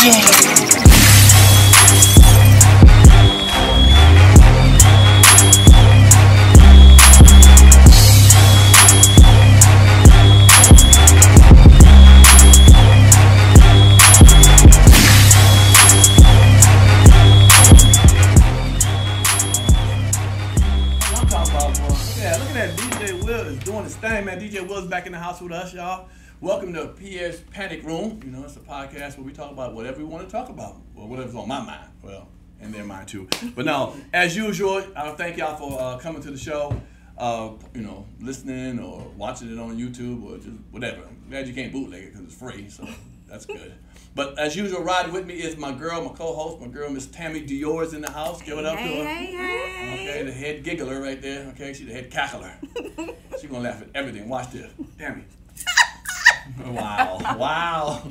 That. Look at that. DJ Will is doing his thing, man. DJ Will is back in the house with us, y'all. Welcome to PS Panic Room. You know, it's a podcast where we talk about whatever we want to talk about, or whatever's on my mind. Well, and their mind too. But now, as usual, I thank y'all for uh, coming to the show. Uh, you know, listening or watching it on YouTube or just whatever. I'm glad you can't bootleg it because it's free, so that's good. But as usual, riding with me is my girl, my co-host, my girl, Miss Tammy Dior is in the house. Give it up to her. Hey, hey, Okay, the head giggler right there. Okay, she's the head cackler. she gonna laugh at everything. Watch this. It. Wow, wow.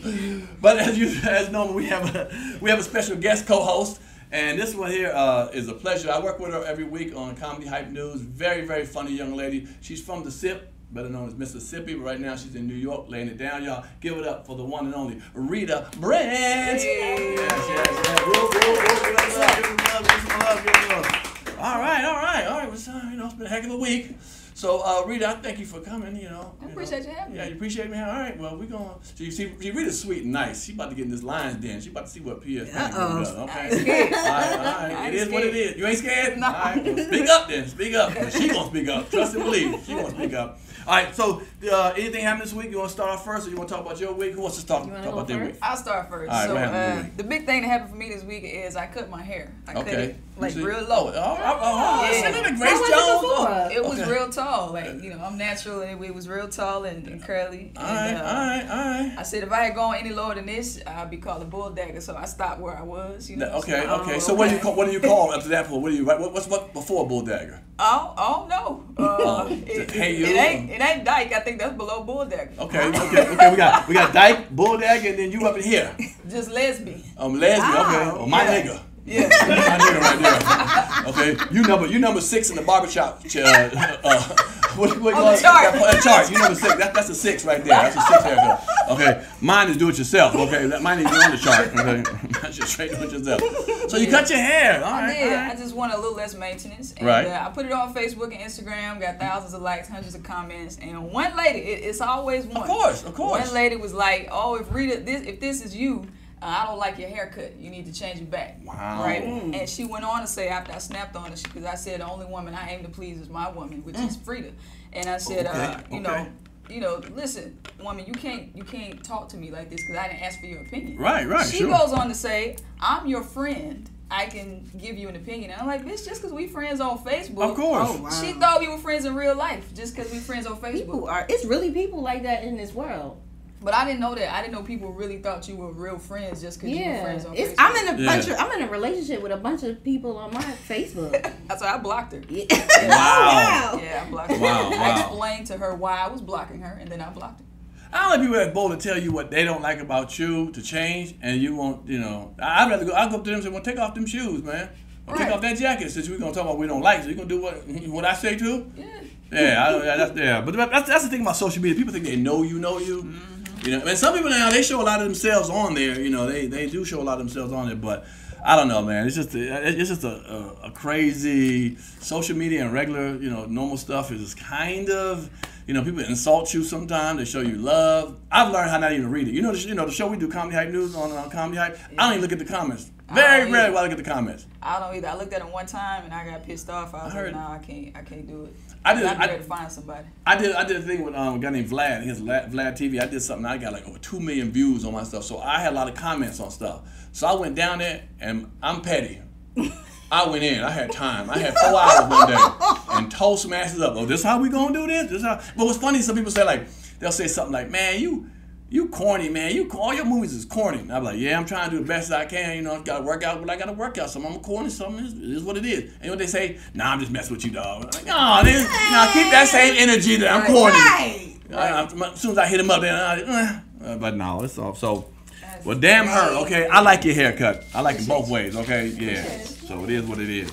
But as you as normal, we have a we have a special guest co-host, and this one here uh, is a pleasure. I work with her every week on Comedy Hype News. Very very funny young lady. She's from the SIP. Better known as Mississippi, but right now she's in New York, laying it down, y'all. Give it up for the one and only Rita Brent. Yes, yes, yes. Woo, woo, woo. Give it up, give it up, give it up, give it. All right, all right, all right. Well, so, you know, it's been a heck of a week. So, uh, Rita, I thank you for coming. You know, I you appreciate know. you having me. Yeah, you appreciate me. All right. Well, we're going. So you see, she Rita's sweet and nice. She about to get in this lion's den. She about to see what PS Uh-oh. does. Okay. I ain't scared. All right, all I right. ain't It is what it scared. is. You ain't scared? No. All right. Well, speak up then. Speak up. Well, she gonna speak up. Trust and believe. She gonna speak up. All right. So, uh, anything happened this week? You want to start off first, or you want to talk about your week? Who wants to talk, You wanna talk go about their week? I'll start first. All right, so what happened uh, week? the big thing that happened for me this week is I cut my hair. I cut Okay. it like You real Oh, low. oh, oh, oh, Yeah. Isn't it How Grace was Jones? it before? It was Okay. real tall, like you know, I'm natural, and it, it was real tall and, and curly. All and, right, uh, all right, all right. I said if I had gone any lower than this, I'd be called a bull dagger. So I stopped where I was. You know. Okay, so- okay. So what do you call what do you call up to that point? What do you what, what's what before bull dagger? Oh, oh no. Uh, Oh, it, hey, you. it ain't it ain't dyke. I think that's below bull dagger. Okay, okay, okay. We got we got Dyke, bull dagger, and then you up in here. Just lesbian. Um, lesbian. Okay, Wow. oh, my Yeah. nigga. Yeah. right there. Okay, you number you number six in the barbershop. Uh, uh, what, what On the chart. That, that chart. You number six. That, that's a six right there. That's a six haircut. Okay, mine is do it yourself. Okay, mine is on the chart. Okay, that's just straight do it yourself. So you cut your hair. All I did. I just wanted a little less maintenance. And, Right. Uh, I put it on Facebook and Instagram. Got thousands of likes, hundreds of comments, and one lady. It, it's always one. Of course, of course. One lady was like, "Oh, if Rita, this if this is you." Uh, I don't like your haircut. You need to change it back. Wow. Right. And she went on to say after I snapped on her, because I said the only woman I aim to please is my woman, which is Frida. And I said, uh, Mm. You okay. know, you know, listen, woman, you can't you can't talk to me like this because I didn't ask for your opinion. Right, right, She sure. goes on to say, I'm your friend. I can give you an opinion. And I'm like, bitch, just because we friends on Facebook. Of course. Oh, wow. She thought we were friends in real life just because we friends on Facebook. People are. It's really people like that in this world. But I didn't know that. I didn't know people really thought you were real friends just because you were friends on it's, Facebook. I'm in a Yeah. bunch of. I'm in a relationship with a bunch of people on my Facebook. That's why I blocked her. Yeah. Wow. Oh, Yeah, I blocked her. Wow, I explained to her why I was blocking her, and then I blocked her. I don't like people that bold to tell you what they don't like about you to change, and you won't, you know. I- I'd rather go. I'll go up to them and say, "Well, take off them shoes, man. Or take Right. off that jacket since we're gonna talk about what we don't like. So you gonna do what what I say to? Yeah. Yeah, I, yeah, that's yeah. But that's, that's the thing about social media. People think they know you, know you. Mm-hmm. You know, and some people now they show a lot of themselves on there. You know, they they do show a lot of themselves on there, but. I don't know, man. It's just a, it's just a, a, a crazy social media and regular, you know, normal stuff is kind of, you know, people insult you sometimes. They show you love. I've learned how not even read it. You know, the, you know, the show we do, Comedy Hype News on, on Comedy Hype. I don't even look at the comments. Very rarely will I look at the comments. I don't either. I looked at it one time and I got pissed off. I was I heard- like, nah, I can't, I can't do it. I did- I'm I- to find somebody. I did I did a thing with um, a guy named Vlad. His Vlad, Vlad TV. I did something. I got like over two million views on my stuff. So I had a lot of comments on stuff. So I went down there and I'm petty. I went in. I had time. I had four hours one day and Toastmasters up. Oh, this is how we gonna do this? This how? But what's funny? Some people say like they'll say something like, "Man, you." You corny, man. You all your movies is corny. And I'm like, yeah, I'm trying to do the best I can. You know, I've gotta work out, but I gotta work out. Some I'm corny, some is, is what it is. And what they say, nah, I'm just messing with you, dog. I'm like, nah, this, nah, keep that same energy that I'm corny. Right. Uh, as soon as I hit him up, then I, uh, but no, it's all so. That's Well, damn her. Okay, I like your haircut. I like it both ways. Okay, yeah. So it is what it is.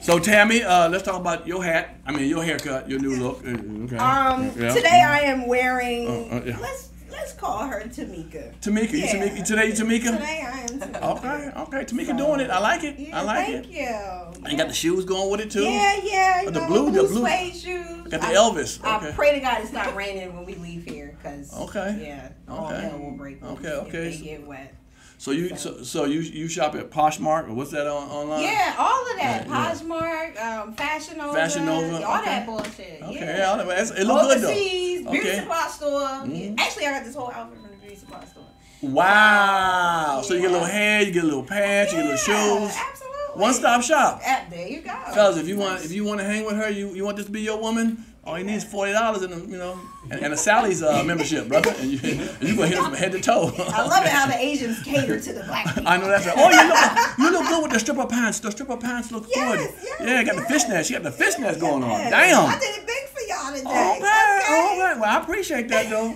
So Tammy, uh, let's talk about your hat. I mean, your haircut, your new look. Uh, Okay. Um, Yeah. today I am wearing. Uh, uh, yeah. Let's let's call her Tamika. Tamika, you Yeah. Tamika, today Tamika? Today I am Tamika. Okay, okay, Tamika doing it. I like it. Yeah, I like thank it. Thank you. And got the shoes going with it too. Yeah, yeah. You the know, blue- the blue blue- suede shoes. Got the I- Elvis. I Okay. pray to God it's not raining when we leave here, cause Okay. yeah, all Okay. hell will break loose Okay, okay. if they get wet. So you so, so you you shop at Poshmark or what's that on online? Yeah, all of that. Yeah, yeah. Poshmark, um, Fashion Nova, Fashion Nova, all okay. that bullshit. Okay, yeah. yeah, it look good though. Overseas, beauty Okay. supply store. Mhm. Actually, I got this whole outfit from the beauty supply store. Wow. So you get a little hair, you get a little pants, you get a little Yeah, shoes. Absolutely. One stop shop. There you go. Fellas, if you want if you want to hang with her, you, you want this to be your woman, all you need is forty dollars in you know and, and a Sally's uh, membership, brother. And you you gonna hit it from head to toe. I love it how the Asians cater to the black people. I know that's right. Oh, you look, you look good with the stripper pants. The stripper pants look Yes, good. yes, yeah, got the yes. fishnets. She got the fishnets going on. Damn. I did it big for y'all today. Okay, okay. Well, I appreciate that though.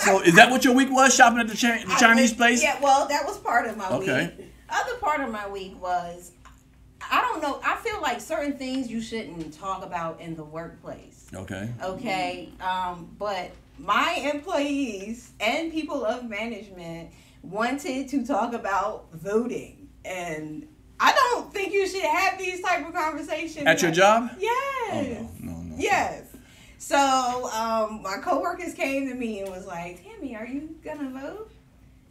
So, is that what your week was? Shopping at the, the Chinese was- place? Yeah, well, that was part of my Okay. week. Other part of my week was I don't know. I feel like certain things you shouldn't talk about in the workplace. Okay. Okay, um, but my employees and people of management wanted to talk about voting, and I don't think you should have these type of conversations At your job? Yes. Oh no, no, no. Yes. So um, my coworkers came to me and was like, "Tammy, are you gonna vote?"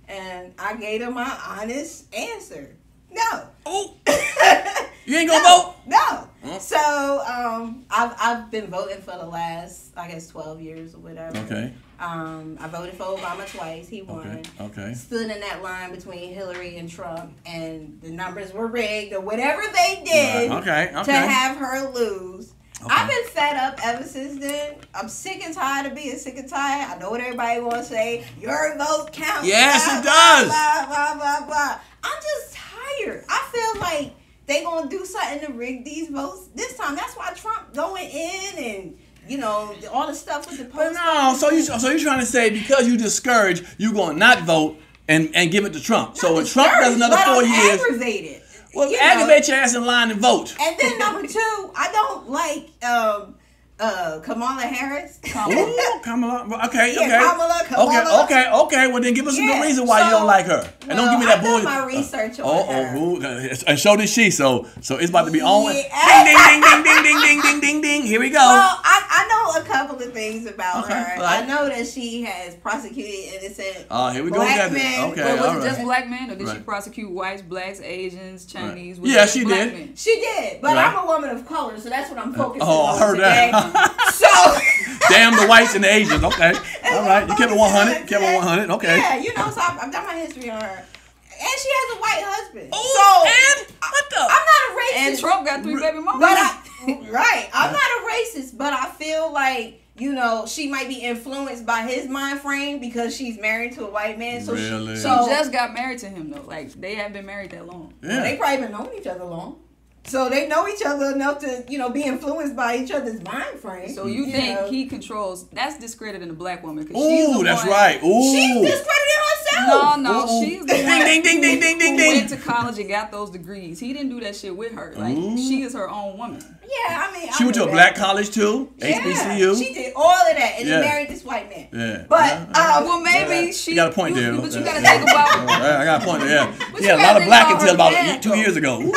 And I gave them my honest answer: No. Oh, you ain't gonna vote? No. So um, I've I've been voting for the last I guess twelve years or whatever. Okay. Um, I voted for Obama twice. He won. Okay. Okay. Stood in that line between Hillary and Trump, and the numbers were rigged or whatever they did Okay. Okay. to have her lose. Okay. I've been fed up ever since then. I'm sick and tired of being sick and tired. I know what everybody wants to say. Your vote counts. Yes, blah, it does. Blah, Blah, blah, blah, blah. I'm just tired. I feel like they gonna do something to rig these votes this time. That's why Trump going in and you know all the stuff with the post. no, so you so you're trying to say because you discouraged, you gonna not vote and and give it to Trump. So when Trump does another four I'm years, aggravated. well, You know. aggravate your ass in line and vote. And then number two, I don't like um uh Kamala Harris. Ooh, Kamala. Okay, Yeah, okay. Kamala, Kamala. Okay, okay, okay. Well, then give us Yeah, the reason why you don't like her, and don't give me that I bullshit. my research uh, on oh, her. oh, uh, ooh, and so did she. So, so it's about to be on. Yeah. Ding, ding, ding, ding, ding, ding, ding, ding, ding. Here we go. Well, I, I know a couple of things about Okay, her. right. I know that she has prosecuted innocent Oh, here we go. black men. Okay, But was all it right. just black men, or did she prosecute whites, blacks, Asians, Chinese? Was Yeah, she did. men? She did, but Right. I'm a woman of color, so that's what I'm uh, focusing Oh, I on heard today. that. so Damn the whites and the Asians. Okay. All right. You kept it 100. That's Kept it 100. Okay. Yeah, you know, so I've, I've done my history on her, and she has a white husband. Oh, so and what the? I'm not a racist. And Trump got three baby mamas. But I, right, I'm not a racist, but I feel like you know she might be influenced by his mind frame because she's married to a white man. So Really? she, she just got married to him though. Like they haven't been married that long. yeah. they probably been knowing each other long. So they know each other enough to you know be influenced by each other's mind frame. So you You think know. he controls? That's discrediting a black woman because she's Ooh, that's one- right. Ooh. she's discrediting herself. No, no, Ooh. she's the Ding, one ding, ding, ding, ding, ding, ding. went to college and got those degrees. He didn't do that shit with her. Like Ooh. she is her own woman. Yeah, I mean, She I went to a knew black college too. Yeah, HBCU. She did all of that and Yeah. then married this white man. Yeah. But Yeah. um, Well, maybe Yeah. she. You got a point you- there. But you Yeah. gotta think about. Yeah, I got a point there. Yeah. But Yeah, a lot of black until about about two years ago.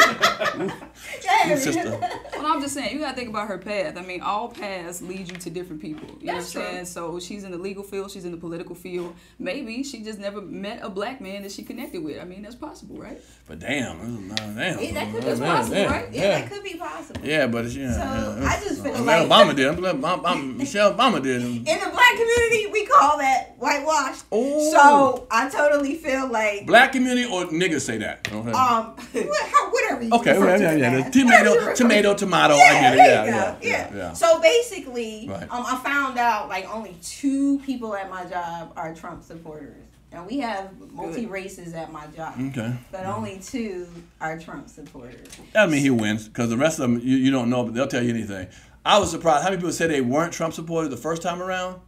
Ooh, yeah, sister. Well, I'm just saying, you gotta think about her path. I mean, all paths lead you to different people. You That's know what. I'm saying? So she's in the legal field, she's in the political field. Maybe she just never met a black man that she connected with. I mean, that's possible, right? But damn, damn. Yeah, that could be yeah, possible, yeah, right? Yeah, Yeah. that could be possible. Yeah, but it's, yeah. So, yeah. I just feel Michelle like- Obama did. Obama- Obama- Michelle Obama did. In the black community, we call that whitewash. Oh. So I totally feel like Black community or niggas say that. Okay. um whatever you Okay, refer well, to yeah, it yeah. As. The Whatever you tomato, tomato, tomato. Yeah, I get it. Yeah, yeah, yeah, yeah, yeah. So basically, Right. um, I found out like only two people at my job are Trump supporters, and we have multi races at my job, Okay. but only two are Trump supporters. That mean he wins because the rest of them you, you don't know, but they'll tell you anything. I was surprised how many people said they weren't Trump supporters the first time around,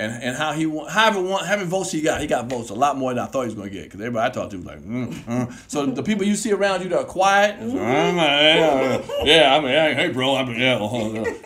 and and how he won, however won, how many votes he got. He got votes a lot more than I thought he was going to get because everybody I talked to was like, mm, mm. so the people you see around you that are quiet, like, "Mm, yeah, I mean, hey, hey, bro, I mean, yeah, uh,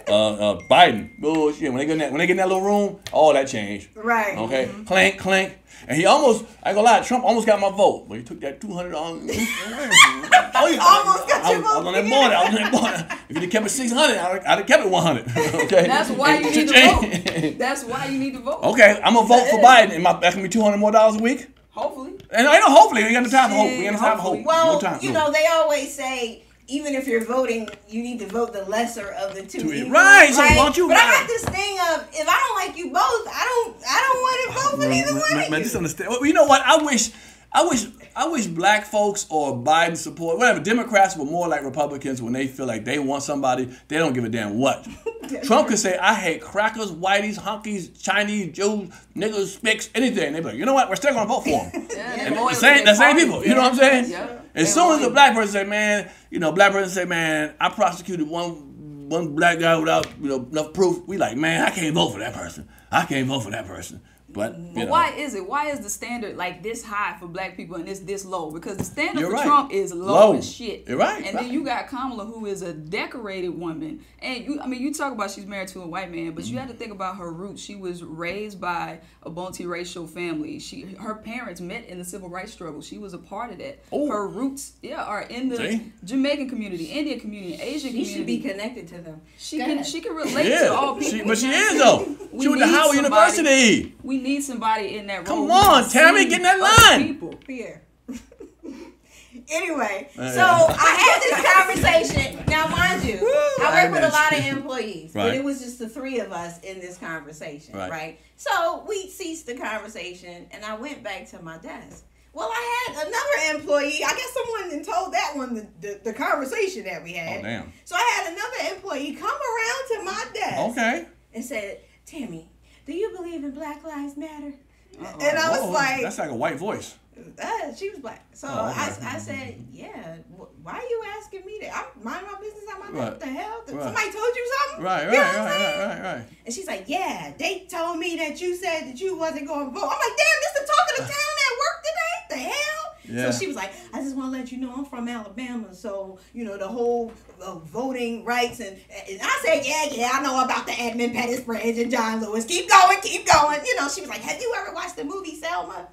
uh, uh, Biden, bullshit. When they get in that, when they get in that little room, all that changed. Right. Okay, clank, clank. And he almost, I ain't gonna lie, Trump almost got my vote, but he took that two hundred dollars. oh, yeah. Almost got I, your was- I was vote. on that board. I was on that board. If he'd have kept it six hundred, I'd, I'd have kept it one hundred. Okay. That's why you need to to vote. That's why you need to vote. Okay, I'm gonna vote for Biden. And my, that's gonna be two hundred more dollars a week. Hopefully. And I know, hopefully, we ain't got the time for hope. We got the time for hope. Well, no time. you no. know, they always say even if you're voting, you need to vote the lesser of the two. Two evils, right, so don't you- But I got this thing of if I don't like you both, I don't, I don't want to vote for neither Man, one man, of man, just understand. Well, you know what? I wish, I wish, I wish black folks or Biden support, whatever, Democrats were more like Republicans when they feel like they want somebody, they don't give a damn what. Trump could say, I hate crackers, whiteys, honkies, Chinese, Jews, niggas, spicks, anything. They be like, you know what? We're still gonna vote for him. Yeah, And the same, the same people. You know what I'm saying? Yeah. As They're soon as a black person say, man, you know, black person say, man, I prosecuted one one black guy without you know enough proof. We like, man, I can't vote for that person. I can't vote for that person. But But know, why is it? Why is the standard like this high for black people and it's this low? Because the standard You're for right. Trump is low, Low. as shit. You're right, And right. then you got Kamala, who is a decorated woman, and you. I mean, you talk about she's married to a white man, but you mm-hmm. have to think about her roots. She was raised by a multiracial family. She, her parents met in the civil rights struggle. She was a part of that. Oh. Her roots, yeah, are in the See? Jamaican community, Indian community, Asian He community. should be connected to them. She Go can ahead. she can relate yeah, to all people. she, but she is though. We she went to Howard somebody- University. We need somebody in that room. Come role. who on, Tammy, get in that line. People. Here. anyway, Uh, so I had this conversation. Now, mind you, I work with a lot of employees, Right. but it was just the three of us in this conversation, Right. right? So we ceased the conversation, and I went back to my desk. Well, I had another employee. I guess someone told that one the, the, the conversation that we had. Oh damn. So I had another employee come around to my desk Okay. and said, "Tammy, do you believe in Black Lives Matter?" Uh-oh. And I was Whoa, like, that's like a white voice. Uh, she was black. So Oh. I, I said, yeah. Why are you asking me that? I'm mind my business. I'm my Right. What the hell? Right. Somebody told you something? Right, You right, know right, right, right, right. And she's like, yeah. They told me that you said that you wasn't going to vote. I'm like, damn, this the talk of the town at work today. The hell? Yeah. So she was like, I just want to let you know I'm from Alabama, so you know the whole uh, voting rights and, and I said, yeah, yeah, I know about the Edmund Pettus Bridge and John Lewis. Keep going, keep going. You know, she was like, Have you ever watched the movie Selma?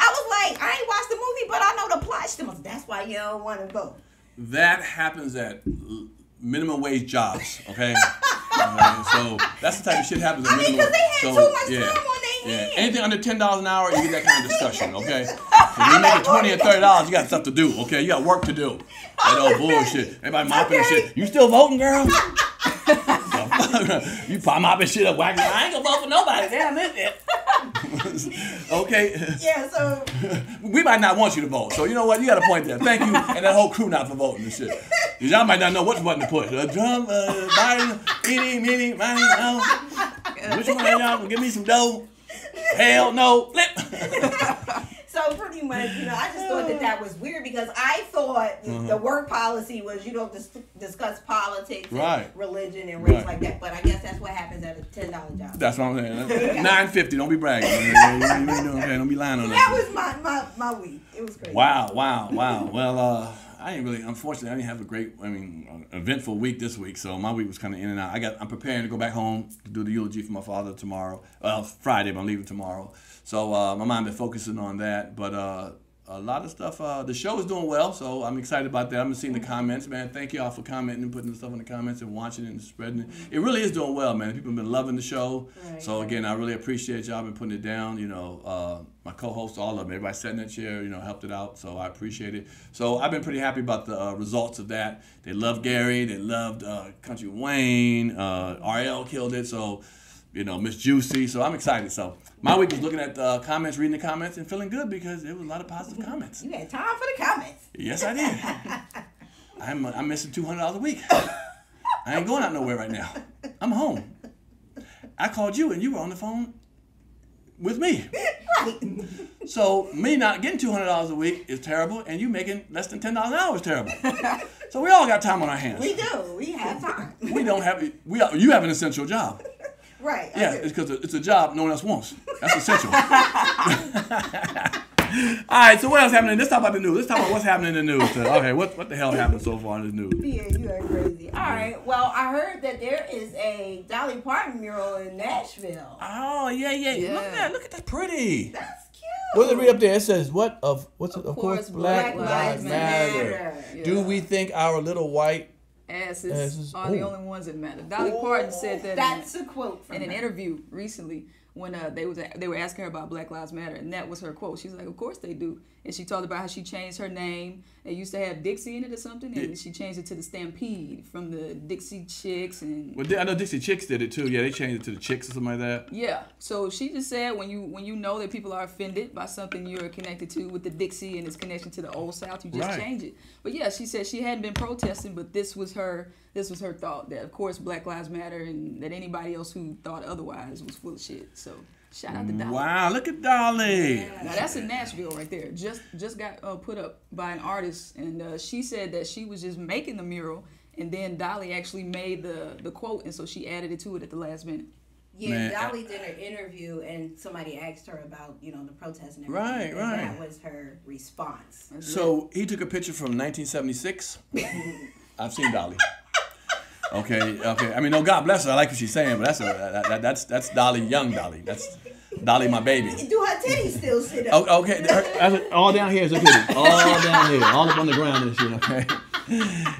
I was like, I ain't watched the movie, but I know the plot. She was, that's why you don't want to vote. That happens at minimum wage jobs, okay? Okay, so that's the type of shit happens at I mean, minimum 'cause they had so, too much yeah, time on their yeah. hands. Anything under ten dollars an hour, you get that kind of discussion, okay? If you make it twenty or thirty dollars, you got stuff to do, okay? You got work to do. That old bullshit. Everybody mopping and shit. You still voting, girl? you pop mopping shit up, whacking. I ain't gonna vote for nobody. Damn it. okay. Yeah, so We might not want you to vote, so you know what? You got a point there. Thank you, and that whole crew not for voting and shit. 'Cause y'all might not know which button to push. Uh, Trump, uh, Biden, eeny, meeny, miny, no. Which one of y'all gonna give me some dough? Hell no. Flip. So pretty much, you know, I just thought that that was weird because I thought the- the work policy was you don't dis- discuss politics, and Right. religion, and race Right. like that. But I guess that's what happens at a ten dollar job. That's what I'm saying. Nine fifty. Don't be bragging. You know I'm? Don't be lying on that that. was my, my my week. It was crazy. Wow, wow, wow. Well, uh, I didn't really. Unfortunately, I didn't have a great, I mean, uh, eventful week this week. So my week was kind of in and out. I got. I'm preparing to go back home to do the eulogy for my father tomorrow. Well, Friday, but I'm leaving tomorrow. So uh, my mind been focusing on that. But uh, a lot of stuff. Uh, the show is doing well, so I'm excited about that. I'm seeing the comments, man. Thank y'all for commenting and putting the stuff in the comments and watching it and spreading it. It really is doing well, man. People have been loving the show. Right. So again, I really appreciate y'all been putting it down. You know, uh, my co-hosts, all of them, everybody sat in that chair, you know, helped it out. So I appreciate it. So I've been pretty happy about the uh, results of that. They loved Gary. They loved uh, Country Wayne. Uh, RL killed it. So you know, Miss Juicy. So I'm excited. So my week was looking at the comments, reading the comments, and feeling good because it was a lot of positive comments. You had time for the comments. Yes, I did. I'm uh, I'm missing two hundred dollars a week. I ain't going out nowhere right now. I'm home. I called you and you were on the phone with me. So me not getting two hundred dollars a week is terrible, and you making less than ten dollars an hour is terrible. So we all got time on our hands. We do. We have time. We don't have we you have an essential job. Right. Yeah, it's because it's a job no one else wants. That's essential. All right, so what else happening? Let's talk about the news. Let's talk about what's happening in the news. Uh, Okay, what what the hell happened so far in the news? Yeah, you are crazy. All right. Well, I heard that there is a Dolly Parton mural in Nashville. Oh yeah, yeah. Look at that. Look at that. Pretty. That's cute. What does it read up there? It says what of what's it? Of course, Black Lives Matter. Do Yeah. we think our little white? Asses, Asses. are the only ones that matter. Dolly Parton said that in- That's a quote from in an her. interview recently when uh, they was they were asking her about Black Lives Matter, and that was her quote. She was like, "Of course they do," and she talked about how she changed her name. It used to have Dixie in it or something, and Yeah. she changed it to the Stampede from the Dixie Chicks, and Well, I know Dixie Chicks did it too. Yeah, they changed it to the Chicks or something like that. yeah. So she just said when you when you know that people are offended by something you're connected to with the Dixie and its connection to the old South, you just Right. change it. But yeah, she said she hadn't been protesting, but this was her this was her thought that of course Black Lives Matter and that anybody else who thought otherwise was full of shit. So shout out to Dolly. Wow, look at Dolly. Now that's in Nashville right there. Just just got uh, put up by an artist, and uh, she said that she was just making the mural, and then Dolly actually made the the quote, and so she added it to it at the last minute. Yeah, Man, Dolly did an interview and somebody asked her about, you know, the protest and everything. Right, and right. That was her response. So he took a picture from 1976. I've seen Dolly. Okay, okay. I mean, no, God bless her. I like what she's saying, but that's a that, that, that's that's Dolly, young Dolly. That's Dolly, my baby. Do her titties still sit up? Oh, okay, her- that's- all down here is a pity. All down here, all up on the ground and shit. Okay.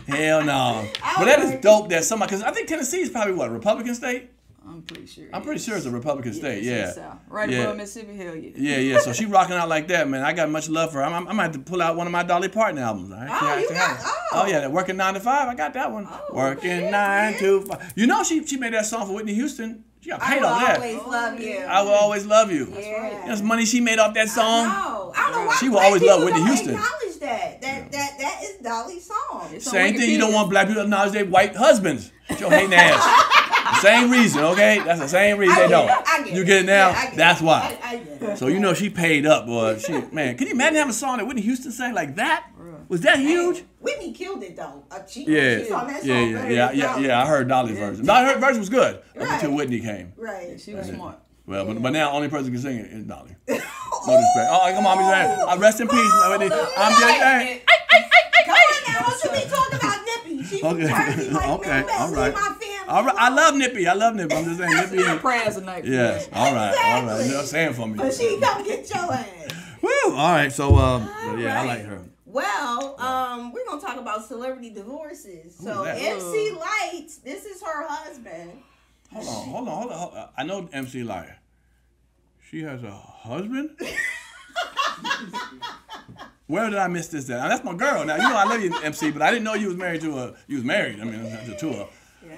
Hell no. But that is dope. That somebody, because I think Tennessee is probably what a Republican state. I'm pretty sure. I'm pretty sure it's a Republican state. Yeah. South. Right Yeah. above Mississippi, hell yeah. Yeah, yeah. So she rocking out like that, man. I got much love for her. I'm, I'm, I might have to pull out one of my Dolly Parton albums. Oh, I you got- oh. oh yeah, that working nine to five. I got that one. Oh, working okay, nine to five. You know, she she made that song for Whitney Houston. She got I paid will on that. always love you. I will always love you. That's Yeah. That's money she made off that song. No, I don't know why She will always love Whitney don't Houston. Acknowledge that. That that that is Dolly's song. It's Same thing. You don't want black people to acknowledge their white husbands. With your hating ass. the same reason, okay? That's the same reason I they get don't. it. I get you get it now? Yeah, I get That's it. why. I, I get it. So you know she paid up, boy. She man, can you imagine having a song that Whitney Houston sang like that? Was that huge? Whitney killed it though. Uh, she, Yeah, she's on that song yeah, yeah, better yeah, yeah, yeah. I heard Dolly's version. No, I version was good Right. until Whitney came. Right. She was smart. Well, but, but now only person can sing it is Dolly. No disrespect. Oh, come on, I'm saying. Uh, rest in peace, Whitney. I'm just saying. Come on now, don't you be talking about Nippy. She's Okay. from like Okay, man, all right. my family. All right, I love Nippy. I love Nippy. I'm just saying Nippy. Prayers a night. Yes. All right. All right. Exactly. No saying for me. But she come get your ass. Woo. All right. So um, but yeah, I like her. Well, um, we're gonna talk about celebrity divorces. So that? MC Lyte's, this is her husband. Hold on. Hold on. Hold on. Hold on. I know MC Lyte. She has a husband. Where did I miss this? At? Now, that's my girl. Now you know I love you, MC, but I didn't know you was married to a. You was married. I mean, to two of.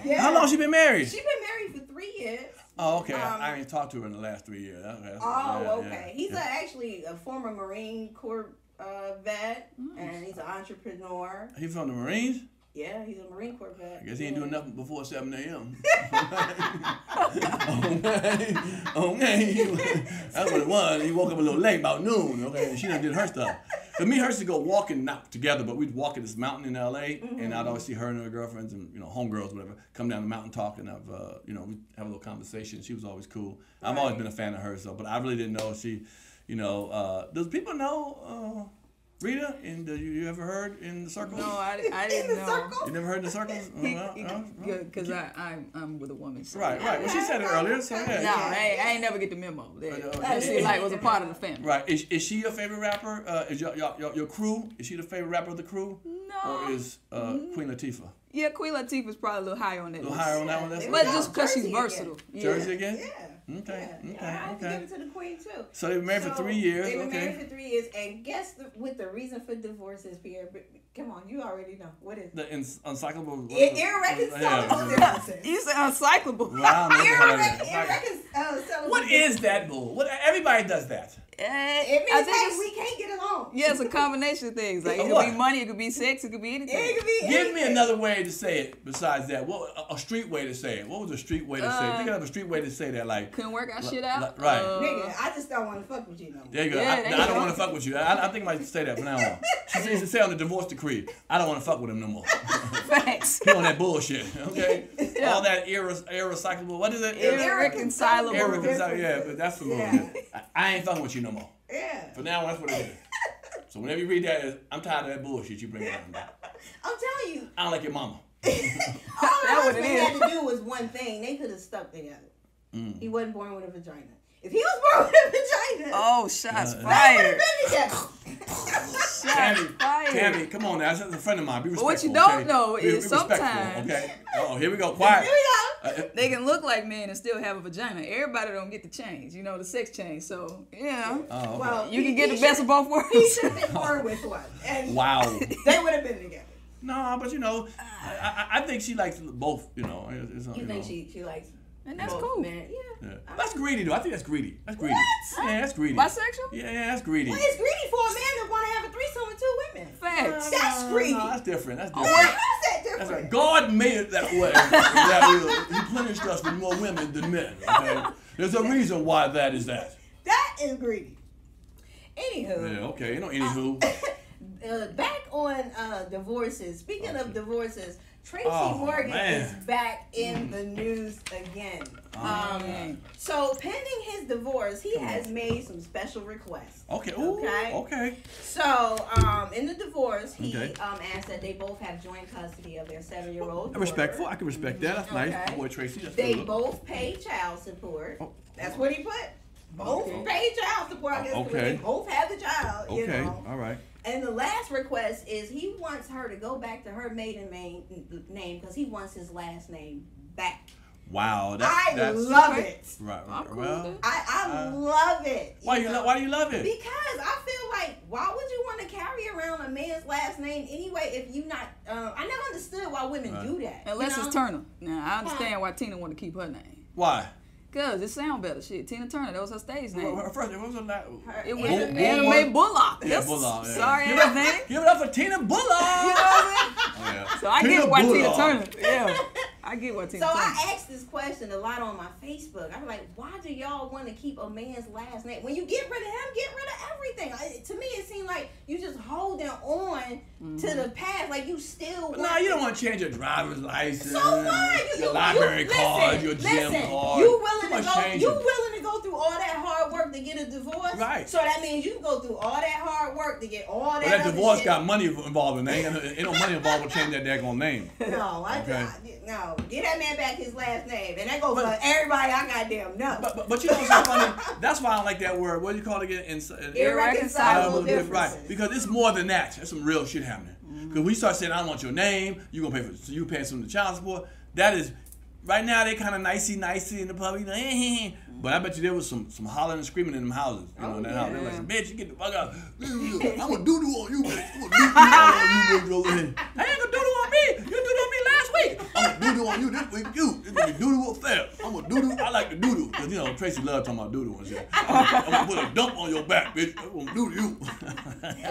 Yeah. How long she been married? She been married for three years. Oh, okay. Um, I ain't talked to her in the last three years. Okay, that's- Oh, yeah, okay. yeah, He's yeah. A, actually a former Marine Corps uh, vet, and he's an entrepreneur. He from the Marines? Yeah, he's a Marine Corps vet. I guess he ain't Yeah. doing nothing before 7 a.m. okay. Okay. That's what it was. He woke up a little late, about noon. Okay. And she done did her stuff. But me and her used to go walking, not together, but we'd walk at this mountain in LA, and I'd always see her and her girlfriends and, you know, homegirls, whatever, come down the mountain talking. I've, uh, you know, we have a little conversation. She was always cool. I've always been a fan of hers, though, but I really didn't know she, you know, uh, does people know uh, Rita? And uh, you, you ever heard in the circle? No, I, I didn't the know. circle? You never heard in the circles? No, no, no? Because I I'm, I'm with a woman. So. Right, right. Well, she said it earlier, so yeah. No, I ain't, I ain't never get the memo. That that shit like was a part of the family. Right. Is, is she your favorite rapper? Uh, is your, your, your, your crew? Is she the favorite rapper of the crew? No. Or is uh, Queen Latifah? Yeah, Queen Latifah's probably a little higher on that A little list. higher on that one? That's But just because she's Jersey again. versatile. Yeah. Jersey again? Yeah. Okay, Yeah, okay, I have to okay. give it to the queen too. So they've been married for three years. They've been Okay. married for three years, and guess the, what the reason for divorce is, Pierre? But, come on, you already know what is. The ins- uncyclable. Ir- irreconcilable differences. You say uncyclable. Well, I don't know oh, what the hell that Irrecon- is. irreconcilable. What is that bull? What everybody does that. Eh, It means I think hey, we can't get along. yeah, it's a combination of things. Like it Of could be money, it could be sex, it could be anything. It could be Give me another way to say it besides that. What a, a street way to say it? What was a street way to say? it? Uh, Think of a street way to say that. Like Couldn't work our Li- shit out. li- right. Uh, Nigga, I just don't want to fuck with you no more. there you go. Yeah, I, there I you don't want to fuck with you. I, I think I might say that from now on. She used to say on the divorce decree, I don't want to fuck with him no more. Facts. He on that bullshit. Okay. Yeah. All that irre- irrecyclable. What is it? Irreconcilable. Irreconcilable. Yeah, but that's familiar. I, I ain't fucking with you no more. Yeah. For now, that's what it is. So whenever you read that, I'm tired of that bullshit you bring around. I'm telling you, I don't like your mama. all That my what it husband had to do was one thing. They could have stuck together. Mm. He wasn't born with a vagina. If he was born with a vagina, Oh, shots Uh, they would fired. have been together. Tammy, fired. Tammy, come on now. That's a friend of mine. Be But respectful. what you don't okay? know Be- is be respectful, sometimes- Okay. Oh, here we go. Quiet. Here we go. Uh, uh, They can look like men and still have a vagina. Everybody don't get the change, you know, the sex change. So yeah, oh, okay. Well, you he- can get the best of should've- both He worlds. should have been born with one, and wow. they would have been together. No, but you know, I, I, I think she likes both. You know, it's, it's, You you think know. she she likes And that's both cool. men? Yeah. Yeah. That's greedy, though. I think that's greedy. That's greedy. What? Yeah, that's greedy. Bisexual? Yeah, yeah, that's greedy. Well, it's greedy for a man to want to have a threesome with two women. Facts. That's No, greedy. No, that's different. That's How different. is that That's right. God made it that way. that will, he punished us with more women than men. Okay? There's a reason why that is that. That is greedy. Anywho, Yeah, okay. You know, anywho. uh, back on uh, divorces. Speaking of divorces, Tracy Oh, Morgan man. is back in the news again. Oh, um, so pending his divorce, he Come has on. made some special requests. Okay. Ooh, Okay. okay. So um, in the divorce, he Okay. um, asked that they both have joint custody of their seven-year-old. Respectful. I can respect that. That's nice. Okay. Boy, Tracy. That's They both pay child support. Oh. That's what he put. Both Okay. pay child support. Okay. they both have the child. You Okay. know. All right. And the last request is he wants her to go back to her maiden main, name because he wants his last name back. Wow. That's, I that's love it. Right. Right. cool well. I, I Uh, love it. why you know? lo- why do you love it? Because I feel like why would you want to carry around a man's last name anyway if you not? Uh, I never understood why women Right. do that. you Unless know? it's Turner. Now I understand why Tina want to keep her name. Why? Cause it sound better. Shit, Tina Turner. That was her stage Well, name. her first, what was her last? Her It was Anna Mae- Anime Bullock. Yeah, That's- Bullock. Yeah. Sorry, give, it up, everything. give it up for Tina Bullock. You know what I mean? Oh, yeah. So I Tina get why Tina Turner. Yeah, I get why Tina So Turner. I asked this question a lot on my Facebook. I'm like, why do y'all want to keep a man's last name? When you get rid of him, get rid of everything. I, to me, it seemed like you just holding on to the mm-hmm. past, like you still. But want nah, you don't want to change your driver's license. So what? You, Your you, library you, card, listen, your gym listen, card. You Too willing to go? changing. You willing to go through all that hard work to get a divorce? Right. So that means you go through all that hard work to get all that. But that other divorce shit. got money involved in it. Ain't, got no- ain't no money involved with changing that daggone name. No, I, Okay. I, no. Get that man back his last name, and that goes But- for everybody. I goddamn know. But, but, but you know what's so funny? That's why I don't like that word. What do you call it again? In, in, Irreconcilable Right, differences. because it's more than that. There's some real shit happening. Because we start saying, I want your name, you gonna pay for, so you pay some of the child support. That is, right now they kind of nicey nicey in the public. You know, eh, eh, eh. But I bet you there was some some hollering and screaming in them houses. You know, Oh, in that yeah. house. They're like, bitch, you get the fuck out. I'm gonna doo doo on you, bitch. I'm gonna doo doo on you, bitch. I ain't gonna doo doo on me. You doo doo on me week. I'm gonna doo doo on you this week, you. It's gonna be doo doo affair. I'm gonna doo doo. I like the doo doo. Because, you know, Tracy love talking about doo doo and shit. I'm gonna put a dump on your back, bitch. I'm gonna doo doo you.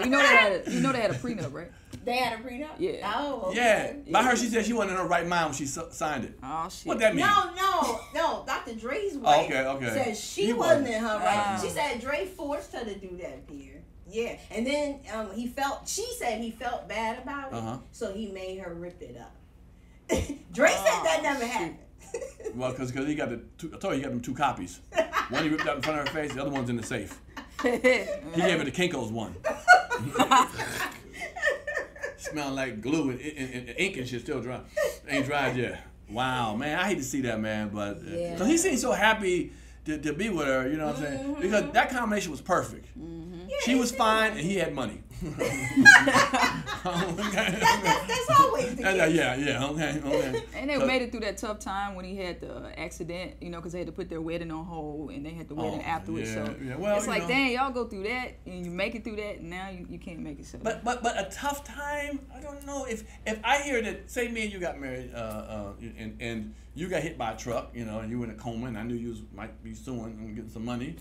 You know they had a, you know they had a prenup, right? they had a prenup. Yeah. Oh. Yeah, by her, she said she wasn't in her right mind when she s- signed it. Oh shit. What that mean? No, no, no. Dr. Dre's wife okay, okay. said she He wasn't wasn't. in her right. Ah. She said Dre forced her to do that here. Yeah, and then um, he felt. She said he felt bad about it, Uh-huh. so he made her rip it up. Dre said that Oh, never shit. happened. Well, because he got the two, I told you he got them two copies. One he ripped out in front of her face, the other one's in the safe. He gave her the Kinko's one. Smelling like glue and, and, and ink and shit still dry. Ain't dried yet. Wow, man, I hate to see that, man, but uh, Yeah. he seemed so happy to, to be with her, you know what I'm saying? Mm-hmm. Because that combination was perfect. She was fine and he had money. That, that's, that's always the Yeah, case. yeah, yeah, okay, okay. And they So- made it through that tough time when he had the accident, you know, because they had to put their wedding on hold and they had the wedding Oh, afterwards. yeah, so yeah. Well, it's like, know. dang, y'all go through that and you make it through that, and now you, you can't make it. So But but but a tough time. I don't know if if I hear that. Say me and you got married, uh, uh, and and you got hit by a truck, you know, and you were in a coma, and I knew you was, might be suing and getting some money.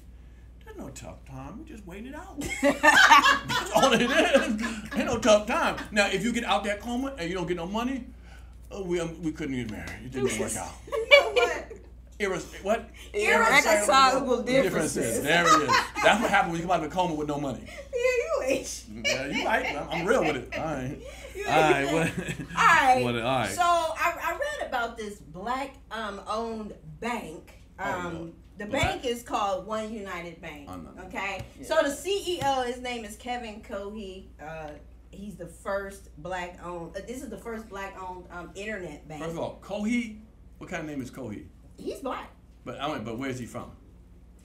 There's no tough time. We just wait it out. That's all it is. Ain't no tough time. Now, if you get out that coma and you don't get no money, oh, we um, we couldn't get married. It didn't work out. You know what? Irres- what? Irreconcilable differences. There it is. That's what happens when you come out of the coma with no money. Yeah, you ain't. Yeah, you right. I'm, I'm real with it. All right. All right. What, all right. What- all right. So I, I read about this black um, owned bank. Oh, Um. The Black? bank is called One United Bank. I know. Okay. So the CEO, his name is Kevin Cohee. Uh, he's the first black owned. Uh, this is the first black owned um, internet bank. First of all, Cohee. What kind of name is Cohee? he's black. But I went. But where's he from?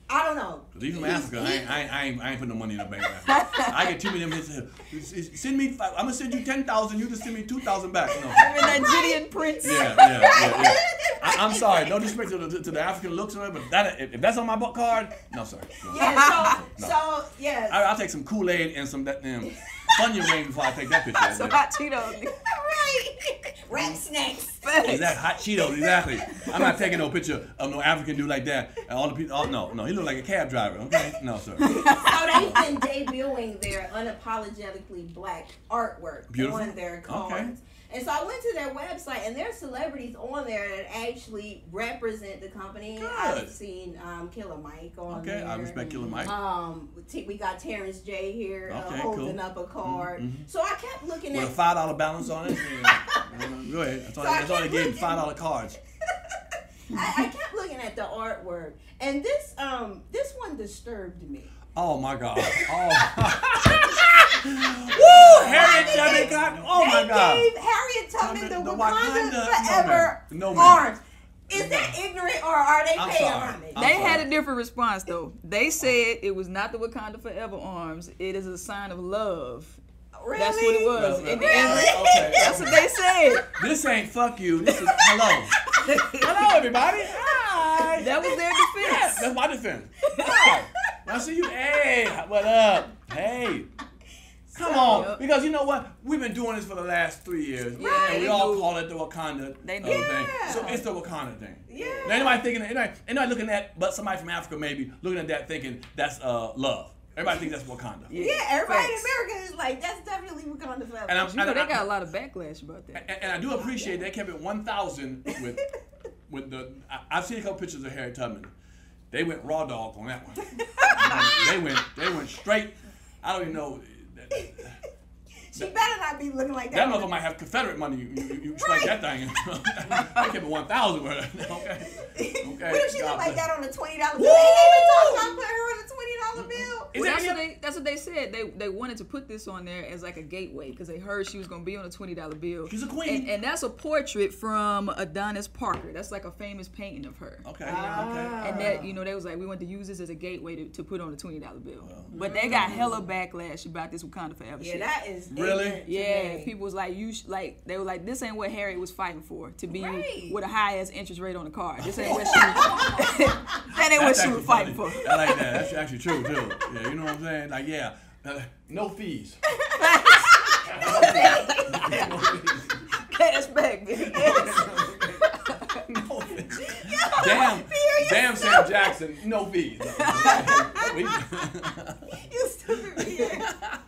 I don't know. Leave from He's- Africa. I ain't, I, ain't, I, ain't, I ain't putting no money in the bank. I get too many of them. Send me. I'm gonna send you ten thousand. You just send me two thousand back. No. Nigerian prince. Yeah, yeah, yeah, yeah. I, I'm sorry. No disrespect to the, to the African looks of it, but that if, if that's on my book card, no, sorry. No. Yeah. So, No. so yes. I, I'll take some Kool Aid and some that damn Funyun ring before I take that picture. Some hot Cheetos. right. Rat snacks. Exactly, hot Cheetos, exactly. I'm not taking no picture of no African dude like that. And all the people, oh, no, no, he look like a cab driver. Okay, no, sir. So they've been debuting their unapologetically black artwork Beautiful. on their cards. Okay. And so I went to their website, and there's celebrities on there that actually represent the company. Good. I've seen um, Killer Mike on Okay, there. I respect Killer Mike. Um, t- we got Terrence J here uh, holding cool. up a card. mhm. So I kept looking With a at. five dollar balance on it. Go ahead. That's all, So I that's all they kept gave. looking- Five dollar cards. I, I kept looking at the artwork, and this um this one disturbed me. Oh my God. Oh. Woo! Harriet Tubman got. Oh my they God. gave Harriet Tubman the, the Wakanda, Wakanda- Forever no. No, arms. Is that ignorant or are they I'm paying sorry. homage? They sorry. had a different response though. They said it was not the Wakanda Forever arms. It is a sign of love. really? That's what it was. Well, In the well, okay. that's what they said. This ain't fuck you. This is hello. hello, everybody. Hi. That was their Yeah, defense. that's my defense. Hi. I see you. Hey, what up? Hey. Come on, Yep. because you know what? We've been doing this for the last three years, Yeah, and we all call it the Wakanda They uh, do. thing. So it's the Wakanda thing. Yeah. Now, anybody thinking, anybody, anybody looking at, but somebody from Africa maybe looking at that thinking that's uh, love. Everybody thinks that's Wakanda. Yeah, everybody Facts. in America is like, that's definitely Wakanda Forever. And I'm, You know, and they I- got a lot of backlash about that. and, and I do appreciate they kept it 1,000 with with the. I, I've seen a couple pictures of Harry Tubman. They went raw dog on that one. they went they went straight. I don't even know. That, she better not be looking like that that. motherfucker might have Confederate money. You, you, you strike that thing. I kept it 1,000 with her. Okay. Okay. what if she God look like that on a twenty dollar bill? Ain't they been talking about putting her on a twenty dollar bill? Is Well, that that's, what they, that's what they said. They they wanted to put this on there as like a gateway because they heard she was going to be on a twenty dollar bill. She's a queen. and, and that's a portrait from Adonis Parker. That's like a famous painting of her. Okay. yeah, okay. Ah. And that you know they was like we want to use this as a gateway to, to put on a twenty dollar bill. but they got hella backlash about this Wakanda Forever Yeah, shit. that is Really? to yeah, me. people was like you sh- like they were like this ain't what Harriet was fighting for to be Right. with a high ass interest rate on the card. This ain't what she that ain't what she was fighting for. I like that. That's actually true too. Yeah, you know what I'm saying? Like, yeah, uh, no fees. Okay, that's back, baby. no fees. Damn, damn Sam Jackson, no fees. You stupid weird. All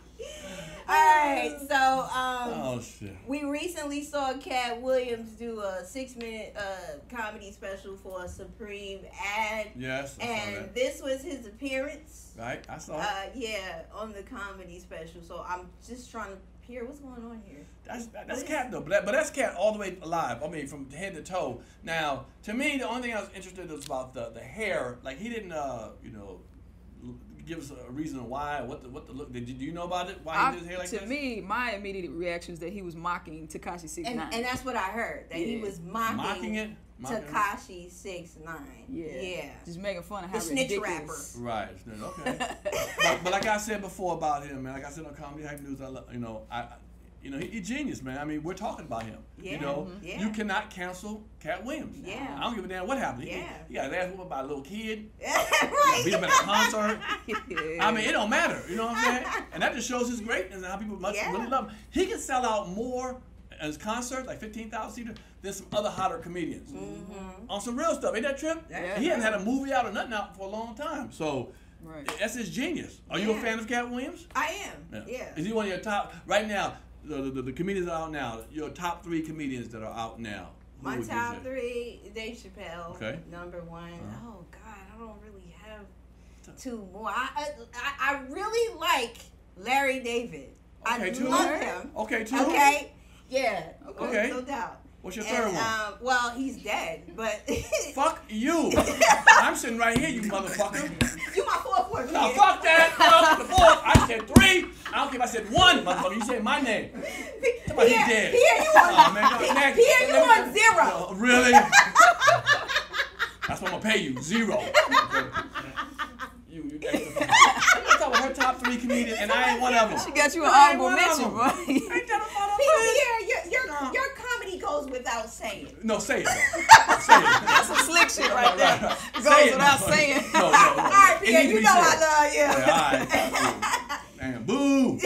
right, so um, oh shit. we recently saw Katt Williams do a six-minute uh, comedy special for a Supreme ad, Yes, I saw and that. this was his appearance. Right, I saw it. Uh, yeah, on the comedy special. So I'm just trying to hear what's going on here. That's that's Katt though, but, that, but that's Katt all the way alive. I mean, from head to toe. Now, to me, the only thing I was interested in was about the the hair. Like he didn't, uh, you know, l- give us a reason why. What the what the look? Did you, do you know about it? Why I- he did his hair like to this? me, my immediate reaction is that he was mocking Tekashi Six And, Nine. and that's what I heard that he was mocking, mocking it. Tekashi Six Nine. yeah, yeah. just making fun of how The snitch ridiculous. Right. Okay. but, but like I said before about him, man. Like I said on Comedy Hype News, I lo- you know I. I- You know, he, he genius, man. I mean, we're talking about him. Yeah, mm-hmm. You know. Yeah. you cannot cancel Katt Williams. Yeah. I don't give a damn what happened. He, Yeah. he got his ass whooped by a little kid. right. Beat him at a concert. I mean, it don't matter. You know what I'm saying? And that just shows his greatness and how people must Yeah. really love him. He can sell out more at his concert, like 15,000 seater, than some other hotter comedians. Mm-hmm. On some real stuff. Ain't that trip? Yeah. He hasn't had a movie out or nothing out for a long time. So, Right. That's his genius. Are you a fan of Katt Williams? I am. Yeah. Is he one of your top right now? The, the, the comedians out now. Your top three comedians that are out now. Who My top three, Dave Chappelle. Okay. Number one. Uh-huh. Oh God, I don't really have two more. I I, I I really like Larry David. I Okay, two. love him. Okay, two. Okay. Yeah. Okay. No doubt. What's your And, third one? Um, well, he's dead, but Fuck you. I'm sitting right here, you motherfucker. you my fourth one. No, fuck that. Fuck the fourth. I said three. I don't care if I said one, motherfucker. You said my name. Somebody Pierre, dead. Pierre, you on, Oh, man, go next. Pierre, you Let me- on zero. Really? That's what I'm gonna pay you. Zero. you, you extra fucking- I'm gonna talk about her top three comedians, and I ain't one of them. She got you an I ain't honorable one of mention, them. boy. Ain't that a motherfucker? Pierre, your your your comedy goes without saying. No, say it. Though. Say it. That's some slick shit right there. Say Goes it, without saying. No, no, no. All right, Pierre, you know said. I love you. Yeah, all right. Damn, boo.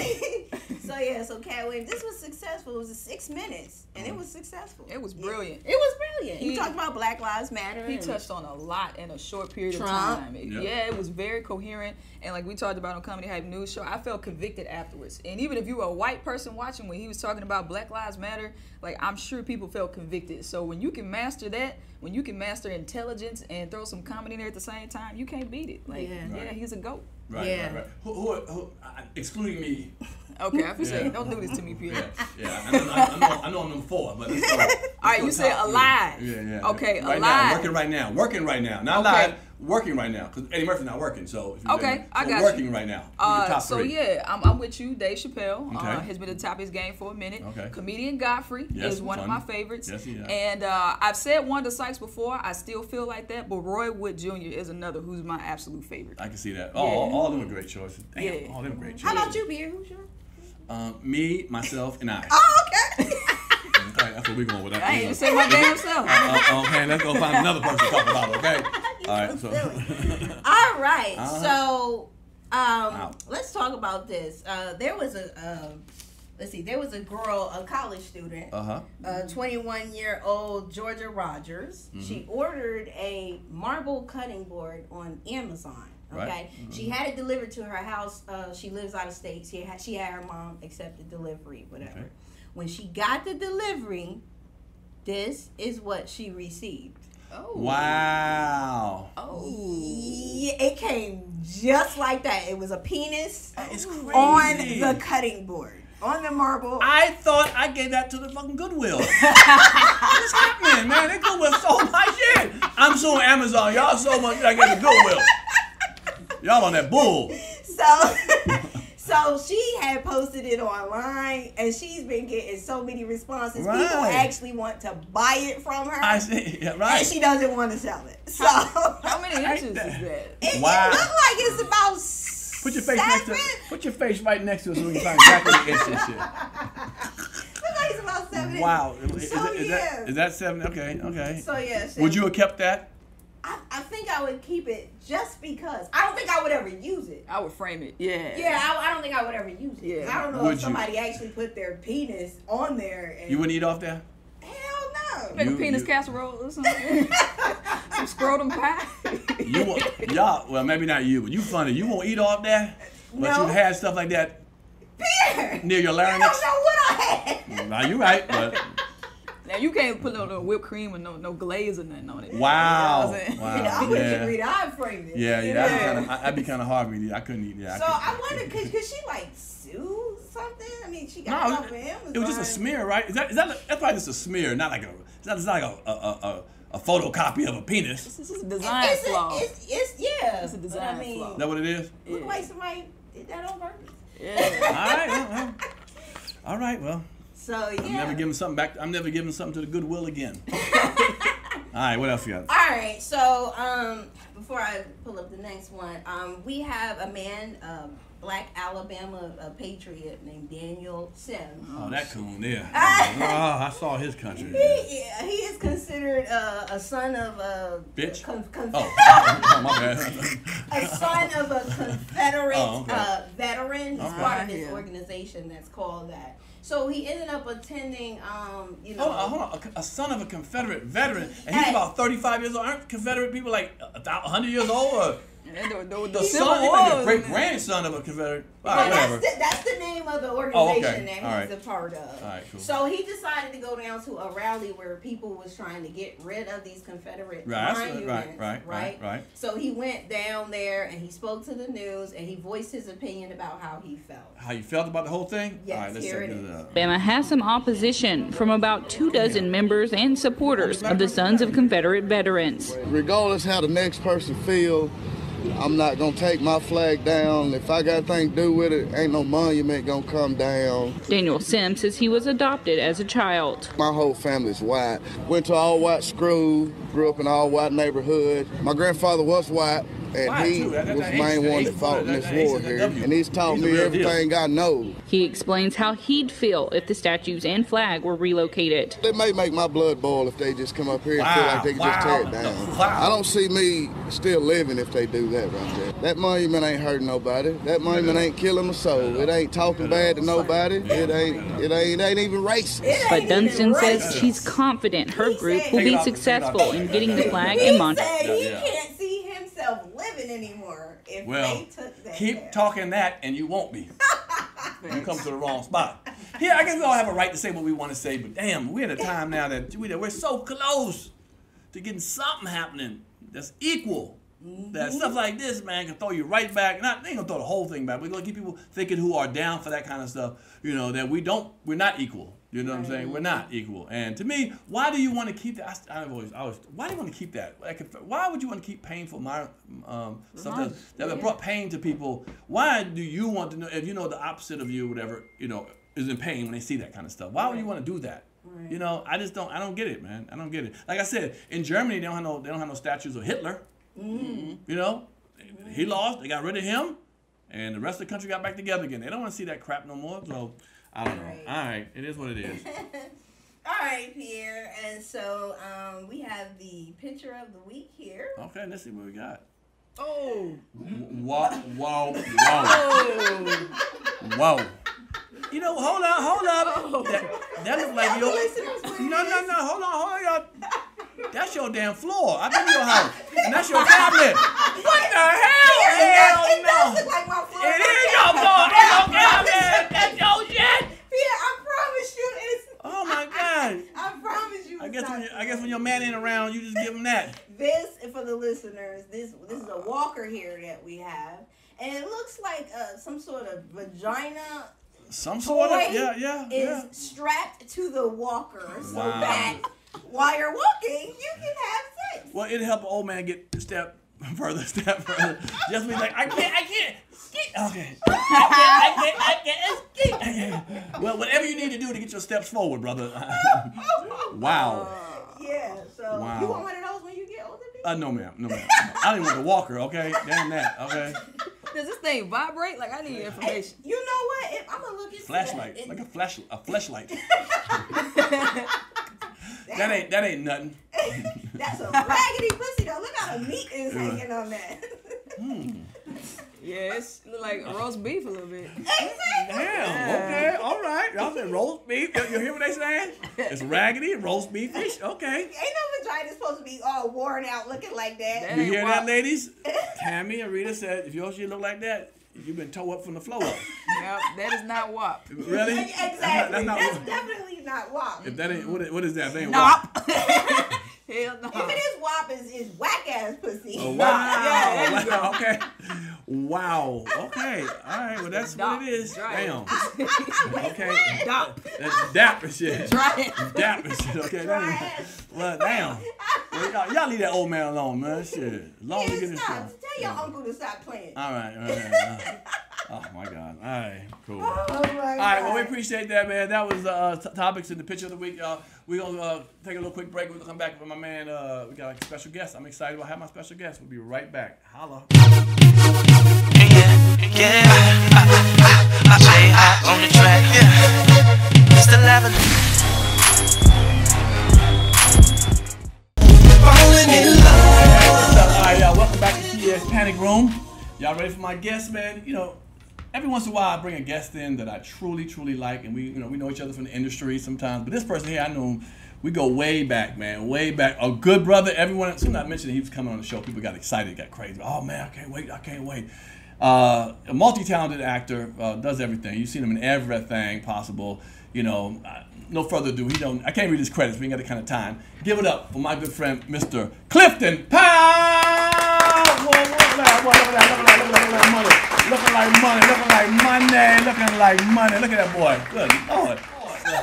So yeah, so Katt Williams, this was successful. It was six minutes, and it mm. was successful. It was brilliant. It was brilliant. He- He talked about Black Lives Matter. He touched on a lot in a short period Trump. of time. It- Yeah. Yeah, it was very coherent. And like we talked about on Comedy Hype News Show, I felt convicted afterwards. And even if you were a white person watching when he was talking about Black Lives Matter, like I'm sure people felt convicted. So when you can master that, when you can master intelligence and throw some comedy in there at the same time, you can't beat it. Like, Yeah. yeah, Right. he's a goat. Right, Yeah. right, right. Who, who, who, uh, excluding me. Okay, I feel Yeah. say, don't do this to me, Pierre. Yeah, yeah. I know, I know, I know I'm number four, but let's go. All right, you said alive. Yeah, yeah. Okay, right alive. Now, working right now. Working right now. Not Okay. live. Working right now. Because Eddie Murphy's not working, so. If you Okay, remember. I so got you. working right now. Uh, top so three? yeah, I'm, I'm with you. Dave Chappelle uh, has been at the top of his game for a minute. Okay. Comedian Godfrey Yes, is one funny. of my favorites. Yes, he is. And uh, I've said Wanda Sykes before. I still feel like that, but Roy Wood Jr. is another who's my absolute favorite. I can see that. Oh, all, Yeah. all of them are great choices. Damn, Yeah. all of them are great choices. How about you, Pierre? Who's your? Um, me, myself, and I. Oh, okay. Okay, that's what we're going with. That. I ain't even say my damn self. Uh, okay, let's go find another person to talk about. Okay. All right. So. All right. Uh-huh. So, um, Wow. let's talk about this. Uh, there was a, um, let's see, there was a girl, a college student, Uh huh. uh, 21 year old Georgia Rogers. Mm-hmm. She ordered a marble cutting board on Amazon. Okay, Right. Mm-hmm. she had it delivered to her house. Uh, she lives out of state. She had she had her mom accept the delivery, whatever. Okay. When she got the delivery, this is what she received. Oh. Wow. Oh. Yeah, it came just like that. It was a penis crazy. on the cutting board, on the marble. I thought I gave that to the fucking Goodwill. What's happening, man? They Goodwill sold my shit. I'm suing Amazon. Y'all so much I gave the Goodwill. Y'all on that bull. So, so she had posted it online, and she's been getting so many responses. People actually want to buy it from her, I see. Yeah, and she doesn't want to sell it. So, How many inches is that. that? it, Wow. it looked like it's about. Put your face next to seven. put your face right next to it so we can find exactly the inch and shit. Looked like it's about seven. Wow. Is, So is, is yeah. that, is that seven? Okay, okay. so yeah. so- Would you have kept that? I, I think I would keep it just because. I don't think I would ever use it. I would frame it. Yeah. Yeah, I, I don't think I would ever use it. Yeah. I don't know Would if you? somebody actually put their penis on there. And, You wouldn't eat off that? Hell no. Make You- a penis you- casserole or something. Some scrotum pie. You won't, y'all. Well, maybe not you, but you funny. You won't eat off that, but No. you've had stuff like that Pierre, near your larynx? I don't know what I had. Now you right, but Now you can't put no, no whipped cream or no no glaze or nothing on it. wow, You know what I'm saying? wow, I wouldn't yeah, agree to I framed it. yeah, you yeah. know? That'd be kind of, that'd be kind of hard for me. I couldn't eat. Yeah. So couldn't- I wonder, could, could she like sue something? I mean, she got No, it off it, Amazon. it was just a smear, right? Is that is that that's probably just a smear, not like a it's not, it's not like a a, a, a a photocopy of a penis. Is This is a design It's, flaw. a, it's, it's yeah. It's a but design I mean, flaw. that what it is? look like somebody did that on purpose. Yeah. right, well, well. all right. Well, So yeah. I'm never giving something back. I'm never giving something to the Goodwill again. all right, what else you got? All right, so um, before I pull up the next one, um, we have a man, a black Alabama a patriot named Daniel Sims. Oh, that coon there. oh. I saw his country. He, he is considered uh, a son of a Bitch? con- con- Oh, oh, my bad. a son of a Confederate Oh, okay. uh, veteran. He's Okay. part of this organization that's called that. So he ended up attending, um, you know. Hold on, hold on. A, a son of a Confederate veteran, and he's about 35 years old. Aren't Confederate people like a, 100 years old? Or And the, the, the Son, he War. might be a great grandson of a Confederate. All Well, that's, whatever. the, that's the name of the Oh, organization okay. that he's All right. a part of. All right, cool. So he decided to go down to a rally where people was trying to get rid of these Confederate Right, line right, units, right, right, right, right. So he went down there and he spoke to the news and he voiced his opinion about how he felt. How you felt about the whole thing? Yes, All right, let's here check it this is. out. Alabama has some opposition from about two dozen members and supporters of the Sons of Confederate Veterans. regardless how the next person feel, I'm not gonna take my flag down. If I got anything to do with it, ain't no monument gonna come down. Daniel Sims says he was adopted as a child. My whole family's white. Went to all white school, grew up in all white neighborhood. My grandfather was white, and White, he. That- that- was the main one that that fought in this that war here. And he's taught He's me real deal. everything I know. He explains how he'd feel if the statues and flag were relocated. It may make my blood boil if they just come up here and feel like they can just tear it wow, down. wow. I don't see me still living if they do that right there. That monument ain't hurting nobody. That monument ain't killing a soul. It ain't talking bad to nobody. It ain't. It ain't. It ain't even racist. It But ain't Dunstan even says she's confident her group will be off, take it successful in getting the flag He in Montreal. Said he Yeah. can't see himself living anymore if Well, they took that keep talking that, and you won't be. you come to the wrong spot. Yeah, I guess we all have a right to say what we want to say, but damn, we're at a time now that we, that we're so close to getting something happening that's equal. That mm-hmm. stuff like this, man, can throw you right back. Not they ain't gonna throw the whole thing back. We're gonna keep people thinking who are down for that kind of stuff. You know that we don't, we're not equal. You know what I'm saying? We're not equal. And to me, why do you want to keep that? I, always, I always, why do you want to keep that? Like, if, why would you want to keep painful my um, stuff that, that brought pain to people? Why do you want to know if you know the opposite of you, whatever, you know, is in pain when they see that kind of stuff? Why would you want to do that? You know, I just don't. I don't get it, man. I don't get it. Like I said, in Germany, they don't have no. They don't have no statues of Hitler. You know, he lost. They got rid of him, and the rest of the country got back together again. They don't want to see that crap no more. So I don't know. Right. All right, it is what it is. All right, Pierre. And so um, we have the picture of the week here. Okay, let's see what we got. Oh. Whoa, whoa, whoa, whoa. You know, hold on, hold up. That, that looks like your. No, no, no. Hold on, hold on. That's your damn floor. I've been to your house, and that's your cabinet. What the hell? Hell it does look like my floor. It is your floor. It's your cabinet. That's your shit. Pierre, I promise you, it's. Oh my God. I promise you. I guess when you, I guess when your man ain't around, you just give him that. this for the listeners. This this is a walker here that we have, and it looks like uh, some sort of vagina Some sort of yeah, yeah, is yeah. strapped to the walker so Wow. that while you're walking, you can have sex. Well, it'll help an old man get step further, step further. Just be like, I can't, I can't. Skeet. Okay. I can't, I can't, skeet. I can't. Well, whatever you need to do to get your steps forward, brother. wow. Yeah. So Wow. you want one of those when you get older? Pete? Uh, no, ma'am. No, ma'am. I don't even want the walker, okay? Damn that, okay? Does this thing vibrate? Like I need Hey, information. you know what? If I'm gonna look into Flashlight. that. Like a flash, a flashlight. That ain't, that ain't nothing. That's a raggedy pussy though. Look how the meat is hanging on that. Yes, look like roast beef a little bit. exactly. Damn, okay, all right. Y'all said roast beef. You, you hear what they saying? It's raggedy, roast beef fish. Okay. Ain't no vagina supposed to be all worn out looking like that. That You hear wop. that, ladies? Tammy and Rita said, if your shit look like that, you've been toe up from the floor up. Yep, that is not WAP. Really? That's not- Exactly. That's not, That's definitely not WAP. if that ain't, what, is- what is that? If that ain't Nop. WAP. Hell no. If it is WAP, it's, it's whack ass pussy. Oh, wow. Yeah. wow. Okay. Wow. Okay. All right. Well, that's what it is. Dry. Damn. Okay. Dop. That's dap and shit. Try it. Dap and shit. Okay. That ain't, well, damn. Well, y'all, y'all leave that old man alone, man. Shit. Long as he get his stop. Tell your uncle to stop playing. All right. All right. uh, oh my God. All right. Cool. All Oh my right, well, we appreciate that, man. That was uh, t- topics in the picture of the week. Uh, we're going to uh, take a little quick break. We're going to come back with my man. Uh, we got a special guest. I'm excited about having my special guest. We'll be right back. Holla. Yeah, yeah. I, I, I hot on the track. Yeah. It's the level. Falling in love. All right, y'all. Welcome back to PS Panic Room. Y'all ready for my guest, man? You know, every once in a while I bring a guest in that I truly, truly like, and we, you know, we know each other from the industry sometimes. But this person here, I know him We go way back, man, way back. A good brother. Everyone, soon I mentioned he was coming on the show, people got excited, got crazy. Oh man, I can't wait, I can't wait. Uh, a multi-talented actor, uh, does everything. You've seen him in everything possible. You know, uh, no further ado. He don't. I can't read his credits. We ain't got the kind of time. Give it up for my good friend, Mr. Clifton Powell. Like money, looking like money, looking like money. Look at that boy. Good lord.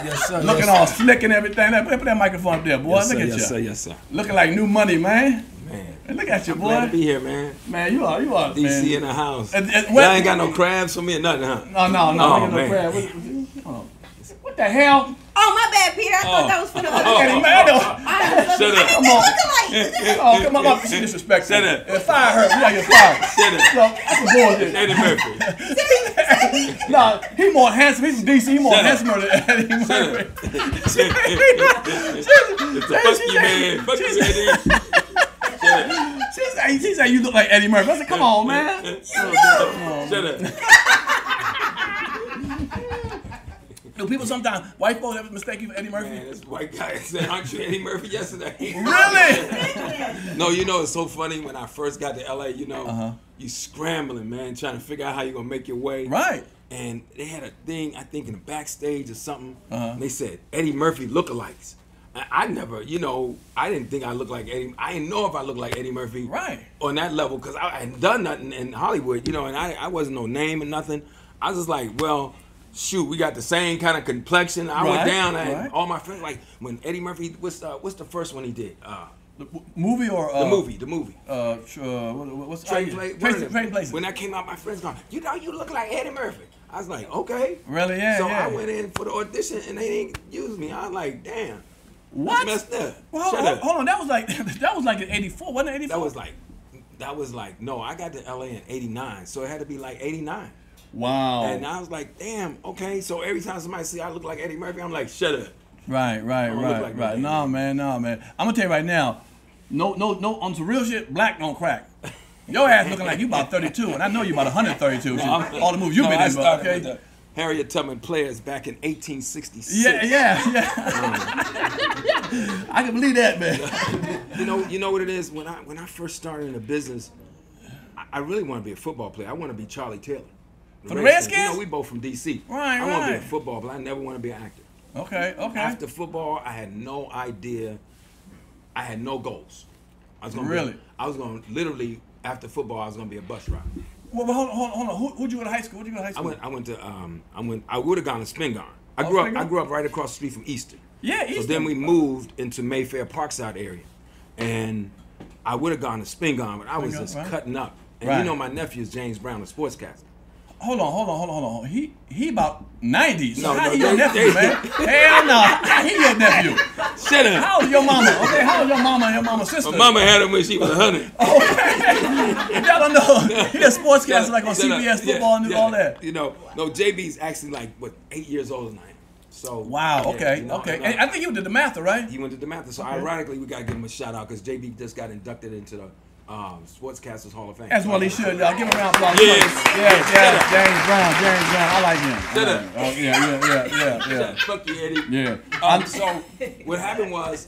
Yes, sir. Looking all slick and everything. Put put that microphone up there, boy. Yes, look sir. at Yes, you. sir. Yes, sir. Looking like new money, man. Man, And look at you, boy. glad to be here, man. Man, you are, you are, DC man. in the house. And- and Y'all ain't got no crabs for me or nothing, huh? No, no, no. Oh, no man. crab. What, what, what the hell? Oh my bad, Peter. I thought Oh. that was for the. Look at him, man. I don't- I, Shut up. Come didn't on. like. Oh, come on, up. She disrespectful. Shut up. If fire her, yeah, you're fired. Shut up. So, that's some bullshit. Eddie Murphy. no, he more handsome. He's from DC. He more Shut up. than Eddie Shut Murphy. up. It's a fuck you, man. Fuck you, Eddie. She say, she say you look like Eddie Murphy. I said, come on, man. Shut up. Do people sometimes, white folks ever mistake you for Eddie Murphy? Man, this white guy said, aren't you Eddie Murphy yesterday? Really? No, you know it's so funny when I first got to LA. You know, Uh-huh. you scrambling, man, trying to figure out how you're gonna make your way. Right. And they had a thing, I think, in the backstage or something. Uh-huh. They said Eddie Murphy lookalikes. I, I never, you know, I didn't think I looked like Eddie. I didn't know if I looked like Eddie Murphy. Right. On that level, because I, I hadn't done nothing in Hollywood, you know, and I, I wasn't no name or nothing. I was just like, well, shoot, we got the same kind of complexion. I Right, went down, and right. all my friends like when Eddie Murphy. What's uh, what's the first one he did? Uh, The movie or uh, the movie, the movie. Uh, uh, what, what- what's Trading Pla- one Trading- of them. Trading Places. When that came out, my friends gone, you know, you look like Eddie Murphy. I was like, okay. Really? Yeah, So yeah. I went in for the audition and they didn't use me. I was like, damn. what? That's messed up. Well, hold, up. hold on, that was like that was like in '84, wasn't it? '84. That was like, that was like, no, I got to LA in 89. So it had to be like 89. Wow. And I was like, damn, okay. So every time somebody see I look like Eddie Murphy, I'm like, shut up. Right, right, right, like right. No, man, no, man. I'm gonna tell you right now, no, no, no. On some real shit, black don't crack. Your ass looking like you about 32, and I know you about 132. I'm- all the moves you've No, been I in, but, okay. with the Harriet Tubman players back in 1866. Yeah, yeah, yeah. Mm. I can believe that, man. You know, you know what it is. When I when I first started in the business, I, I really want to be a football player. I want to be Charlie Taylor. For the You Redskins? know, we both from DC. Right, I want to be right. a football, but I never want to be an actor. Okay, okay. After football, I had no idea. I had no goals. I was gonna Really? Be, I was gonna literally after football, I was gonna be a bus driver. well, but hold on, hold on, hold on. Who, who'd you go to high school? Who'd you go to high school? I went. I went to. Um. I went. I would have gone to Spingarn. I Oh, grew up. I grew up right across the street from Eastern. yeah, So then we moved into Mayfair Parkside area, and I would have gone to Spingarn, but I was Spingarn, just right. cutting up. And Right. you know my nephew is James Brown, the sportscaster. Hold on, hold on, hold on, hold on. He he about 90. So No, how no, he your nephew, man? Hell no. How he your nephew? Shut up. How old your mama? Okay, how old your mama and your mama's sister? My mama had him when she was 100. Okay. Y'all don't know. He a sportscaster like on. CBS Yeah, football and yeah. all that. You know, no, JB's actually like what eight years older than I am. So Wow. yeah, Okay. you know, okay. uh, I think you did the math, right? he went to the math. So ironically, we gotta give him a shout out because JB just got inducted into the um, Sportscasters Hall of Fame. As well he should. Y'all give him a round of applause. Yes, Yeah, yes, yeah. James Brown. James Brown. I like him. Shut up. Oh, yeah, yeah, yeah, yeah, yeah. Fuck you, Eddie. Yeah. Um, so what happened was,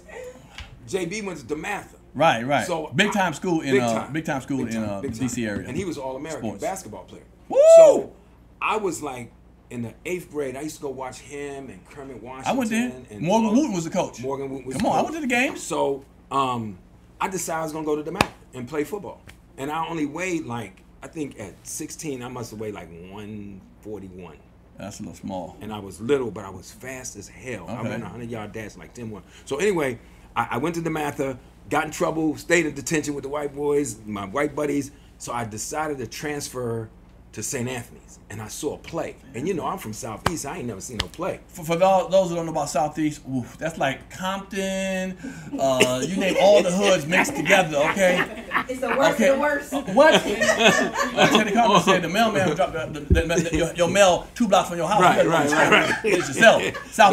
JB went to DeMatha. Right, right. So big time school in big uh, time. big time school Big in time, uh, big. DC area. and he was all American Sports. basketball player. Woo! So I was like in the eighth grade. I used to go watch him and Kermit Washington. I went there. And Morgan Wooten was the coach. Morgan Wooten was Come on, I went to the games. So um, I decided I was gonna go to DeMatha and play football. And I only weighed like I think at 16 I must have weighed like 141. That's a little small. and I was little, but I was fast as hell. I ran a 100 yard dash like 10 1. So, anyway, I, I went to DeMatha, got in trouble, stayed in detention with the white boys, my white buddies. So, I decided to transfer to St. Anthony's. And I saw a play. And you know, I'm from Southeast, I ain't never seen no play. For, for those, those who don't know about Southeast, oof, that's like Compton. Uh, you name all the hoods mixed together, okay? It's the worst Okay. of the worst. What? uh, Teddy Carter said the mailman dropped the, the, the, the, your, your mail two blocks from your house. Right, You right, right, right. Get it yourself.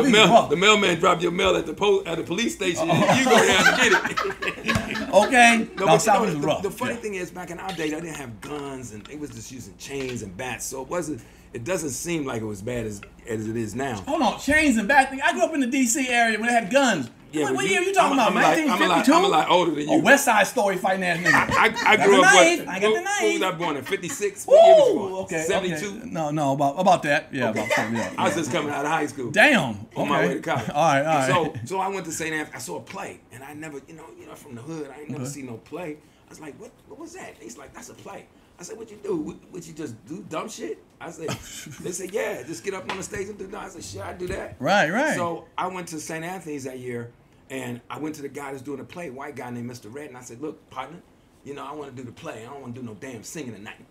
The, mail, rough. the mailman dropped your mail at the po- at the police station. and You go down to get it. okay. No, No, but you know, is the, rough. the funny Yeah. thing is, back in our day, they didn't have guns, and they was just using chains and bats. So it wasn't. It doesn't seem like it was bad as as it is now. Hold on, chains and thing. I grew up in the D.C. area when they had guns. Yeah, what year you talking I'm- about? I'm a lot- I'm a lot- 1952? I'm a lot older than Oh, you. West Side Story fighting ass nigga. I, I Got grew up. knife. I got the what- When was knife. I born in '56? What year was you Woo! Okay. '72. okay. No, no, about about that. Yeah, about yeah. I was just coming out of high school. Damn. on my way to college. All right, all right. So, so I went to St. Anthony. I saw a play, and I never, you know, you know, from the hood, I ain't never uh-huh. seen no play. I was like, what, what was that? He's like, that's a play. I said, what you do? Would, would you just do dumb shit? I said, they said, yeah, just get up on the stage and do that. I said, sure, I do that. Right, right. So I went to St. Anthony's that year, and I went to the guy that's doing the play, white guy named Mr. Red, and I said, look, partner, you know, I want to do the play. I don't want to do no damn singing tonight.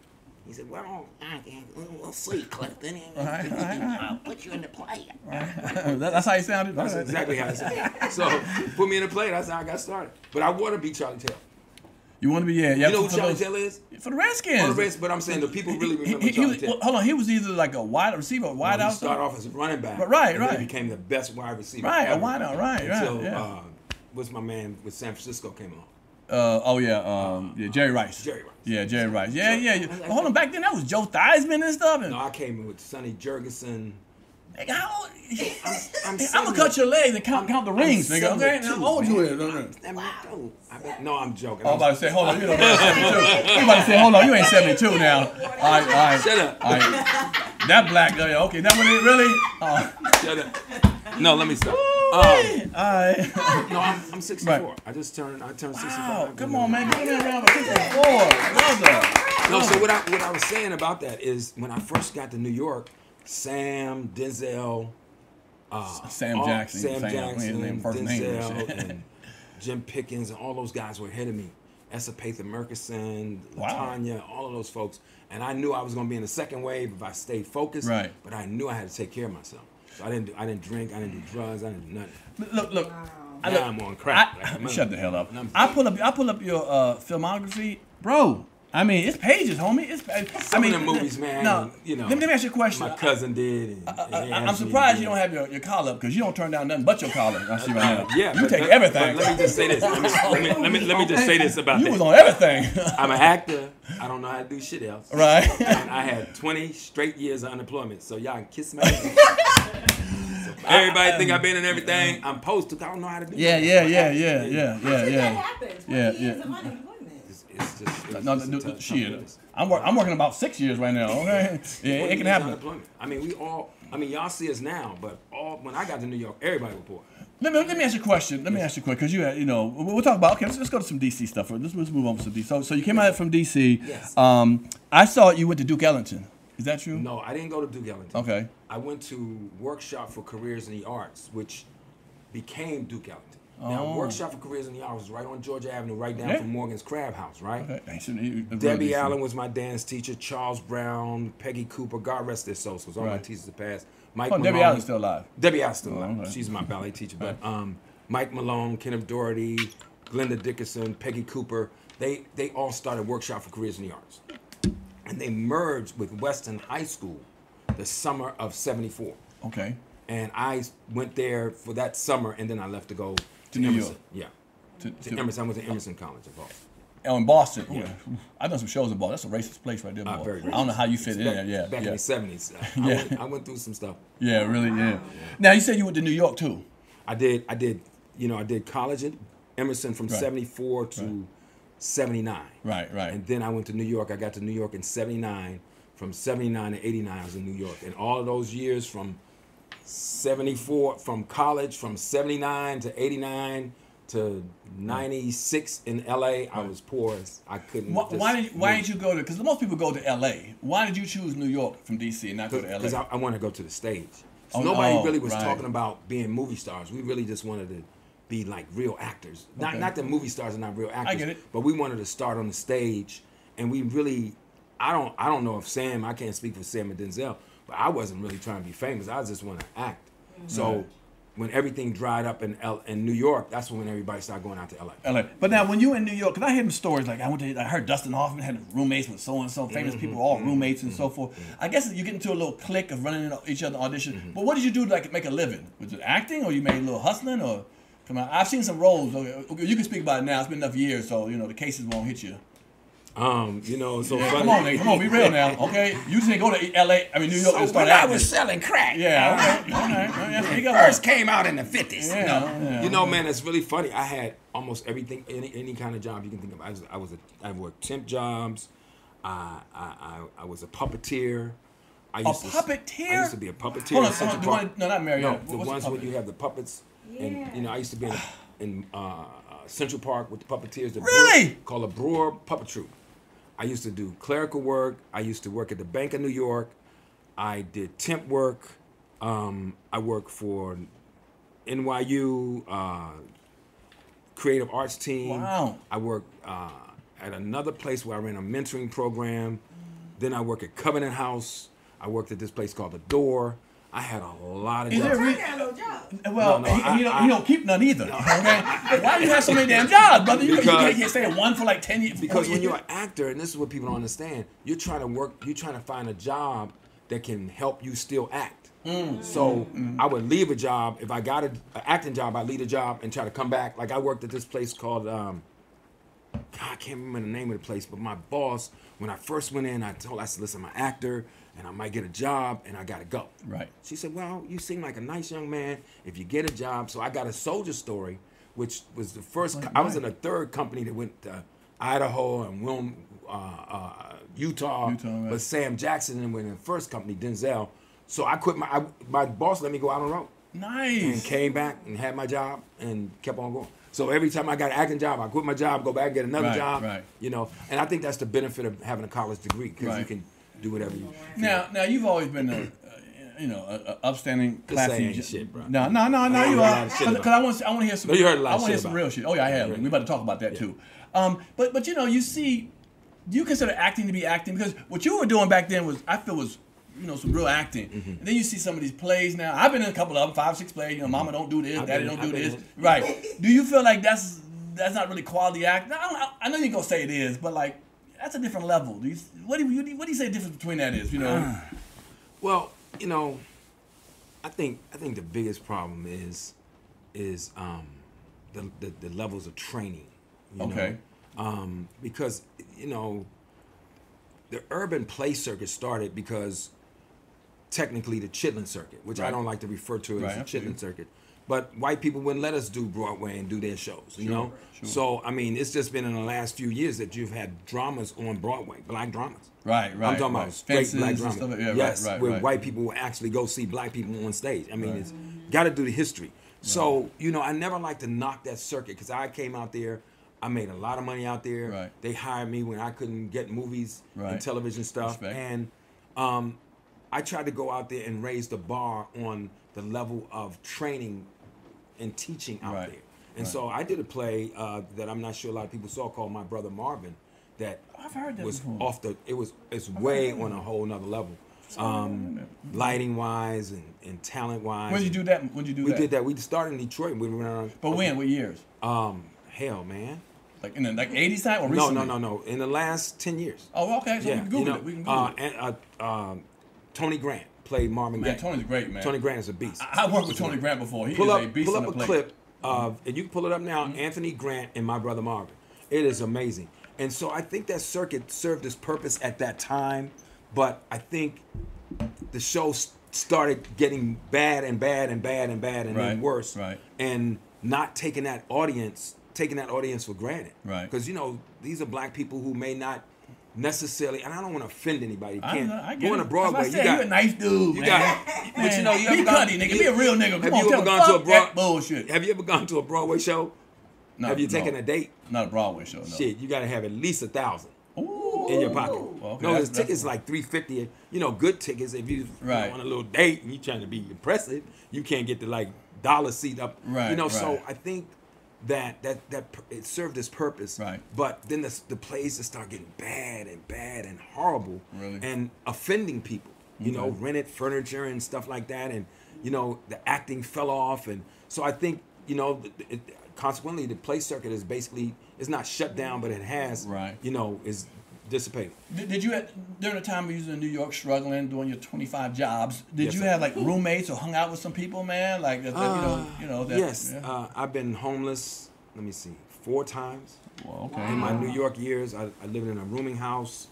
He said, well, I can, we'll see, Clifton. Right, right, right. I'll put you in the play. That- that's how you sounded. That's exactly how it sounded. So put me in the play. That's how I got started. But I want to be Charlie Taylor. You want to be yeah, yeah. You know who for Charlie those- Taylor is? For the Redskins. Oh, the Reds, but I'm saying the people really remember he- he Charlie Taylor. hold on, he was either like a wide receiver, or wide he out. started off as a running back. But right, right. became the best wide receiver. Right, a ever. wide out, right, right, Until, yeah. uh, what's my man with San Francisco came along? Uh, oh yeah, um, yeah, Jerry Rice. Jerry Rice. Yeah, Jerry Rice. Yeah, yeah. yeah. But hold on, back then that was Joe Theismann and stuff. And, No, I came in with Sonny Jurgensen. Nigga, how old? I'm, I'm gonna cut your legs and count count the rings, nigga. Okay, Seventy-two, how old you man. is? Okay. I'm, I'm, I bet, no, I'm joking. I'm about to say, hold on, you know, you ain't 72. You about to say, hold on, you ain't 72 now. All right, all right. Shut up. All right. That black, oh, yeah, okay, that one, it really? Oh, Shut up. No, let me stop. Um, all right. no, I'm, I'm 64. Right. I just turned. I turned 65. Wow, come on, man, give me that round of 54. Brother. No, so what I what I was saying about that is when I first got to New York, Sam, Denzel, uh, Sam all- Jackson, Sam Sam, Jackson, name, and Denzel, shit. and Jim Pickens, and all those guys were ahead of me. S. Epatha Merkerson, Wow. Latanya, all of those folks. And I knew I was going to be in the second wave if I stayed focused. Right. But I knew I had to take care of myself. So I didn't. Do, I didn't drink. I didn't do drugs. I didn't do nothing. Look, look. I, look, I'm on crack. I, like mother- shut the hell up. I'm- I pull up. I pull up your uh, filmography, bro. I mean, it's pages, homie. It's. I Some mean, of the movies, man. No, you know. Let me, let me ask you a question. My cousin did. Uh, and, and I, he am surprised to you do don't have your, your collar up because you don't turn down nothing but your collar. I see right now. Yeah, you take let- everything. Let me just say this. Let me, let me, let me, let me just say this about you that. was on everything, I'm an actor. I don't know how to do shit else. right? And I had 20 straight years of unemployment. So y'all can kiss my ass. So Everybody think I've been in everything. I'm supposed to. I don't know how to do yeah, it. yeah, yeah, yeah, yeah, yeah, yeah. Yeah, Yeah, yeah. Years of unemployment. It's, just, it's No, just no, tough shit. I'm work, I'm working about six years right now. Okay, yeah, 20 it can happen. I mean, we all. I mean, y'all see us now, but all when I got to New York, everybody was poor. Let me let me ask you a question. Let me ask you a question because you had, you know we'll we'll talk about okay. Let's, let's go to some DC stuff. Let's, let's move on to some DC. So so you came out from DC. Yes. Um, I saw you went to Duke Ellington. Is that true? No, I didn't go to Duke Ellington. Okay. I went to Workshop for Careers in the Arts, which became Duke Ellington. Now, Oh. Workshop for Careers in the Arts was right on Georgia Avenue, right down Yeah. from Morgan's Crab House, right? Okay. I shouldn't- you- you- Debbie. Allen was my dance teacher. Charles Brown, Peggy Cooper, God rest their souls, because all my Right. teachers have passed. Mike Oh, Debbie Malone- Allen's still alive. Debbie Allen's still Oh, alive. okay. She's my ballet teacher. But um, Mike Malone, Kenneth Doherty, Glenda Dickerson, Peggy Cooper, they they all started Workshop for Careers in the Arts, and they merged with Western High School the summer of '74 Okay. and I went there for that summer, and then I left to go to, New Emerson. York. Yeah, To, to to, Emerson. I went to Emerson College of Boston. oh, in Boston. Yeah. Ooh, I've done some shows in Boston. That's a racist place right there, Uh, I don't know how you fit in back, there. Yeah. back yeah. in the seventies. I, Yeah. went, I went through some stuff. yeah, really. Yeah. Now you said you went to New York too. I did. I did. You know, I did college at Emerson from Right. '74 to '79. Right. Right. And then I went to New York. I got to New York in '79. From '79 to '89, I was in New York, and all of those years from '74, from college, from '79 to '89 to '96 in LA, I was poor. I couldn't. Why, why did Why did you go to? Because most people go to L.A. Why did you choose New York from D.C. and not go to Because L.A.? I, I want to go to the stage. So Oh, nobody oh, really was right. talking about being movie stars. We really just wanted to be like real actors. Not Okay. not that movie stars are not real actors. I get it. But we wanted to start on the stage, and we really, I don't I don't know if Sam. I can't speak for Sam and Denzel, but I wasn't really trying to be famous. I just want to act. Mm-hmm. So. When everything dried up in L- in New York, that's when everybody started going out to LA. LA. But now, when you in New York, because I hear them stories like I went to, I heard Dustin Hoffman had roommates with so and so famous people, all mm-hmm. roommates and mm-hmm. so forth. I guess you get into a little clique of running into each other audition. But what did you do to like make a living? Was it acting, or you made a little hustling, or come on? I've seen some roles. Okay, okay, you can speak about it now. It's been enough years, so you know the cases won't hit you. Um, you know, so funny. Come on, nigga. Come on, be real now. Okay, you just didn't go to L.A. I mean New York So and start when I was selling crack, yeah. Okay. All right. All right. There you go. first came out in the fifties. Yeah, yeah. You know, man, it's really funny. I had almost everything, any any kind of job you can think of. I was, I was a, I worked temp jobs. I, I, I, I was a puppeteer. I A used to, puppeteer? I used to be a puppeteer. Hold on, in Central hold on, the Park. one- no, not Marriott. No, the What's ones where you have the puppets. And Yeah. you know, I used to be in, in uh, uh, Central Park with the puppeteers. The Really? Brewer, called a Brewer Puppet Troupe. I used to do clerical work. I used to work at the Bank of New York. I did temp work. Um, I worked for NYU uh, Creative Arts Team. Wow. I worked uh, at another place where I ran a mentoring program. Then I worked at Covenant House. I worked at this place called The Door. I had a lot of Is jobs. there re- no job. Well, No, no, he, I- he, don't, I- he don't keep none either. Okay, why do you have so many damn jobs, brother? You, you Because- can't, can't stay at one for like ten years. Because when you're an actor, and this is what people don't understand, you're trying to work, you're trying to find a job that can help you still act. Mm. So I would leave a job if I got a, an acting job. I would leave a job and try to come back. Like I worked at this place called um, God, I can't remember the name of the place, but my boss, when I first went in, I told I said, "Listen, I'm an actor, and I might get a job, and I gotta go." Right. She said, "Well, you seem like a nice young man. If you get a job, so I got a soldier story, which was the first. co- I was in a third company that went to Idaho and Wilm, uh, uh, Utah, Utah, right. but Sam Jackson and went in the first company, Denzel. So I quit my I, my boss let me go out on the road Nice. and came back and had my job and kept on going. So every time I got an acting job, I quit my job, go back, get another Right, job. right. You know, and I think that's the benefit of having a college degree because you can do whatever you. Now, now you've always been a, you know, a, a upstanding, classy. shit, bro. No, no, no, no. I You are lot of shit because I want I want to hear some. No, you heard a lot I want to hear some real it. shit. Oh yeah, I have. Yeah. We about to talk about that too. Um, but but you know, you see, do you consider acting to be acting? Because what you were doing back then was, I feel, was you know some real acting. Mm-hmm. And then you see some of these plays now. I've been in a couple of them, five, six plays. You know, Mama don't do this, I've Daddy been- don't do this. Right? Do you feel like that's that's not really quality acting? I, don't, I know you're gonna say it is, but like that's a different level. Do you, what do you what do you say the difference between that is? You know. Well, you know, I think I think the biggest problem is is um, the, the the levels of training. You Okay. Know? Um, because you know, the urban play circuit started because technically the Chitlin circuit, which I don't like to refer to as Right, the. Chitlin circuit. But white people wouldn't let us do Broadway and do their shows, you Sure, know. sure. So I mean, it's just been in the last few years that you've had dramas on Broadway, black dramas. Right, right. I'm talking right. about straight Fences black and drama. stuff like- yeah, yes, right, right, where white people will actually go see black people on stage. I mean, it's got to do the history. So you know, I never like to knock that circuit because I came out there. I made a lot of money out there. Right. They hired me when I couldn't get movies Right. and television stuff, Respect. and um, I tried to go out there and raise the bar on the level of training and teaching out Right. there. And Right. so I did a play uh, that I'm not sure a lot of people saw called My Brother Marvin. That I've heard that was before. off the. It was it's way on a whole nother level, um, lighting wise and, and talent wise. When did you do that? When did you do We that? We did that. We started in Detroit. We went around. But when? What years? Um, hell, man. Like in the like 80s time or recently? no, no, no. no. In the last ten years. Oh, okay. So we yeah, can Google you know, it. We can Google uh, it. and, uh, um, Tony Grant played Marvin Gaye. Tony's great, man. Tony Grant is a beast. I, I worked with Tony Grant before. He pull is up, a beast pull up a plate. clip of, and you can pull it up now. Mm-hmm. Anthony Grant and my brother Marvin. It is amazing, and so I think that circuit served its purpose at that time, but I think the show started getting bad and bad and bad and bad and then worse, right. and not taking that audience, taking that audience for granted, Right. Because you know these are black people who may not necessarily, and I don't want to offend anybody. You I, can't I get going it. to Broadway. I you got you a nice dude, you man. got, but you know, you be ever gone, cutty, nigga. Be a real nigga. Come have on, you ever gone to a broad bullshit? Have you ever gone to a Broadway show? No, have you no. taken a date? Not a Broadway show. No. Shit, you gotta have at least a thousand Ooh. in your pocket. Well, okay, no, his tickets that's- like three fifty. You know, good tickets. If you, you know, on a little date and you trying to be impressive, you can't get the like dollar seat up. Right, You know, so. I think that that that it served its purpose. Right. But then the the plays just start getting bad and bad and horrible. Really? And offending people. You know, rented furniture and stuff like that, and you know the acting fell off, and so I think you know, it, consequently, the play circuit is basically it's not shut down, but it has, Right. You know, is dissipating. Did, did you at, during the time you was in New York struggling doing your 25 jobs? Did Yes, you have like roommates or hung out with some people, man? Like that, that, you know, you know that. yes, yeah. uh, I've been homeless. Let me see, four times. Well, okay. In my New York years, I, I lived in a rooming house.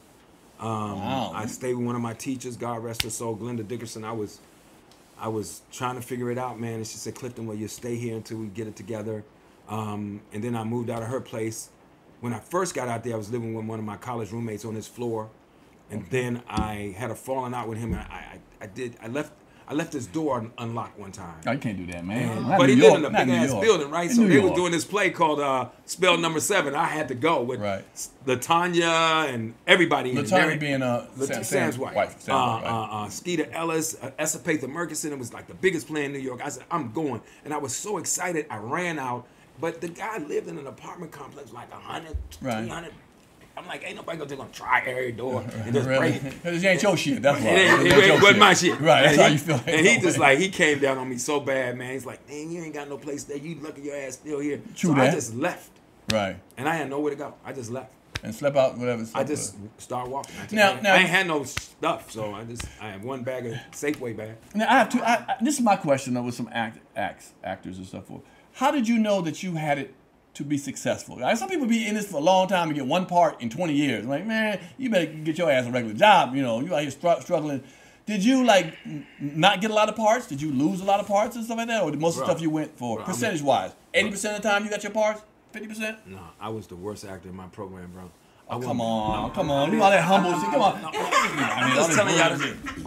Um, Wow. I stayed with one of my teachers, God rest her soul, Glenda Dickerson. I was, I was trying to figure it out, man. And she said, Clifton, well, you stay here until we get it together. Um, and then I moved out of her place. When I first got out there, I was living with one of my college roommates on his floor, and then I had a falling out with him. And I, I, I did, I left, I left his door unlocked one time. I you can't do that, man. And- but he New lived in a big ass building, right? In so New they was York. doing this play called uh, Spell Number Seven. I had to go with Right. Latanya and everybody. Latanya being, uh, Lat- Sam- Sam's, wife. wife, Sam's uh, uh, uh, Skeeter Ellis, uh, S. Epatha Merkerson. It was like the biggest play in New York. I said, I'm going. And I was so excited. I ran out. But the guy lived in an apartment complex like 100, Right. 300. I'm like, ain't nobody gonna, gonna try every door uh, and just Really? break it. Because it ain't your shit. That's why. It, ain't- It it, your wasn't my shit. Right. That's and how he, you feel. And he just like he came down on me so bad, man. He's like, man, you ain't got no place there. You lucky your ass still here." True so I just left, Right. and I had nowhere to go. I just left. And slept out, whatever. I just with. started walking. I, Now- I, now- I ain't had no stuff, so I just I have one bag of Safeway bag. Now I have two. I, I, this is my question though, with some act, acts, actors and stuff. How did you know that you had it to be successful? Like, some people be in this for a long time and get one part in twenty years. Like man, you better get your ass a regular job. You know, you out here str- struggling. Did you like not get a lot of parts? Did you lose a lot of parts and stuff like that, or did most of the stuff you went for Bro, I'm- percentage wise? Eighty percent of the time you got your parts. Fifty percent. No, I was the worst actor in my program, bro. Oh, come on, no, come on. You all that humble shit. Come on. I'm just telling this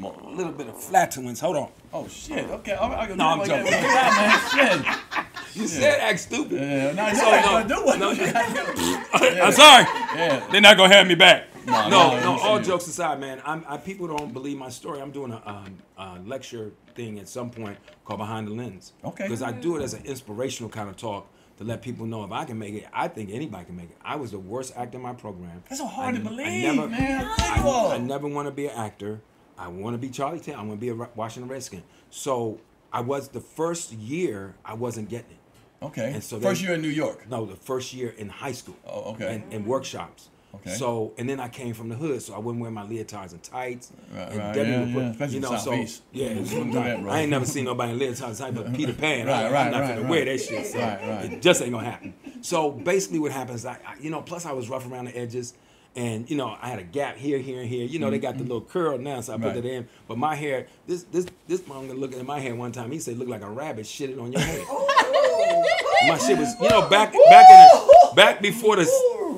y'all a little bit of flatulence. Hold on. Oh shit. Okay. Right. No, I'm Get joking. out, man. Shit. You said act stupid. Yeah, no, So, you ain't no, do what no. you I'm sorry. Yeah. They're not gonna have me back. No, No, no, no. all jokes aside, man, I'm, I people don't believe my story. I'm doing a, um, a lecture thing at some point called Behind the Lens. Okay. Because I do it as an inspirational kind of talk to let people know if I can make it, I think anybody can make it. I was the worst actor in my program. That's so hard I- to I believe, never- man. I. I never want to be an actor. I want to be Charlie Taylor. I want to be a Washington Redskin. So I was the first year I wasn't getting it. Okay. And so First they- year in New York. No, the first year in high school. Oh, okay. And, and workshops. Okay. So and then I came from the hood, so I wouldn't wear my leotards and tights. Right, and right, yeah, put, yeah, especially you know, so Southeast. yeah, You it's wouldn't do that, bro. I ain't never seen nobody in leotards and tights but Peter Pan. Right, I, right, I'm not right, gonna wear that shit. So Right, right. It just ain't gonna happen. So basically, what happens, I, I, you know, plus I was rough around the edges. And you know, I had a gap here, here, and here. You know, they got the little curl now, so I put Mm-hmm. Right. it in. But my hair, this, this, this mom looking at my hair one time. He said, "Look like a rabbit shitted on your head." my shit was, you know, back, back in the, back before the,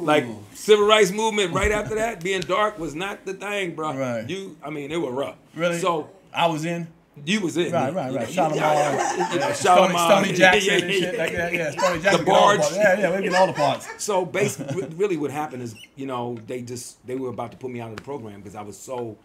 like civil rights movement. Right after that, being dark was not the thing, bro. Right. You, I mean, it was rough. Really? So I was in. You was in. Right, right, right. Shalimar, yeah, yeah, you know, Stoney, Shalimar, Jackson yeah, and yeah, shit yeah. like that. Yeah, Stoney Jackson. The barge. Yeah, yeah, we get all the parts. So basically, really, what happened is, you know, they just they were about to put me out of the program because I was so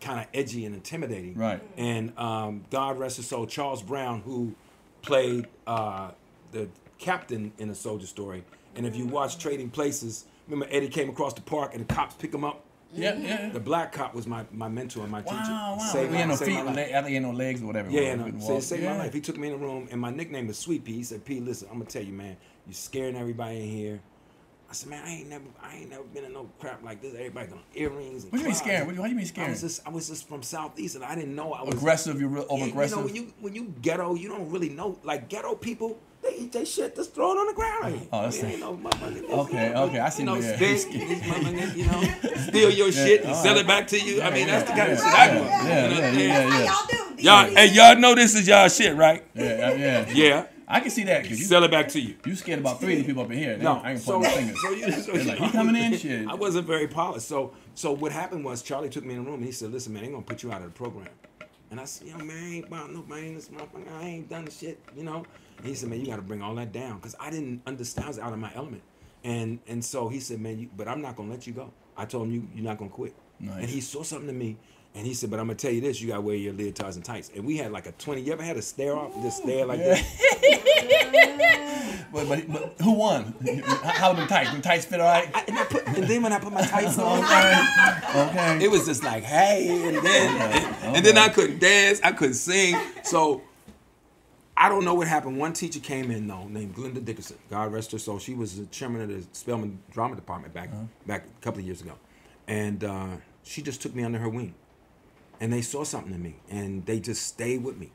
kind of edgy and intimidating. Right. And um, God rest his soul, Charles Brown, who played uh, the captain in a Soldier Story. And if you watch Trading Places, remember Eddie came across the park and the cops pick him up. Yeah, yeah. The black cop was my, my mentor and my teacher. Wow, wow. Saved we my- had no saved feet, my life. le- he had no legs or whatever. Yeah, was. yeah, Couldn't no. So it saved Yeah. my life. He took me in the room, and my nickname is Sweet Pea. He said, "P, listen, I'm gonna tell you, man, you're scaring everybody in here." I said, "Man, I ain't never, I ain't never been in no crap like this. Everybody got earrings." And What do you mean clouds. scaring? What do you- how you mean I was just, I was just from southeast, and I didn't know I was Aggressive, you're real Yeah, over You aggressive. know, when you when you ghetto, you don't really know. Like ghetto people, they eat their shit, just throw it on the ground. Oh, that's I mean, it. ain't no motherfucking- Okay, okay, I see You know, what- yeah. steak, these motherfuckers, you know, steal your shit and all sell right. it back to you. I mean, Yeah, that's the kind of yeah, shit I yeah, do. yeah, You yeah, know, yeah, yeah. Y'all do. Y'all, hey, y'all know this is y'all shit, right? Yeah, yeah. Yeah. I can see that because you, Sell it back to you. you scared about three of the people up in here. No, I can so, point my fingers. so you, so They're like, he coming in? Shit. I wasn't very polished. So, so what happened was Charlie took me in the room and he said, "Listen, man, they gonna put you out of the program." And I said, "Yo, man, I ain't about nobody in this motherfucker. I ain't done the shit, you know." And he said, "Man, you got to bring all that down because I didn't understand. I was out of my element." And and so he said, "Man, you, but I'm not gonna let you go." I told him, "You you're not gonna quit." Nice. And he saw something to me. And he said, but I'm gonna tell you this: you gotta wear your leotards and tights. And we had like a 20. You ever had a stare off? Just stare like Yeah. this. But, but, but who won? How them tights? Them tights fit all right? I, and, I put, and then when I put my tights on, Okay. Okay. it was just like, hey, and then and, and then I couldn't dance, I couldn't sing. So I don't know what happened. One teacher came in though, named Glenda Dickerson. God rest her soul. She was the chairman of the Spelman Drama Department back uh-huh. back a couple of years ago, and uh, she just took me under her wing, and they saw something in me, and they just stayed with me,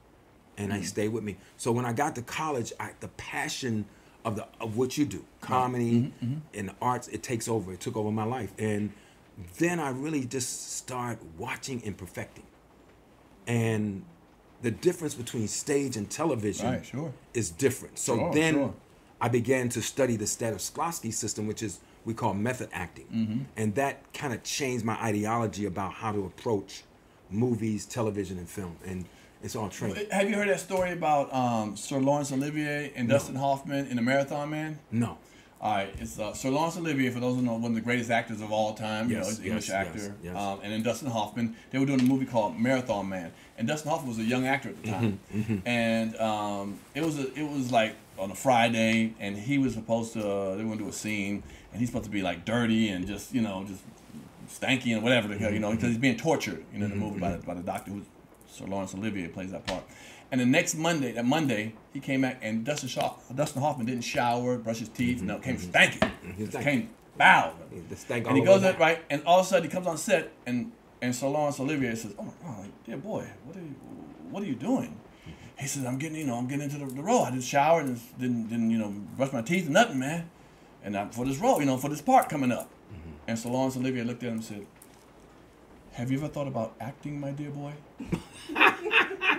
and they mm. stayed with me. So when I got to college, I, the passion of the of what you do, mm-hmm. comedy mm-hmm. Mm-hmm. and the arts. It takes over. It took over my life, and then I really just start watching and perfecting, and the difference between stage and television Right, sure. is different. So Sure, then sure. I began to study the Stanislavski system, which is we call method acting, Mm-hmm. and that kind of changed my ideology about how to approach movies, television, and film, and it's all training. Have you heard that story about um, Sir Laurence Olivier and Dustin Hoffman in The Marathon Man? No, All right, it's uh, Sir Laurence Olivier, for those who know, one of the greatest actors of all time. you know, Yes, he's an English yes, actor. yes. Um, and then Dustin Hoffman, they were doing a movie called Marathon Man, and Dustin Hoffman was a young actor at the time. Mm-hmm, And um, it was a, it was like on a Friday, and he was supposed to uh, they were gonna do a scene, and he's supposed to be like dirty and just you know just stanky and whatever the hell you know because he's being tortured you know in the movie by the, by the doctor who Sir Laurence Olivier plays that part. And the next Monday, that Monday, he came back and Dustin Shaw, Dustin Hoffman didn't shower, brush his teeth, no, came stanky. He stank. Came stank And he goes up right, and all of a sudden he comes on set, and and Laurence Olivier says, "Oh my God, like, dear boy, what are you, what are you doing?" He says, "I'm getting, you know, I'm getting into the, the role. I just showered and didn't, didn't, you know, brush my teeth, or nothing, man. And I, for this role, you know, for this part coming up." And Sir Laurence Olivier looked at him and said, "Have you ever thought about acting, my dear boy?"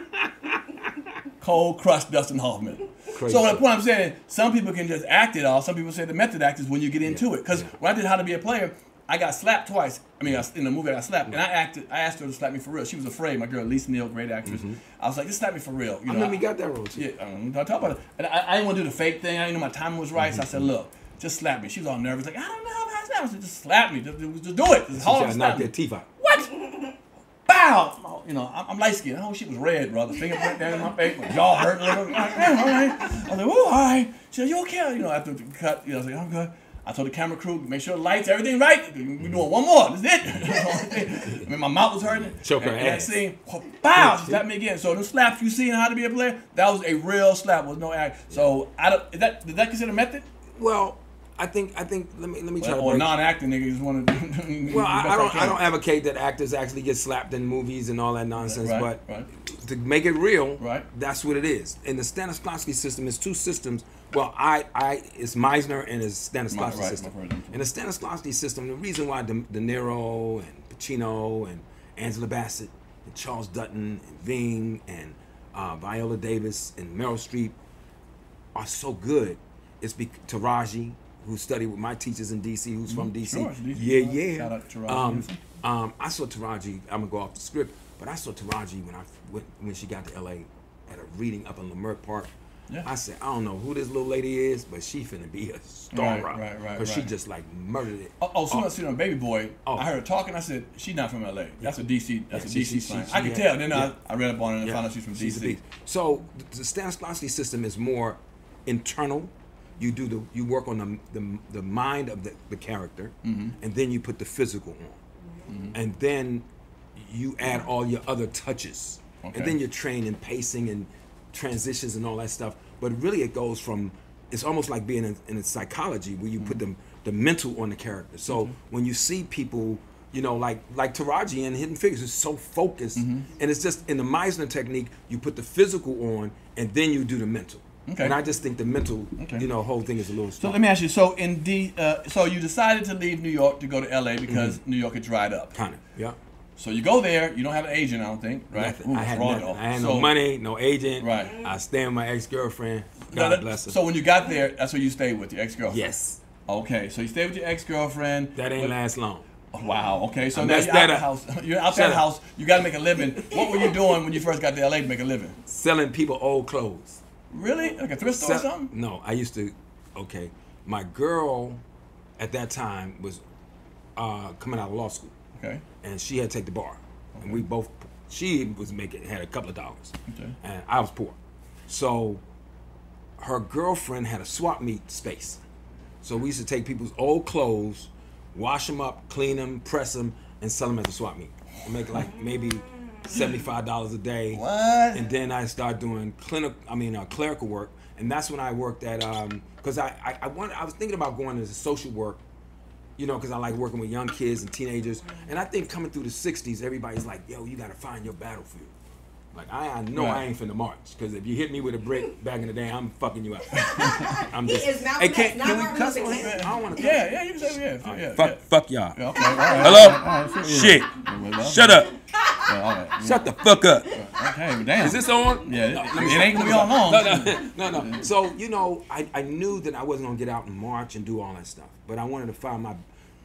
Cold crushed Dustin Hoffman. Crazy. So the point I'm saying, some people can just act it off. Some people say the method act is when you get into it. Because when I did How to Be a Player, I got slapped twice. I mean, I, in the movie I got slapped, and I acted. I asked her to slap me for real. She was afraid. My girl Lisa Neal, great actress. I was like, just slap me for real. You I know, remember you got that role too. yeah, um, I talk about it. And I, I didn't want to do the fake thing. I didn't know my timing was right. So I said, Mm-hmm. look, just slap me. She was all nervous, like, I don't know how to slap. I said, just slap me. Just, just do it. Just She hold tried on, to slap knock me. their teeth out. What? Bow! You know, I'm, I'm light skinned. Oh, she was red, brother. Fingerprint down in my face, my jaw hurt a little. I'm like, damn, all right. I was like, oh, all right. She said, you okay? You know, after the cut, you know, I was like, I'm good. I told the camera crew, make sure the lights, everything right. We're doing one more. That's it. I mean, my mouth was hurting. Choke her and, and that ass. scene, bow, she slapped me again. So the slaps you see in How to Be a Player, that was a real slap. Was no act. So I don't. Is that did that consider method? Well, I think I think let me let me try to Or non-acting niggas want to. Well, I, I don't. I don't advocate that actors actually get slapped in movies and all that nonsense. Right, but right. to make it real, Right. that's what it is. And the Stanislavski system is two systems. Well, I, I, it's Meisner and it's Stanislavski Right, system. And the Stanislavski system, the reason why De, De Niro and Pacino and Angela Bassett and Charles Dutton and Ving and uh, Viola Davis and Meryl Streep are so good is because Taraji, who studied with my teachers in DC, who's from DC. Mm-hmm. Sure, DC. Yeah, yeah. Shout out Taraji Um, um, I saw Taraji. I'm gonna go off the script, but I saw Taraji when I when, when she got to LA at a reading up in Leimert Park. Yeah. I said, I don't know who this little lady is, but she finna be a star. Right, right, right, Cause she just like murdered it. Oh, oh, soon as I seen her baby boy, Oh. I heard her talking. I said, "She's not from L.A. That's a DC. That's Yeah, a she- DC she- slang." she- I could tell. Then yeah. I, I read up on it and Yeah, found out she's from she's DC. So the Stanislavski system is more internal. You do the you work on the the, the mind of the, the character, Mm-hmm. and then you put the physical on, and then you add all your other touches, Okay. and then you're trained in pacing and transitions and all that stuff. But really, it goes from it's almost like being in, in psychology where you put the the mental on the character. So when you see people. You know, like like Taraji in Hidden Figures is so focused, Mm-hmm. and it's just in the Meisner technique. You put the physical on, and then you do the mental. Okay. And I just think the mental, Okay. you know, whole thing is a little. So let me ask you. So in D, uh, so you decided to leave New York to go to L.A. because Mm-hmm. New York had dried up. kind of, yeah. So you go there. You don't have an agent, I don't think, right? Ooh, I had nothing. I had So- no money, no agent. Right. I stay with my ex girlfriend. God that- bless her. So when you got there, that's where you stayed with your ex-girlfriend. yes, Okay, so you stayed with your ex-girlfriend. that ain't but- last long. Wow. Okay, so now you're out that the house. You're out that house. You got to make a living. What were you doing when you first got to LA to make a living? Selling people old clothes. Really? Like a thrift store or something? No, I used to. Okay, my girl at that time was uh, coming out of law school, Okay. and she had to take the bar, and we both. She was making had a couple of dollars, Okay. and I was poor, so her girlfriend had a swap meet space. So we used to take people's old clothes, wash them up, clean them, press them, and sell them at the swap meet. I make like maybe seventy-five dollars a day. What? And then I started doing clinic. I mean, uh, clerical work, and that's when I worked at. Um, because I I I, wanted, I was thinking about going into social work. You know, because I like working with young kids and teenagers, and I think coming through the '60s, everybody's like, "Yo, you got to find your battlefield." Like I, I know I Right. ain't finna march because if you hit me with a brick back in the day, I'm fucking you up. I'm He just. is Malcolm Hey, can, not can we Martin cuss on King. here? I don't want to. Yeah, yeah, you can say yeah, yeah, yeah. Fuck, fuck y'all. Yeah, okay, all right, Hello? all right, all right, Shit. Yeah, Shut up. yeah, all right. Shut the fuck up. Okay, but damn. Is this on? Yeah, No, it, it ain't gonna be on long. no, no, no, no. So you know, I, I knew that I wasn't gonna get out and march and do all that stuff, but I wanted to find my.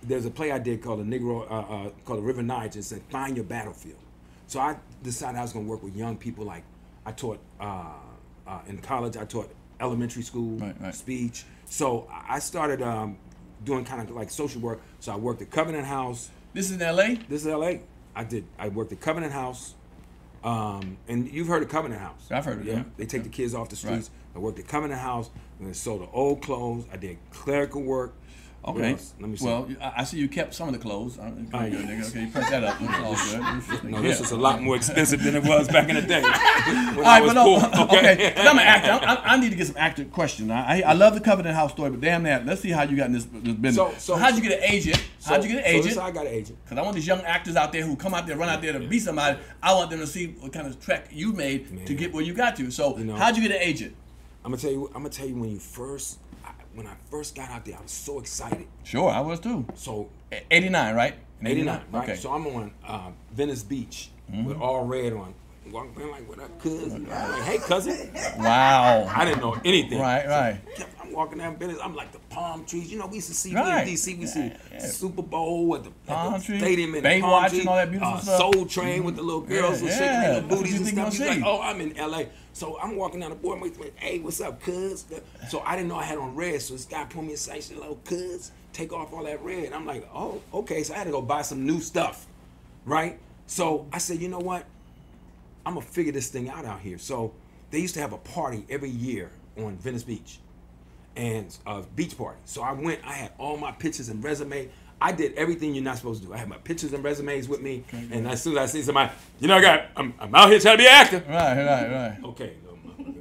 There's a play I did called the Negro, uh, uh, called the River Niger. It said find your battlefield. So I decided I was gonna work with young people. Like I taught uh, uh, in college. I taught elementary school Right, right. speech. So I started um, doing kind of like social work. So I worked at Covenant House. This is in L.A. This is L.A. I did. I worked at Covenant House, um, and you've heard of Covenant House. I've heard of it, Yeah, yeah. they take the kids off the streets. I worked at Covenant House. And I sold the old clothes. I did clerical work. Okay. Let me see. Well, I I see you kept some of the clothes. Okay, Oh, yeah. good, nigga. Okay, you press that up. It's all good. no, this Yeah. is a lot more expensive than it was back in the day. All right, but no, poor. Uh, okay. 'cause I'm an actor. I, I, I need to get some actor questions. I, I love the Covenant House story, but damn that. Let's see how you got in this, this business. So- so- how'd you get an agent? How'd you get an agent? So this I got an agent. Because I want these young actors out there who come out there, run out there to be somebody. I want them to see what kind of trek you made to get where you got to. So, You know. how'd you get an agent? I'm gonna tell you. I'm gonna tell you when you first, when I first got out there, I was so excited. Sure, I was too. So 89, right? In 89, right? Okay. Mm-hmm. So I'm on uh, Venice Beach with all red on. Walking around like, what up, cousin? Like, hey, cousin. wow. I didn't know anything. Right, right. Kept- I'm walking down Venice. I'm like the palm trees. You know, we used to see Right. in DC. We see Yeah, yeah. Super Bowl at the, at Palm the trees, stadium and the Baywatch palm and all that beautiful uh, stuff. Soul Train with the little girls Yeah, who shaking their booties and stuff. you'll He's like, oh, I'm in LA. So I'm walking down the board. Like, hey, what's up, cuz? So I didn't know I had on red. So this guy pulled me aside. Said, "Little cuz, take off all that red." I'm like, oh, okay. So I had to go buy some new stuff, right? So I said, you know what? I'm gonna figure this thing out out here. So they used to have a party every year on Venice Beach, and a beach party. So I went. I had all my pictures and resume. I did everything you're not supposed to do. I had my pictures and resumes with me, and as soon as I see somebody, you know, I got, I'm, I'm out here trying to be an actor. Right, right, right. Okay.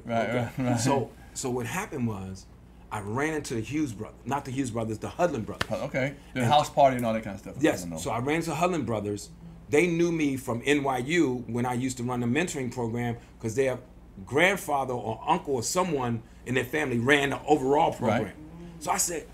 Right, okay. right, right. So, so what happened was, I ran into the Hughes brothers, not the Hughes brothers, the Hudlin brothers. Oh, okay. The house party and all that kind of stuff. Yes. don't. So I ran into Hudlin Brothers. They knew me from NYU when I used to run the mentoring program because their grandfather or uncle or someone in their family ran the overall program. Right. So I said,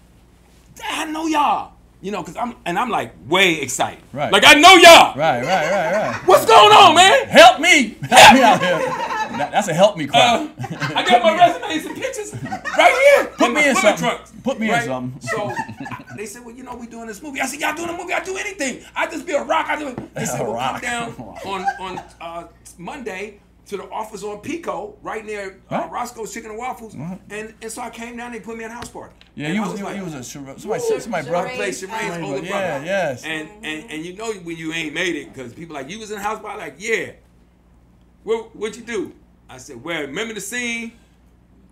I know y'all. You know, cause I'm and I'm like way excited. Right. Like I know y'all. Right, right, right, right. What's going on, man? Help me! Help me out here. That- that's a help me cry. Uh, I got my resumes and pictures right here. Put me my in something. trunks. Put me in something. So they said, well, you know, we doing this movie. I said, y'all doing a movie? I do anything. I just be a rock. I do. They said, A well, come down on on uh, Monday to the office on Pico, right near uh, Right. Roscoe's Chicken and Waffles. And and so I came down. They put me in house party. Yeah, And you I was, you, like, you was a char- somebody, somebody I brother. played Shereen's older but brother. yeah, yes. And and and you know when you ain't made it because people like you was in the house party like yeah. What what you do? I said, well, remember the scene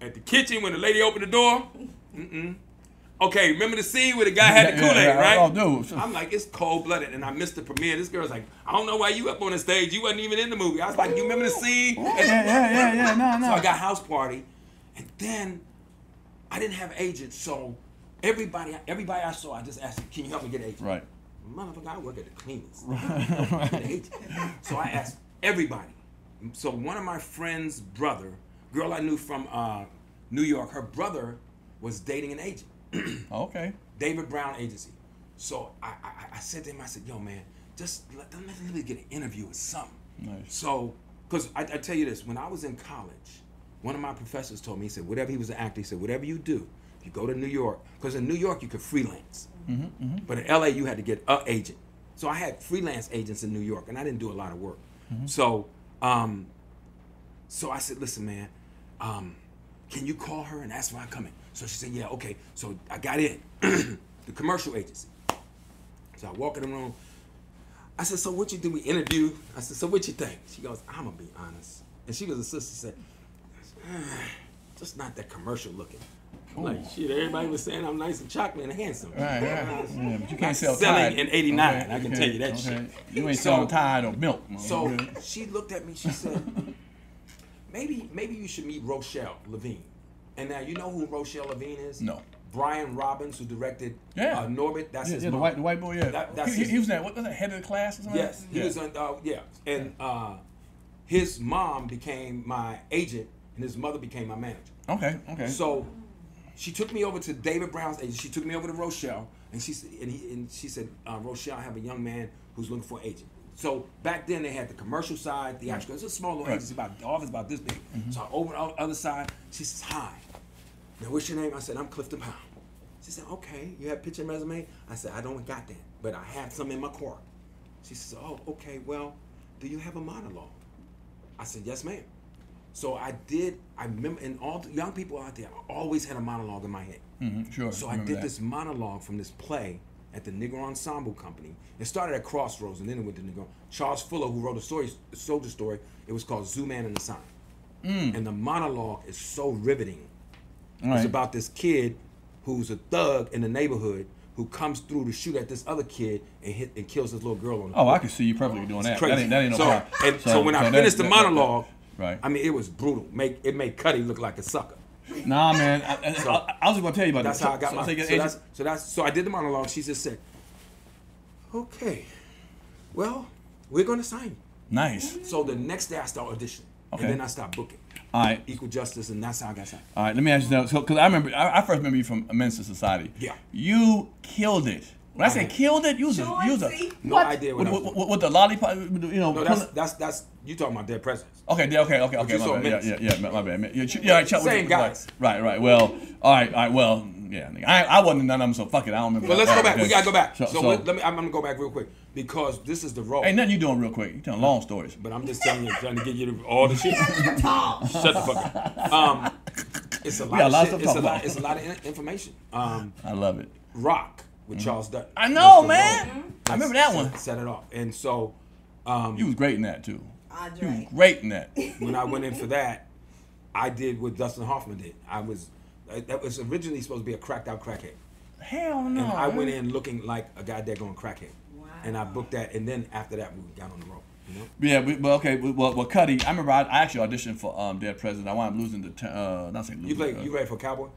at the kitchen when the lady opened the door? Mm-mm. Okay, remember the scene where the guy had the Kool Aid, yeah, right? oh, dude. I'm like, it's cold blooded, and I missed the premiere. This girl's like, I don't know why you up on the stage. You wasn't even in the movie. I was like, you remember the scene? yeah, yeah, yeah, yeah, no, no. So I got house party, and then I didn't have agents, so everybody, everybody I saw, I just asked, them, can you help me get an agent? Right. Motherfucker, I work at the cleaners. I don't get an agent. so I asked everybody. So one of my friend's brother, girl I knew from uh, New York, her brother was dating an agent. Okay. David Brown Agency. So I, I, I said to him, I said, yo, man, just let, let me get an interview or something. Nice. So, because I, I tell you this, when I was in college, one of my professors told me, he said, whatever he was an actor, he said, whatever you do, you go to New York, because in New York you could freelance. Mhm. But in LA, you had to get a agent. So I had freelance agents in New York, and I didn't do a lot of work. Mhm. So, um, so I said, listen, man, um, can you call her and ask if I'm coming? So she said, yeah, okay. So I got in the commercial agency. So I walk in the room. I said, so what you do? We interview. I said, so what you think? She goes, I'm gonna be honest. And she was a sister. Said, "Ah, just not that commercial looking. I'm Like shit, everybody was saying I'm nice and chocolate and handsome. Right, right. Yeah, but you can't sell selling Tide. in '89. Okay, I can okay, tell you that okay. shit. You ain't So- selling Tide or milk. man. So she looked at me. She said, "Maybe, maybe you should meet Rochelle Levine." And now you know who Rochelle Levine is? No. Brian Robbins, who directed Yeah. uh, Norbit. That's yeah, his yeah, the white, the white boy, yeah. That- that's he, his- he was that, what was that, head of the class or something? Yes, he yeah. was on. Uh, yeah, and uh, his mom became my agent, and his mother became my manager. Okay, okay. So she took me over to David Brown's agent. She took me over to Rochelle, and she said, and, he, and she said, uh, Rochelle, I have a young man who's looking for an agent. So back then they had the commercial side, the actual. It's a small little Right. agency about the office about this big. So I opened on the other side. She says, "Hi, now what's your name?" I said, "I'm Clifton Powell." She said, "Okay, you have picture and resume." I said, "I don't got that, but I have some in my car." She says, "Oh, okay. Well, do you have a monologue? I said, "Yes, ma'am." So I did. I remember, and all the young people out there I always had a monologue in my head. Mhm, sure, So I remember did that. this monologue from this play at the Negro Ensemble Company. It started at Crossroads, and then it went to Negro. Charles Fuller, who wrote a story, a soldier story, it was called Zooman and the Sign. Mm. And the monologue is so riveting. All It's about this kid who's a thug in the neighborhood who comes through to shoot at this other kid and hit and kills this little girl on the Oh, I can see you perfectly doing that. Crazy. That ain't, that ain't no so, problem. and so, when I finished the that- that- monologue, right. I mean, it was brutal. Make it made Cuddy look like a sucker. Nah, man. I, So- I, I was gonna tell you about That's that. how I got so, my. So, So, you get agent- that's, so that's so I did the monologue. She just said, "Okay, well, we're gonna sign nice. So the next day I start auditioning, Okay. and then I start booking. All right. Equal justice, and that's how I got signed. All right, let me ask you something. So, because I remember, I, I first remember you from Menace Society. Yeah. You killed it. When I say killed it, you was a, you was a No what? idea what with, I with, with the lollipop, you know. No, that's pulling- that's that's you talking about dead presidents. okay, yeah, okay, okay, okay. you My saw bad. Yeah, yeah, yeah, my, my bad. Yeah, ch- yeah, right, Chuck, Same right, guys. Right, right. Well, all right, all right. Well, yeah. nigga, I, I wasn't in none of them, so fuck it. I don't remember. But let's go back. Okay. We gotta go back. So, So, so- let, let me. I'm gonna go back real quick because this is the role. ain't nothing you doing real quick. You telling long stories. But I'm just telling you, trying to get you to all the shit. Shut the fuck up. Um, it's a lot. got of lots shit. to It's talk a lot. about. It's a lot of in- information. Um, I love it. Rock with Charles Dutton. Mm-hmm. I know, was the man. I remember that one. Set it off, and so um, You was great in that too. You was great in that. when I went in for that, I did what Dustin Hoffman did. I was that was originally supposed to be a cracked out crackhead, Hell no. and I went in looking like a guy that going crackhead, and I booked that, and then after that we got on the road. You know, Yeah, we, well, okay, well, well, Cuddy. I remember I, I actually auditioned for um, Dead President. I wound up losing the, ter- uh, not saying losing. you play uh, you ready for Cowboy?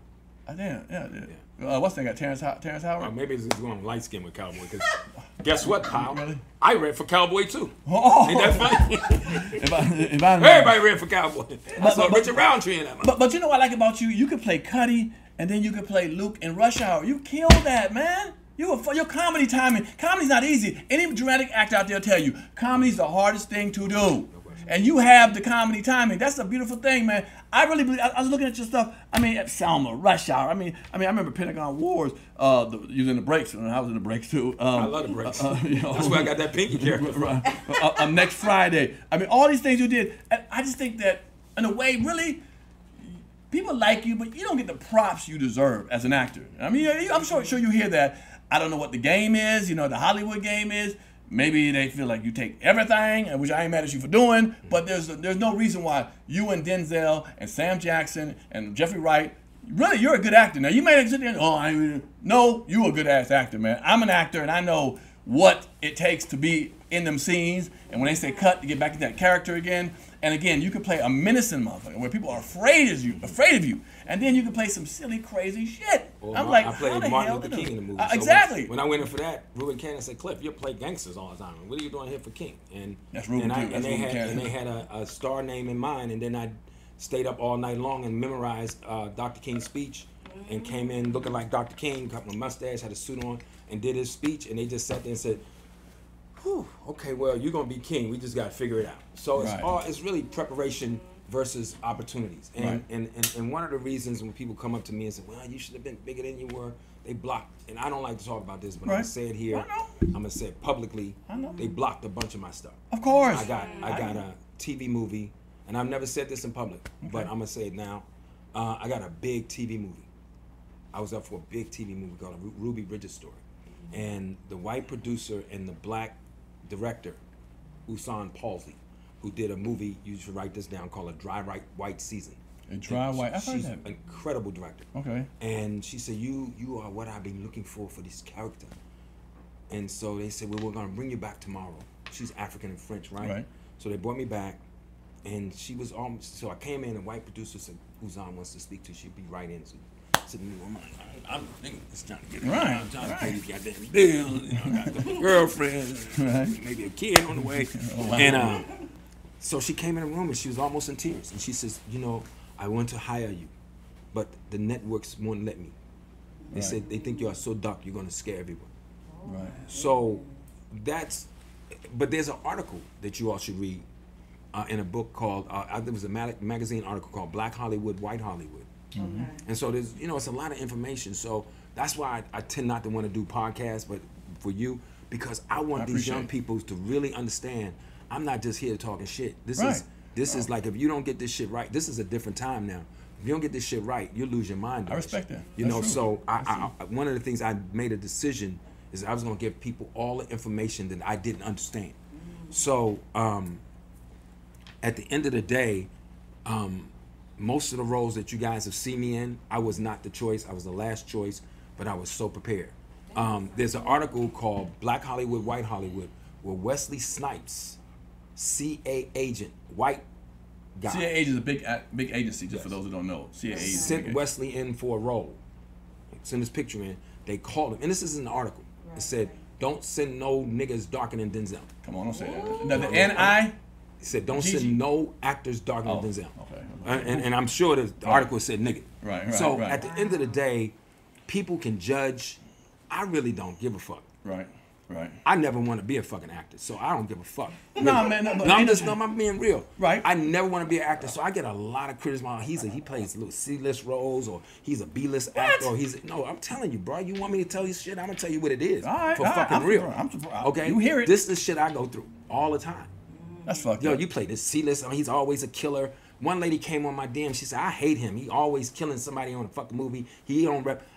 I did, yeah, yeah. Uh, what's that? Got Terrence, How- Terrence Or Howard. maybe it's going light skin with Cowboy because guess what, pal? Really? I read for Cowboy too. Oh, Ain't that funny? if I, if I Everybody read for Cowboy. I But- saw but- Richard Roundtree in that. But but you know what I like about you? You can play Cuddy, and then you can play Luke in Rush Hour. You killed that, man. You were fu- your comedy timing. Comedy's not easy. Any dramatic actor out there will tell you comedy's the hardest thing to do. And you have the comedy timing. That's a beautiful thing, man. I really believe. I, I was looking at your stuff. I mean, at Selma, Rush Hour. I mean, I mean, I remember Pentagon Wars. Uh, the, using the breaks, and I was in the breaks too. Um, I love the breaks. uh, you know. That's where I got that pinky character uh, uh, uh, next Friday. I mean, all these things you did. And I just think that, in a way, really, people like you, but you don't get the props you deserve as an actor. I mean, I'm sure, sure you hear that. I don't know what the game is. You know, the Hollywood game is. Maybe they feel like you take everything, which I ain't mad at you for doing. But there's there's no reason why you and Denzel and Sam Jackson and Jeffrey Wright. Really, you're a good actor. Now you may sit there oh, I no, you a good ass actor, man. I'm an actor, and I know what it takes to be in them scenes. And when they say cut, to get back to that character again. And again, you can play a menacing motherfucker where people are afraid of you, afraid of you, and then you can play some silly, crazy shit. Well, I'm like, I how the Martin hell Luther King in the movie. Uh, So when- exactly. When, I went in for that, Reuben Cannon said, "Cliff, you play gangsters all the time. What are you doing here for King?" And That's Reuben and, I, and they Reuben had Cannon. and they had a, a star name in mind, and then I stayed up all night long and memorized uh, Dr. King's speech, and came in looking like Dr. King, cut my mustache, had a suit on, and did his speech, and they just sat there and said. Whew, okay, well, you're gonna be king. We just gotta figure it out. So it's all it's really preparation versus opportunities. And, Right. and, and and one of the reasons when people come up to me and say, "Well, you should have been bigger than you were," they blocked. And I don't like to talk about this, but I'm gonna say it here. I. I'm gonna say it publicly. They blocked a bunch of my stuff. Of course. I got I got a TV movie, and I've never said this in public, but I'm gonna say it now. Uh, I got a big TV movie. I was up for a big TV movie called Ruby Bridges story, and the white producer and the black director, Euzhan Palcy, who did a movie. You should write this down called A Dry Right White Season. A Dry White- I've heard She's that. an incredible director. Okay. And she said, "You you are what I've been looking for for this character." And so they said, "Well, we're gonna bring you back tomorrow." She's African and French, right? Right. So they brought me back, and she was almost. So I came in, and white producer said, "Euzhan wants to speak to. you. She'd be right in." So I said, "No, I'm, I'm thinking it's time to get it. Right, I'm trying right. to pay these goddamn bills. You know, I got a couple girlfriends, Right. maybe a kid on the way, Oh, wow. and uh, so she came in the room and she was almost in tears. And she says, You know, I want to hire you, but the networks won't let me. They Right. said they think you are so dark, you're going to scare everyone. Right. So that's, but there's an article that you all should read uh, in a book called, uh, I- there was a mag- magazine article called Black Hollywood, White Hollywood. And so there's, you know, it's a lot of information. So that's why I, I tend not to want to do podcasts, but for you, because I want I these young appreciate people to really understand I'm not just here talking shit. This Right. is this is like if you don't get this shit right, this is a different time now. If you don't get this shit right, you lose your mind. I respect shit. that. You That's know, true. so I, I, I one of the things I made a decision is I was gonna give people all the information that I didn't understand. So um, at the end of the day, um, most of the roles that you guys have seen me in, I was not the choice. I was the last choice, but I was so prepared. Um, there's an article called Black Hollywood, White Hollywood, where Wesley Snipes, CAA agent, white guy, CAA agent is a big big agency, just for those who don't know. CAA is a big sent. Wesley in for a role. Send his picture in. They called him, and this is in the article. It said, "Don't send no niggas darker than Denzel." Come on, don't say that. No, the N.I. He said, "Don't Gigi. send no actors darker Oh, than Denzel." okay. Uh, and, and I'm sure the, article said nigga. Right, right, So right. at the end of the day, people can judge. I really don't give a fuck. Right, right. I never want to be a fucking actor, so I don't give a fuck. No, man, no, but- no, I'm just no, I'm being real. Right. I never want to be an actor, so I get a lot of criticism. Oh, He's a, he plays little C-list roles, or he's a B-list actor, or he's no. I'm telling you, bro. You want me to tell you shit? I'm gonna tell you what it is All right, for all right, fucking I'm real. I'm surprised. Okay, You hear it. This is shit I go through all the time. That's fucked Yo, up. you play this C-list. I mean, he's always a killer. One lady came on my DM. She said, "I hate him. He always killing somebody on a fucking movie. He don't rep."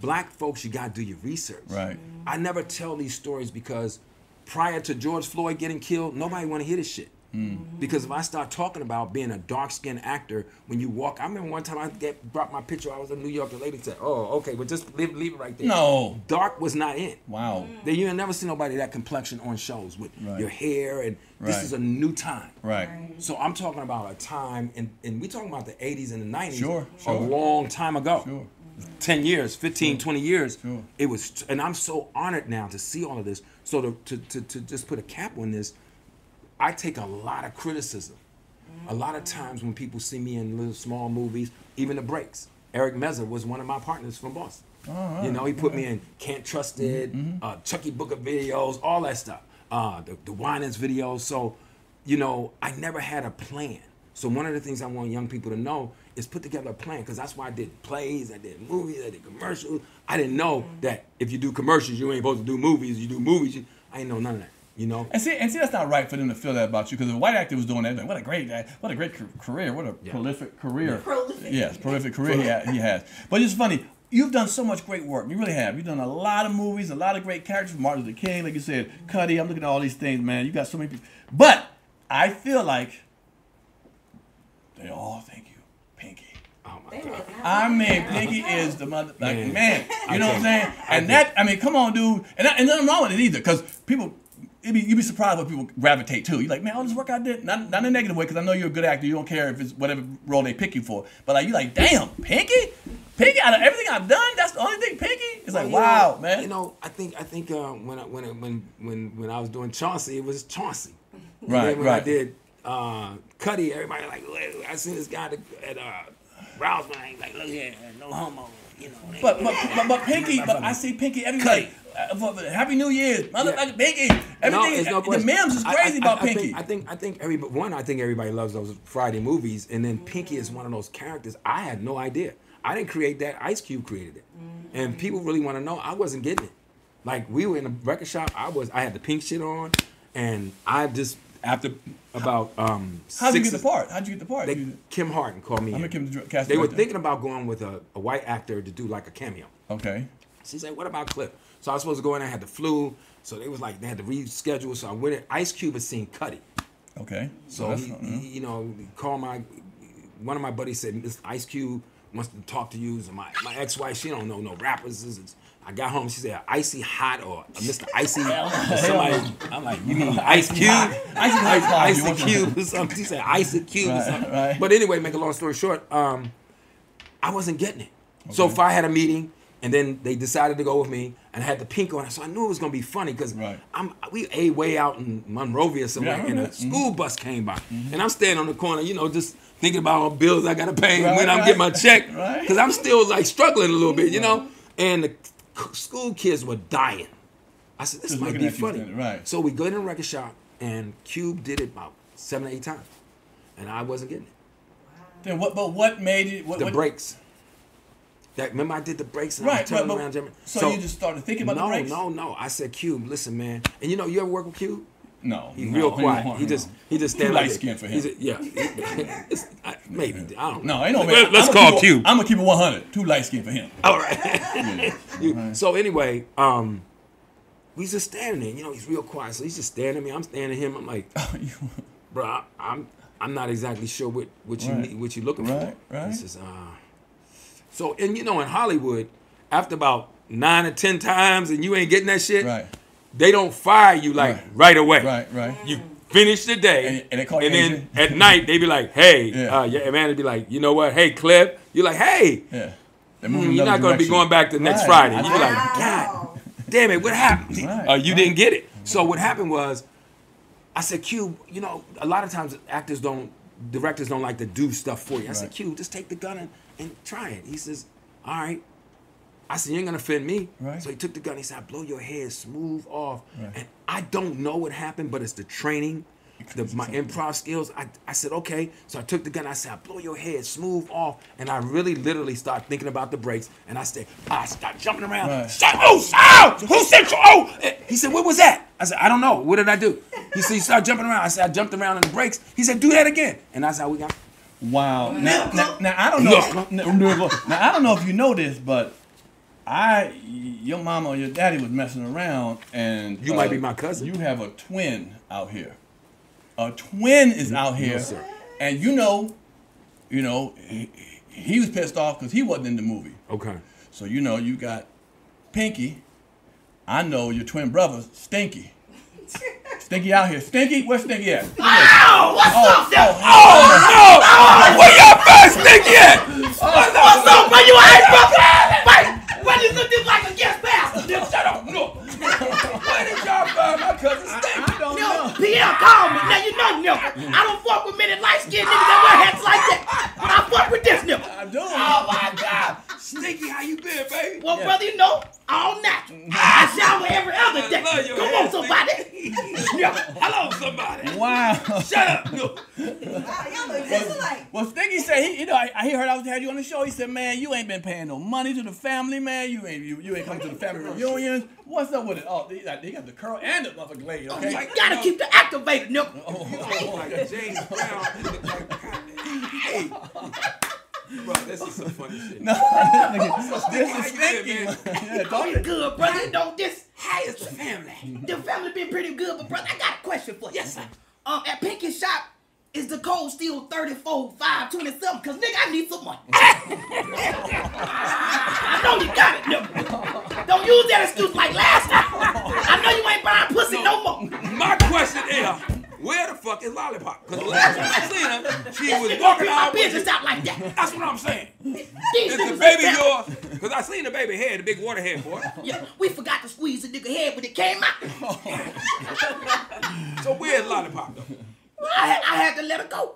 Black folks, you gotta do your research. Right. I never tell these stories because prior to George Floyd getting killed, nobody want to hear this shit. Mm. Because if I start talking about being a dark skinned actor, when you walk, I remember one time I get brought my picture. I was in New York. The lady said, "Oh, okay, but just leave, leave it right there." No. dark was not in. Wow. Mm. They, you never see nobody that complexion on shows with Right. your hair, and this Right. is a new time. Right. So I'm talking about a time, and, and we talking about the 80s and the 90s. Sure, A sure. long time ago. Sure. Mm. 10 years, 15, 20 years. Sure. It was, and I'm so honored now to see all of this. So to, to, to, to just put a cap on this, I take a lot of criticism. A lot of times when people see me in little small movies, even the breaks. Eric Mezza was one of my partners from Boston. You know, he put me in Can't Trust It, uh, Chuckii Booker videos, all that stuff. Uh, the, the Winans videos. So, you know, I never had a plan. So one of the things I want young people to know is put together a plan because that's why I did plays, I did movies, I did commercials. I didn't know that if you do commercials, you ain't supposed to do movies. You do movies, you, I didn't know none of that. You know, And see, and see, that's not right for them to feel that about you because if a white actor was doing that, like, what a great, guy, what a great career, what a Yeah. prolific career. Prolific. Yes, prolific career he, ha- he has. But it's funny, you've done so much great work. You really have. You've done a lot of movies, a lot of great characters. Martin Luther King, like you said, Cuddy. I'm looking at all these things, man. You got so many people. But I feel like they all thank you, Pinky. oh my god. I mean, Pinky is the mother, like Man. man. You know what I'm saying? And that, I mean, come on, dude. And, that, and nothing wrong with it either, because people, it be, you'd be surprised what people gravitate to. You're like, man, all this work I did, not, not in a negative way, because I know you're a good actor. You don't care if it's whatever role they pick you for. But like, you're like, damn, Pinky, Pinky, out of everything I've done, that's the only thing, Pinky. It's like, wow, know, man. You know, I think I think uh, when I, when I, when when when I was doing Chauncey, it was Chauncey. Right, when I did uh, Cuddy, everybody like, I seen this guy at, uh, Rousman, he's like, look here, no homo, you know. But but, but but Pinky, but I see Pinky every day. Uh, for- for Happy New Year's, motherfucker, Pinky. No, Everything, it's no the memes is crazy I- about I Pinky. Think, I think I think everybody one I think everybody loves those Friday movies, and then Pinky is one of those characters. I had no idea. I didn't create that. Ice Cube created it, and people really want to know. I wasn't getting it. Like we were in a record shop. I was. I had the pink shit on, and I just after about um. How'd you get the part? How'd you get the part? They, You- Kim Hardin called me. I'm in. Kim cast They were thinking about going with a, a white actor to do like a cameo. okay. She said, "What about Cliff?" So I was supposed to go in. I had the flu, so they was like they had to reschedule. So I went. In. Ice Cube had seen Cuddy, Okay. so that's he, not- he, you know, called my one of my buddies said, "Mr. Ice Cube wants to talk to you." So my my ex wife, she don't know no rappers. This is- I got home. She said, "Icy Hot" or "Mr. Icy." Somebody, I'm like, "You mean Ice Cube?" Icy Hot Cloud, you Icy Cube or something. She said, "Icy Cube" or Right, something. right. But anyway, make a long story short, um, I wasn't getting it. So if I had a meeting, And then they decided to go with me, and I had the pink on, so I knew it was gonna be funny because Right. I'm we a way out in Monrovia somewhere, Yeah, and a. Mm-hmm. school bus came by, and I'm standing on the corner, you know, just thinking about all the bills I gotta pay and Right, when I'm getting my check, Right. because I'm still like struggling a little bit, you know. And the c- school kids were dying. I said, this Just might be funny. right. So we go in the record shop, and Cube did it about seven, or eight times, and I wasn't getting it. Then what? But what made it? What, The what, breaks. That remember I did the breaks and I Right, was turning right, around, jumping. so you just started thinking about the no, breaks? No, no, I said Cube, listen, man. And you know, you ever work with Cube? No, He's no, real quiet. don't- He just he just Too stand like light that. skinned for him. He's a- yeah, It's- I- maybe I don't. Know. No, ain't no man. Let- Let's I'm call gonna keep Cube. it- I'm gonna keep it 100. Too light skin for him. All right. You- So anyway, um, we just standing there. You know, he's real quiet. So he's just staring at me. I'm staring at him. I'm like, bro, I, I'm I'm not exactly sure what what you Right. need, what you looking Right, for. right. He says, uh. So and you know, in Hollywood, after about nine or ten times, and you ain't getting that shit, Right. they don't fire you like right, Right. away. Right, right. You finish the day, And- and they call and then at night they be like, "Hey, Yeah. uh, yeah, man," be like, "You know what? Hey, Cliff," you're like, "Hey, Yeah. They're moving you're not going to be going back to next Right. Friday. I You be think- like, God damn it, what happened? Right, Uh, you right. didn't get it. So what happened was, I said, Q, you know, a lot of times actors don't, directors don't like to do stuff for you. I said, Right. Q, just take the gun and, and try it. He says, all right. I said, you ain't gonna offend me. Right. So he took the gun. He said, I blow your head smooth off. Right. And I don't know what happened, but it's the training, the, my improv skills. I, I said, okay. So I took the gun. I said, I blow your head smooth off. And I really literally started thinking about the breaks. And I said, I started jumping around. Right. Stop. Oh, ow! Who sent you? Oh! Eh, He said, what was that? I said, I don't know. What did I do? He said, you started jumping around. I said, I jumped around in the breaks. He said, do that again. And that's how we got. Wow. Now, now, now I don't know. Now, now I don't know if you know this, but I, your mama or your daddy was messing around, and uh, You might be my cousin. You have a twin out here. A twin is out here, sir. and you know, you know, he, he was pissed off because he wasn't in the movie. Okay. So you know, you got Pinky. I know your twin brother, Stinky. Stinky out here. Stinky, where's Stinky at? Ow! What's up, oh, Dip? Oh, oh, oh, no! Where your first nigga at? What's up, bro? You alright, bro? Wait, why you look just like a guest pass? Dip, shut up. No. Where did y'all find my cousin Stinky? I don't Yo, know. Pierre, call me. Now you know, nigga. I don't fuck with many light skinned niggas that wear hats like that. But I fuck with this nigga. I do. Oh my God. Stinky, how you been, baby? Well, brother, you know, all natural. I shower every other day. love your Come hair, on, somebody. yeah. Hello, somebody. Wow. Shut up. No. Y'all look just alike. Well, Stinky said he, you know, I, I heard I was had you on the show. He said, man, you ain't been paying no money to the family, man. You ain't you, you ain't coming to the family oh, reunions. What's up with it? Oh, they, they got the curl and the motherfucking glade. Oh, okay. You gotta keep the activated, nigga. Oh, like a James Brown. You look like, God, hey. Bro, this is some funny shit. no, nigga, this How is you been, Stinky. man? yeah, don't you good, brother. You know, this, Hey, it's the family. the family been pretty good, but brother, I got a question for you. Yes, sir. Um, at Pinky Shop, is the code still 34, 5, 27? Cause nigga, I need some money. I know you got it, nigga. Don't use that excuse like last time. I know you ain't buying pussy no more. My question is, where the fuck is Lollipop? Because the last time I seen her, she was walking my out with business out like that. That's what I'm saying. These Is the baby is bad. yours? Because I seen the baby head, the big water head, boy. Yeah, we forgot to squeeze the nigga head when it came out. So where's Lollipop, though? I had, I had to let her go.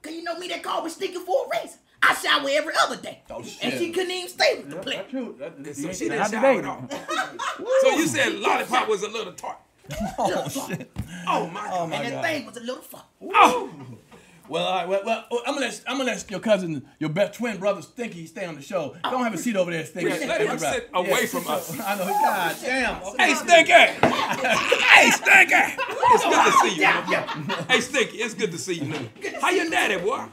Cause you know me, that car was stinking for a reason. I shower every other day. Oh, and she couldn't even stay with the play. That's true. That, So she didn't shower at all. So you said Lollipop was a little tart. Oh shit. Oh, my Oh God. my and that god. thing was a little fuck. Oh, Well, all right. Well, well, oh, I'm gonna let I'm gonna let your cousin, your best twin brother, Stinky, stay on the show. Oh. Don't have a seat over there, Stinky. Yeah, let him sit away from us. I know. God damn. Hey, Stinky! hey, Stinky! It's good to see you. Yeah, yeah. Hey, Stinky, it's good to see you, nigga. How your daddy, boy?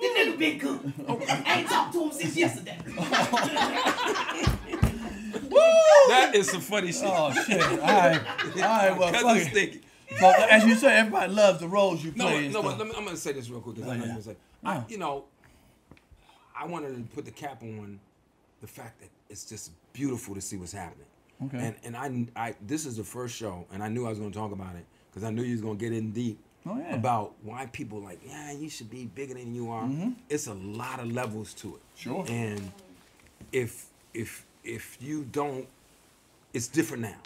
This nigga been good. I ain't talked to him since yesterday. That is some funny shit. Oh shit. All right. All right. Well, fuck it. But as you said, everybody loves the roles you No, play. no, stuff. let me, I'm gonna say this real quick because I know yeah. you're gonna say. I, you know, I wanted to put the cap on the fact that it's just beautiful to see what's happening. Okay. And and I, I this is the first show, and I knew I was gonna talk about it because I knew you was gonna get in deep Oh, yeah. about why people like, yeah, you should be bigger than you are. It's a lot of levels to it. Mm-hmm. Sure. And if if if you don't, it's different now.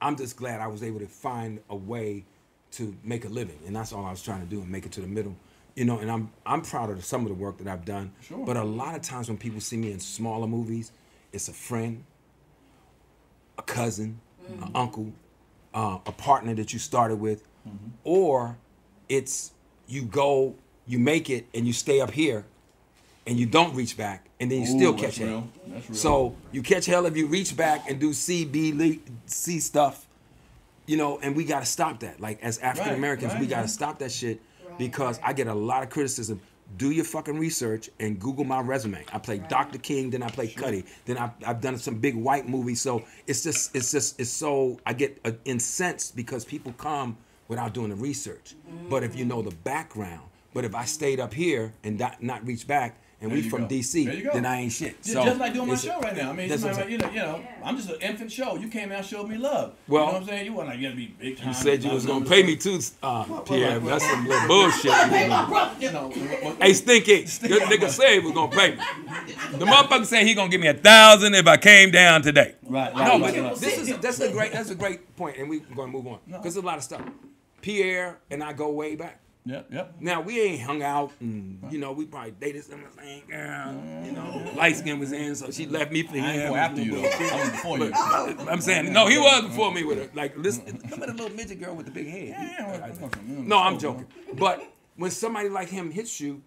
I'm just glad I was able to find a way to make a living, and that's all I was trying to do and make it to the middle. You know, and I'm I'm proud of some of the work that I've done. Sure. But a lot of times when people see me in smaller movies, it's a friend, a cousin, an uncle, uh, a partner that you started with, or it's you go, you make it, and you stay up here, and you don't reach back, and then you still catch that's hell. real. That's real. So you catch hell if you reach back and do C B C stuff, you know, and we got to stop that. Like as African Americans, we right, got to right. stop that shit because I get a lot of criticism. Do your fucking research and Google my resume. I played Dr. King, then I played Cuddy, then I've, I've done some big white movies. So it's just, it's just, it's so I get uh, incensed because people come without doing the research. But if you know the background, but if I stayed up here and not, not reach back, and There we from go. DC, go. then I ain't shit. Just, So just like doing my show right now. I mean, that's what I'm somebody, you know, you know, I'm just an infant show. You came out and showed me love. Well- you know what I'm saying? You want like you gotta be big time. You said you was gonna pay me too, uh, Pierre. what- That's some little bullshit. Hey. You know, what- what- Hey, Stinky, good nigga said he was gonna pay me. The motherfucker said he gonna give me a thousand if I came down today. Right, No, but right, right. this is that's a great that's a great point, and we're gonna move on because there's a lot of stuff. Pierre and I go way back. Yep, yep. Now we ain't hung out, and you know we probably dated some of the same girl. You know, light skin was in, so she left me for I ain't him. after you though. I was before you. I'm saying no, he was before me with her. Like listen, come remember the little midget girl with the big head? Yeah, yeah, No, I'm joking. But when somebody like him hits you,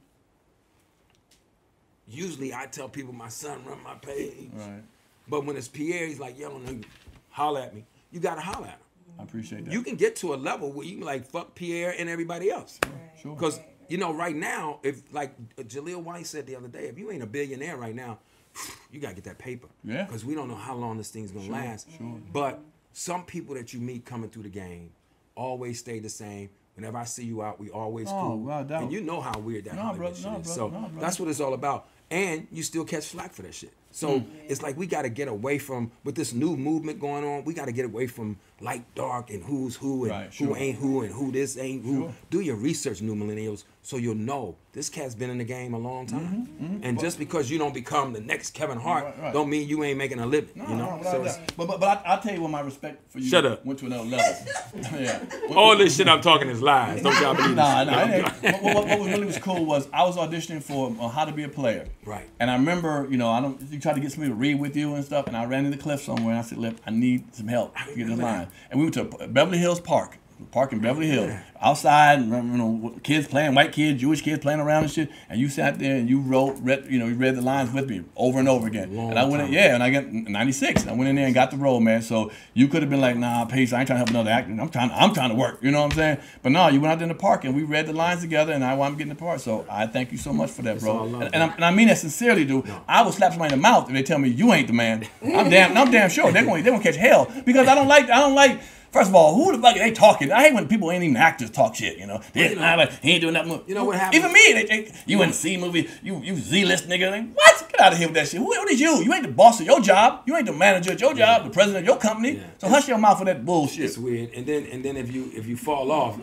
usually I tell people my son run my page. Right. But when it's Pierre, he's like, yo, nigga, holler at me. You gotta holler at him. I appreciate that. You can get to a level where you can like fuck Pierre and everybody else. Sure. Because you know, right now, if like Jaleel White said the other day, if you ain't a billionaire right now, you gotta get that paper. Yeah. Because we don't know how long this thing's gonna last. sure. But some people that you meet coming through the game always stay the same. Whenever I see you out, we always Oh, cool. without doubt. And you know how weird that No, Hollywood brother, shit no, is. brother, so no, brother. that's what it's all about. And you still catch flack for that shit. So Hmm. it's like we got to get away from with this new movement going on. We got to get away from light, dark, and who's who and Right, who ain't who and who this ain't who. Sure. Do your research, new millennials, so you'll know this cat's been in the game a long time. And just because you don't become the next Kevin Hart, Mm-hmm, Right, right. don't mean you ain't making a living. No, you know. no, so but but, but I, I'll tell you what my respect for you Shut up. went to another level. yeah. all this shit I'm talking is lies. Don't y'all believe Nah, this? nah. it what, what, what was really was cool was I was auditioning for uh, How to Be a Player. Right. And I remember, you know, I don't. You tried to get somebody to read with you and stuff, and I ran into the cliff somewhere, and I said, "Look, I need some help to get this line." And we went to Beverly Hills Park. Park in Beverly Hills, outside, you know, kids playing, white kids, Jewish kids playing around and shit. And you sat there and you wrote, read, you know, you read the lines with me over and over again. Long and I went, in, yeah, and I got 96. And I went in there and got the role, man. So you could have been like, nah, Pace, I ain't trying to help another actor. I'm trying, I'm trying to work. You know what I'm saying? But no, you went out there in the park and we read the lines together, and I I'm getting the part. So I thank you so much for that, bro. and, and, I, and I mean that sincerely, dude. I will slap somebody in the mouth if they tell me you ain't the man. I'm damn, I'm damn sure they're going, they're going to catch hell because I don't like, I don't like. First of all, who the fuck are they talking? I hate when people ain't even actors talk shit. You know, this, nah, like, he ain't doing that movie. You know what happened? Even me, they, they, you in C movie, you you Z list nigga. Like, what? Get out of here with that shit. Who, who is you? You ain't the boss of your job. You ain't the manager at your job, the president of your company. Yeah. So hush your mouth for that bullshit. It's weird. And then and then if you if you fall off,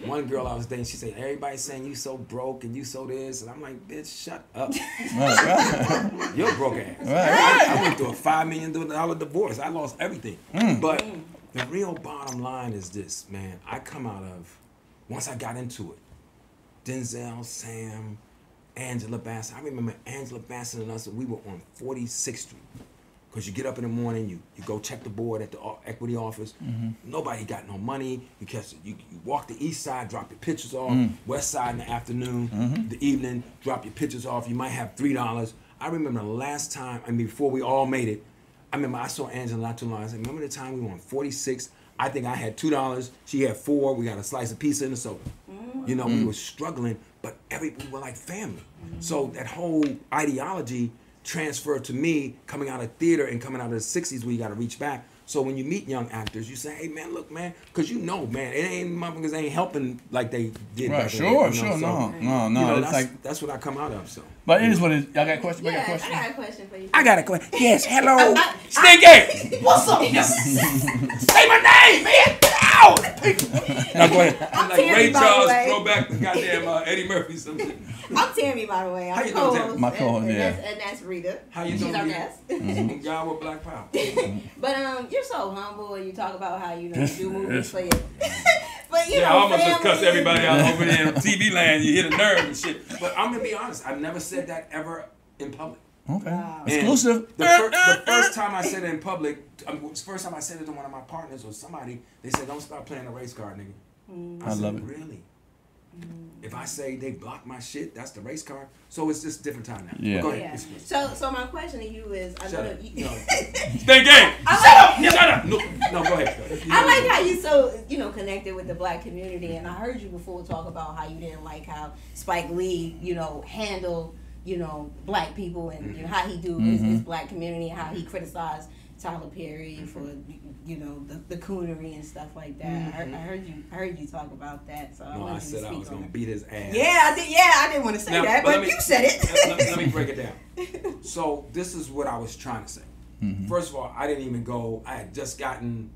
it might be like one girl I was dating, she said, Everybody's saying you so broke and you so this. And I'm like, bitch, shut up. You're broke ass. Right. I, I went through a five million dollar divorce. I lost everything. Mm. But the real bottom line is this, man. I come out of once I got into it, Denzel, Sam, Angela Bassett. I remember Angela Bassett and us, we were on 46th Street. Cause you get up in the morning, you, you go check the board at the uh, equity office. Mm-hmm. Nobody got no money. You catch you, you walk the east side, drop your pictures off. Mm. West side in the afternoon, mm-hmm. the evening, drop your pictures off. You might have three dollars. I remember the last time. I mean, before we all made it, I remember I saw Angela not too long. I said, "Remember the time we won 46? I think I had two dollars. She had four. We got a slice of pizza and a soda. Mm-hmm. You know, we mm. were struggling, but every we were like family. So that whole ideology transferred to me coming out of theater and coming out of the 60s where you got to reach back. So when you meet young actors, you say, hey man, look, man, because you know, man, it ain't motherfuckers ain't helping like they did Right, back in the sure, day, you know? sure, So, no, no, you no, know, it's that's, like- that's what I come out of. So But it is what it is. Y'all got a question? Y'all got a Yeah, I got a question for you. I got a question. Yes, hello, I- Stinky. What's up? Say my name, man. Wow! now go ahead. I'm like Tammy, Ray by the Charles, way. throw back the goddamn uh, Eddie Murphy some shit. I'm Tammy, by the way. I'm How you doing, co-host, Tammy? My co-host, and, and yeah. That's, and that's Rita. How you She's doing, our Rita? guest. Y'all with Black Power. But um, you're so humble, and you talk about how you know you do movies for you. but you Yeah, I know, almost just family- cussed everybody out over there in TV land. You hit a nerve and shit. But I'm gonna be honest. I've never said that ever in public. Okay. And Exclusive. The, fir- the first time I said it in public, um, the first time I said it to one of my partners or somebody, they said, "Don't start playing the race card, nigga." Mm. I, I said, love it. Really? Mm. If I say they block my shit, that's the race card. So it's just different time now. Yeah. Go ahead. Yeah. So, so my question to you is, I Shut know up. you, No. Stay game. I Shut like- up. Shut up. No, no, go ahead. You I like how you so you know connected with the black community, and I heard you before talk about how you didn't like how Spike Lee, you know, handled you know black people and you know how he do mm-hmm. his, his black community, how he criticized Tyler Perry mm-hmm. for you know the, the coonery and stuff like that. I, heard, I mm-hmm. heard you I heard you talk about that, so I No, wanted I you to said I speak was on gonna it. beat his ass. Yeah, I did. Yeah, I didn't want to say Now, that, but but, me- you said it. let, let- let me break it down. So this is what I was trying to say. Mm-hmm. First of all, I didn't even go. I had just gotten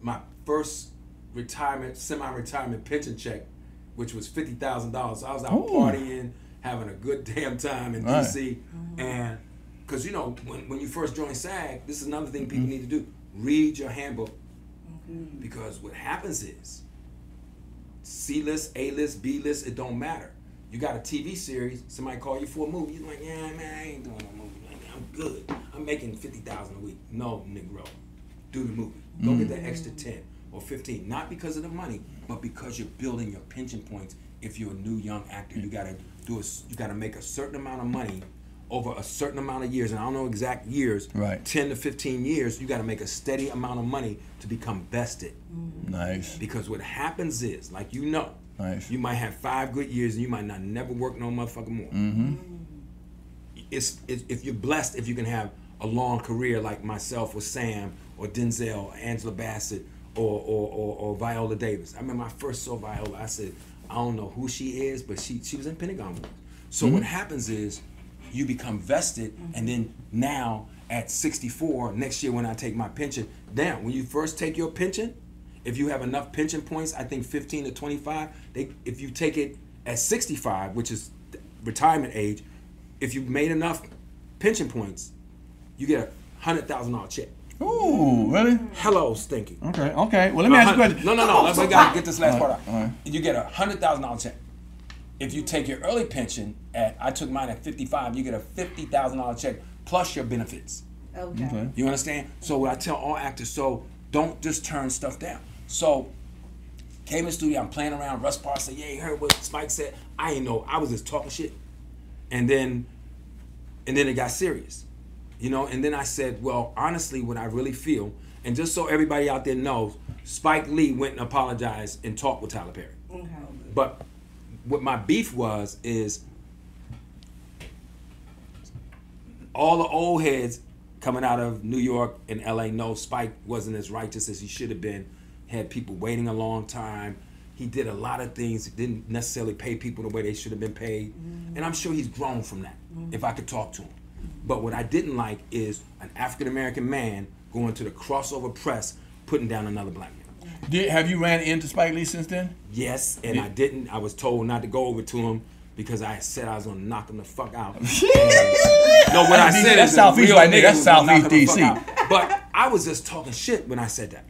my first retirement, semi-retirement pension check, which was fifty thousand dollars. So I was out Ooh. partying, having a good damn time in Right. DC, and because you know when when you first join SAG, this is another thing mm-hmm. people need to do: read your handbook. Mm-hmm. Because what happens is C list, A list, B list, it don't matter. You got a TV series, somebody call you for a movie, you're like, yeah, man, I ain't doing no movie. I'm good. I'm making fifty thousand a week. No, Negro. Do the movie. Go get that extra mm-hmm. ten or fifteen. Not because of the money, but because you're building your pension points. If you're a new young actor, you gotta do a, you gotta make a certain amount of money over a certain amount of years, and I don't know exact years. Right. Ten to fifteen years, you gotta make a steady amount of money to become vested. Nice. Because what happens is, like you know, Nice. you might have five good years and you might not never work no motherfucker more. Mm-hmm. It's, it's if you're blessed if you can have a long career like myself or Sam or Denzel or Angela Bassett or or, or, or Viola Davis. I remember I first saw Viola, I said, I don't know who she is, but she she was in Pentagon Wars. So what happens is you become vested and then now at 64 next year when I take my pension, now when you first take your pension, if you have enough pension points, I think 15 to 25, they if you take it at 65, which is retirement age, if you made enough pension points, you get a hundred thousand dollar check. Ooh, really? Hello, stinky. Okay, okay. Well, let me ask you a question. No, no, no. We gotta get this last All part out. right. You get a hundred thousand dollar check. If you take your early pension at, I took mine at fifty five, you get a fifty thousand dollar check plus your benefits. Okay. Okay. You understand? So what I tell all actors, so don't just turn stuff down. So came in the studio, I'm playing around. Russ Parr said, "Yeah, you heard what Spike said." I ain't know. I was just talking shit, and then, and then it got serious, you know. And then I said, "Well, honestly, what I really feel, and just so everybody out there knows, Spike Lee went and apologized and talked with Tyler Perry. Okay. But what my beef was is all the old heads coming out of New York and LA know Spike wasn't as righteous as he should have been. Had people waiting a long time. He did a lot of things. Didn't necessarily pay people the way they should have been paid. And I'm sure he's grown from that. If I could talk to him. But what I didn't like is an African American man going to the crossover press putting down another black man. Did, have you ran into Spike Lee since then? Yes, and I didn't. I was told not to go over to him because I said I was gonna knock him the fuck out. No, what I That's said that's is Southeast right there. That's was gonna knock him the Southeast DC. But I was just talking shit when I said that,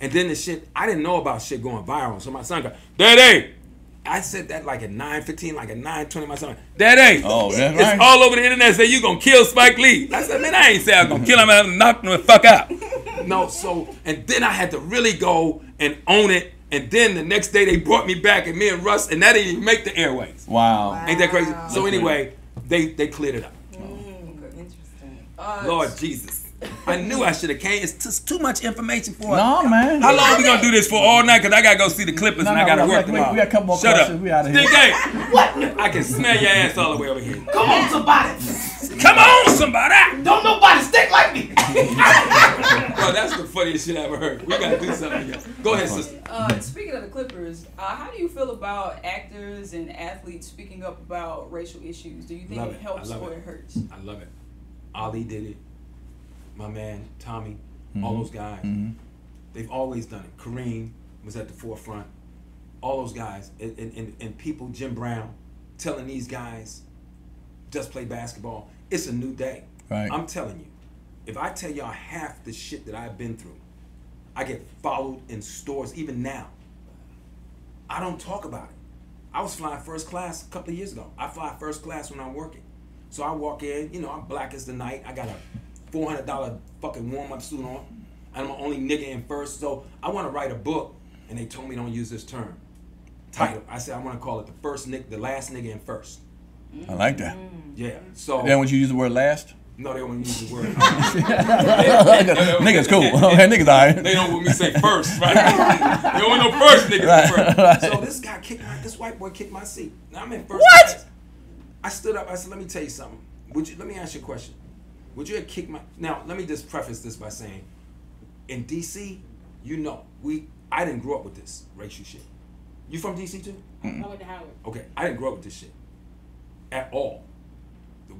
and then the shit I didn't know about shit going viral. So my son got, Daddy. I said that like at 9:15, like at 9:20. My son, Daddy. Oh, that's It's right. all over the internet. Say you gonna kill Spike Lee. I said, man, I ain't say I'm gonna kill him. I'm gonna knock him the fuck out. No, so and then I had to really go and own it. And then the next day they brought me back, and me and Russ, and that didn't even make the airways. Wow. Ain't that crazy? So anyway, they they cleared it up. Interesting. Uh, Lord Jesus, I knew I should have came. It's just too much information for. No, man. How long we gonna do this for? All night? Cause I gotta go see the Clippers No, and no, I gotta we work got- we- tomorrow. we got a couple more Shut questions. up. We outta here. Stink Hey, I can smell your ass all the way over here. Come on, somebody. Come on, somebody! Don't nobody stick like me. Bro, that's the funniest shit I ever heard. We gotta do something. Yo. Go ahead, sister. Uh, speaking of the Clippers, uh, how do you feel about actors and athletes speaking up about racial issues? Do you think it it. helps or it. it hurts? I love it. Ali did it. My man Tommy, Mm-hmm. all those guys. They've always done it. Kareem, was at the forefront. All those guys and, and, and, and people, Jim Brown, telling these guys, just play basketball. It's a new day. Right. I'm telling you, if I tell y'all half the shit that I've been through, I get followed in stores even now. I don't talk about it. I was flying first class a couple of years ago. I fly first class when I'm working. So I walk in, you know, I'm black as the night. I got a four hundred dollar fucking warm up suit on. I'm the only nigga in first. So I want to write a book, and they told me don't use this term. Title. I said I want to call it the first nick, the last nigga in first. I like that. Mm. Yeah. So Then would you use the word last? no, they don't use the word. Niggas cool. Okay, niggas alright. They don't want me to say first, right? they don't want no first niggas Right, first. right. So this guy kicked my, this white boy kicked my seat. Now I'm in first What? class. I stood up. I said, "Let me tell you something. Would you? Let me ask you a question. Would you have kicked my? Now let me just preface this by saying, in DC, you know, we I didn't grow up with this racial shit. You from DC too? I went to Howard. Okay, I didn't grow up with this shit at all.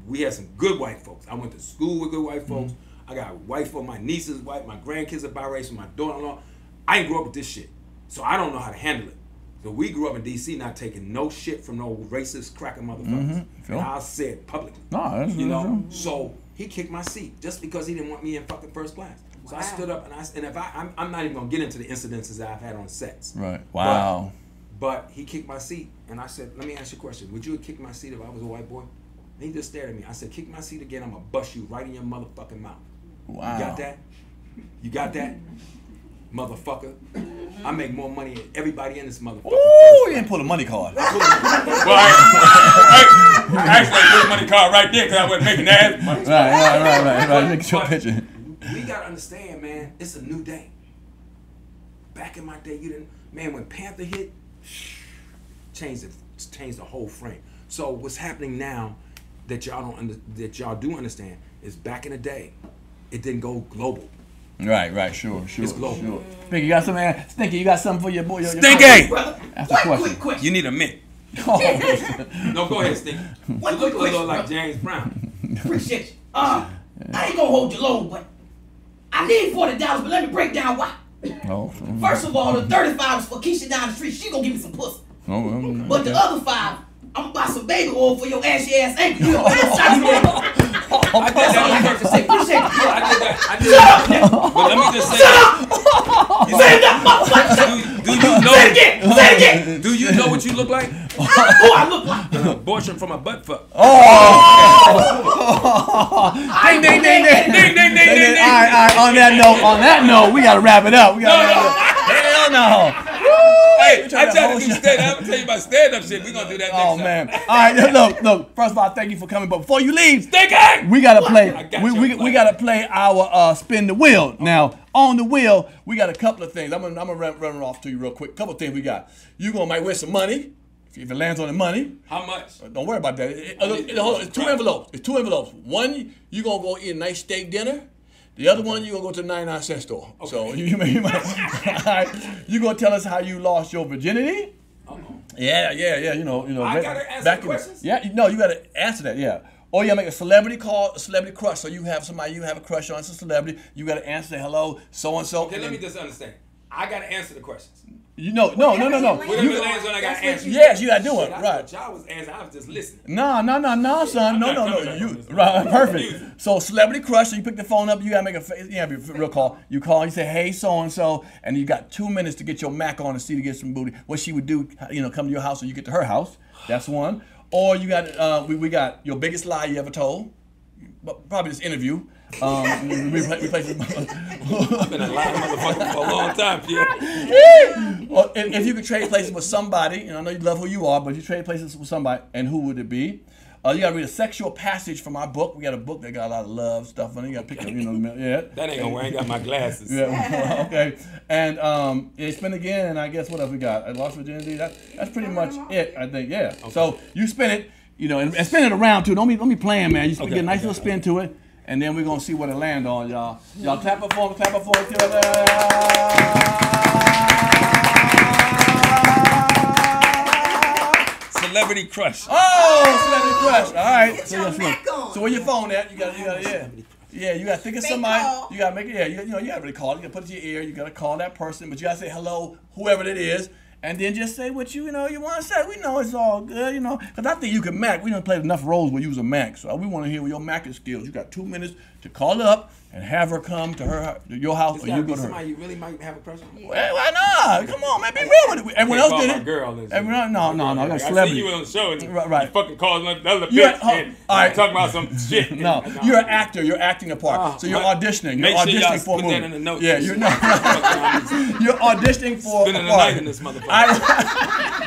We had some good white folks. I went to school with good white folks. Mm-hmm. I got a white folks. My niece's is white. My grandkids are biracial. My daughter-in-law. I ain't grew up with this shit, so I don't know how to handle it. So we grew up in D.C. not taking no shit from no racist cracker motherfuckers. Mm-hmm. Sure. And I said say publicly. No, that's You know, that's- so he kicked my seat just because he didn't want me in fucking first class. So I stood up and I and if I I'm, I'm not even gonna get into the incidences that I've had on sets. Right. Wow. But he kicked my seat, and I said, "Let me ask you a question. Would you have kicked my seat if I was a white boy?" And he just stared at me. I said, "Kick my seat again. I'm gonna bust you right in your motherfucking mouth." Wow. You got that? You got that, motherfucker? I make more money than everybody in this motherfucker. Ooh, you didn't pull a money card. well, I, I, I actually put the money card right there because I wasn't making that money. Right, right, right, right, right. Make your But picture. We gotta understand, man. It's a new day. Back in my day, you didn't. Man, when Panther hit, changed the change the whole frame. So what's happening now that y'all don't under, that y'all do understand is back in the day, it didn't go global. Right, right, sure, sure, It's global. sure. Stinky, you got something? man. Stinky, you got something for your boy. Your, your Stinky! Brother, Ask a question. quick question. You need a mint. Oh, No, go ahead, Stinky. You One look quick a little question, like. James Brown. Appreciate you. Uh, I ain't gonna hold you long, but I need forty dollars. But let me break down why. Oh, First of all, the thirty-five is for Keisha down the street. She gonna give me some pussy. oh, oh, But the other five, I'm gonna buy some baby oil for your ashy ass ankle. You a bitch, I swear. I did That's all I that. have to say. Appreciate you. I did that. I did Shut up, that. But let me just say, Shut up. You Say that motherfucker. Do, do you know? Say it again. Say it again. Do you know what you look like? Who I look like? An abortion from a butt fuck. Oh. oh. ding, ding, ding. Ding, ding, ding, ding, ding. right, all right. On that note, on that note, we gotta wrap it up. We gotta wrap it up. Hell no. Hey, I tried the tried whole to do show. stand up. I'm tell you about stand up shit. We're gonna do that next Oh time. man. All right, look, look. First of all, thank you for coming. But before you leave, we gotta play. Got We, we, we gotta play our uh, spin the wheel. Now on the wheel, we got a couple of things. I'm gonna I'm gonna run, run it off to you real quick. couple of things we got. You gonna might win some money if it lands on the money. How much? Don't worry about that. It- it- it- hold on, it's two envelopes. It's two envelopes. One, you're gonna go eat a nice steak dinner. The other one, you're gonna go to the 99 cent store. So you, you, may, you right. you gonna tell us how you lost your virginity? Yeah, yeah, yeah. You know, you know. I back- gotta answer the in- questions? Yeah, no, you gotta answer that. Yeah. Or you gotta make a celebrity call, a celebrity crush. So you have somebody you have a crush on, it's a celebrity. You gotta answer, hello, so and so. Okay, let me just understand. I gotta answer the questions. You know, no, no, no, no. Whatever Whatever You- it lands on, I gotta answer. yes, you gotta do it. Right. thought y'all was answering. I was just listening. No, no, no, no, son. No, no, no, coming no. back You right, perfect. So celebrity crush, so you pick the phone up, you gotta make a fa- you have a real call. You call, you say, hey, so and so, and you got two minutes to get your Mac on and see to get some booty. What she would do, you know, come to your house or you get to her house. That's one. Or you got uh, we, we got your biggest lie you ever told. But probably this interview. Um, we, we, we, replace it- I've been a lying motherfucker for a long time, Pierre. Well, if, if you could trade places with somebody, and I know you love who you are, but if you trade places with somebody, and who would it be? Uh, you got to read a sexual passage from our book. We got a book that got a lot of love stuff in it. You got to pick up, you know, yeah. That ain't gonna work. I ain't got my glasses. Yeah. okay. And um, yeah, spin again, and I guess what else we got? I lost virginity. That, that's pretty much it. I think. Yeah. So you spin it, you know, and, and spin it around too. Don't be don't be playing, man. You Okay, get a nice okay, little spin to it, and then we're gonna see what it land on, y'all. Y'all clap it for 'em, clap it for each other. Celebrity crush. Oh, celebrity crush. All right. Get So, your yes, Mac on. so where your phone at? You got, you got, yeah. Yeah, you gotta think of Make somebody. call. You gotta make it. Yeah, you, you know, you gotta really call. You gotta put it to your ear. You gotta call that person, but you gotta say hello, whoever it is, and then just say what you you know you want to say. We know it's all good, you know, because I think you can Mac. We don't play enough roles where you was a Mac, so we want to hear your Macking skills. You got two minutes to call up and have her come to her to your house, It's or you be go to her. somebody you really might have a crush on. Well, why not? Come on, man, be real with it. Everyone else did my it. girl and- Everyone, no, no, no, I that's see celebrity. you on the show and Right, right. you fucking calling another You're- bitch oh, and all right. talking about some shit. No, you're an actor. You're acting a part. Oh, so you're but auditioning. You're make sure y'all auditioning for a movie. that in the notes. Yeah, you're not. you're auditioning for Spending a the part. night in this motherfucker. I, I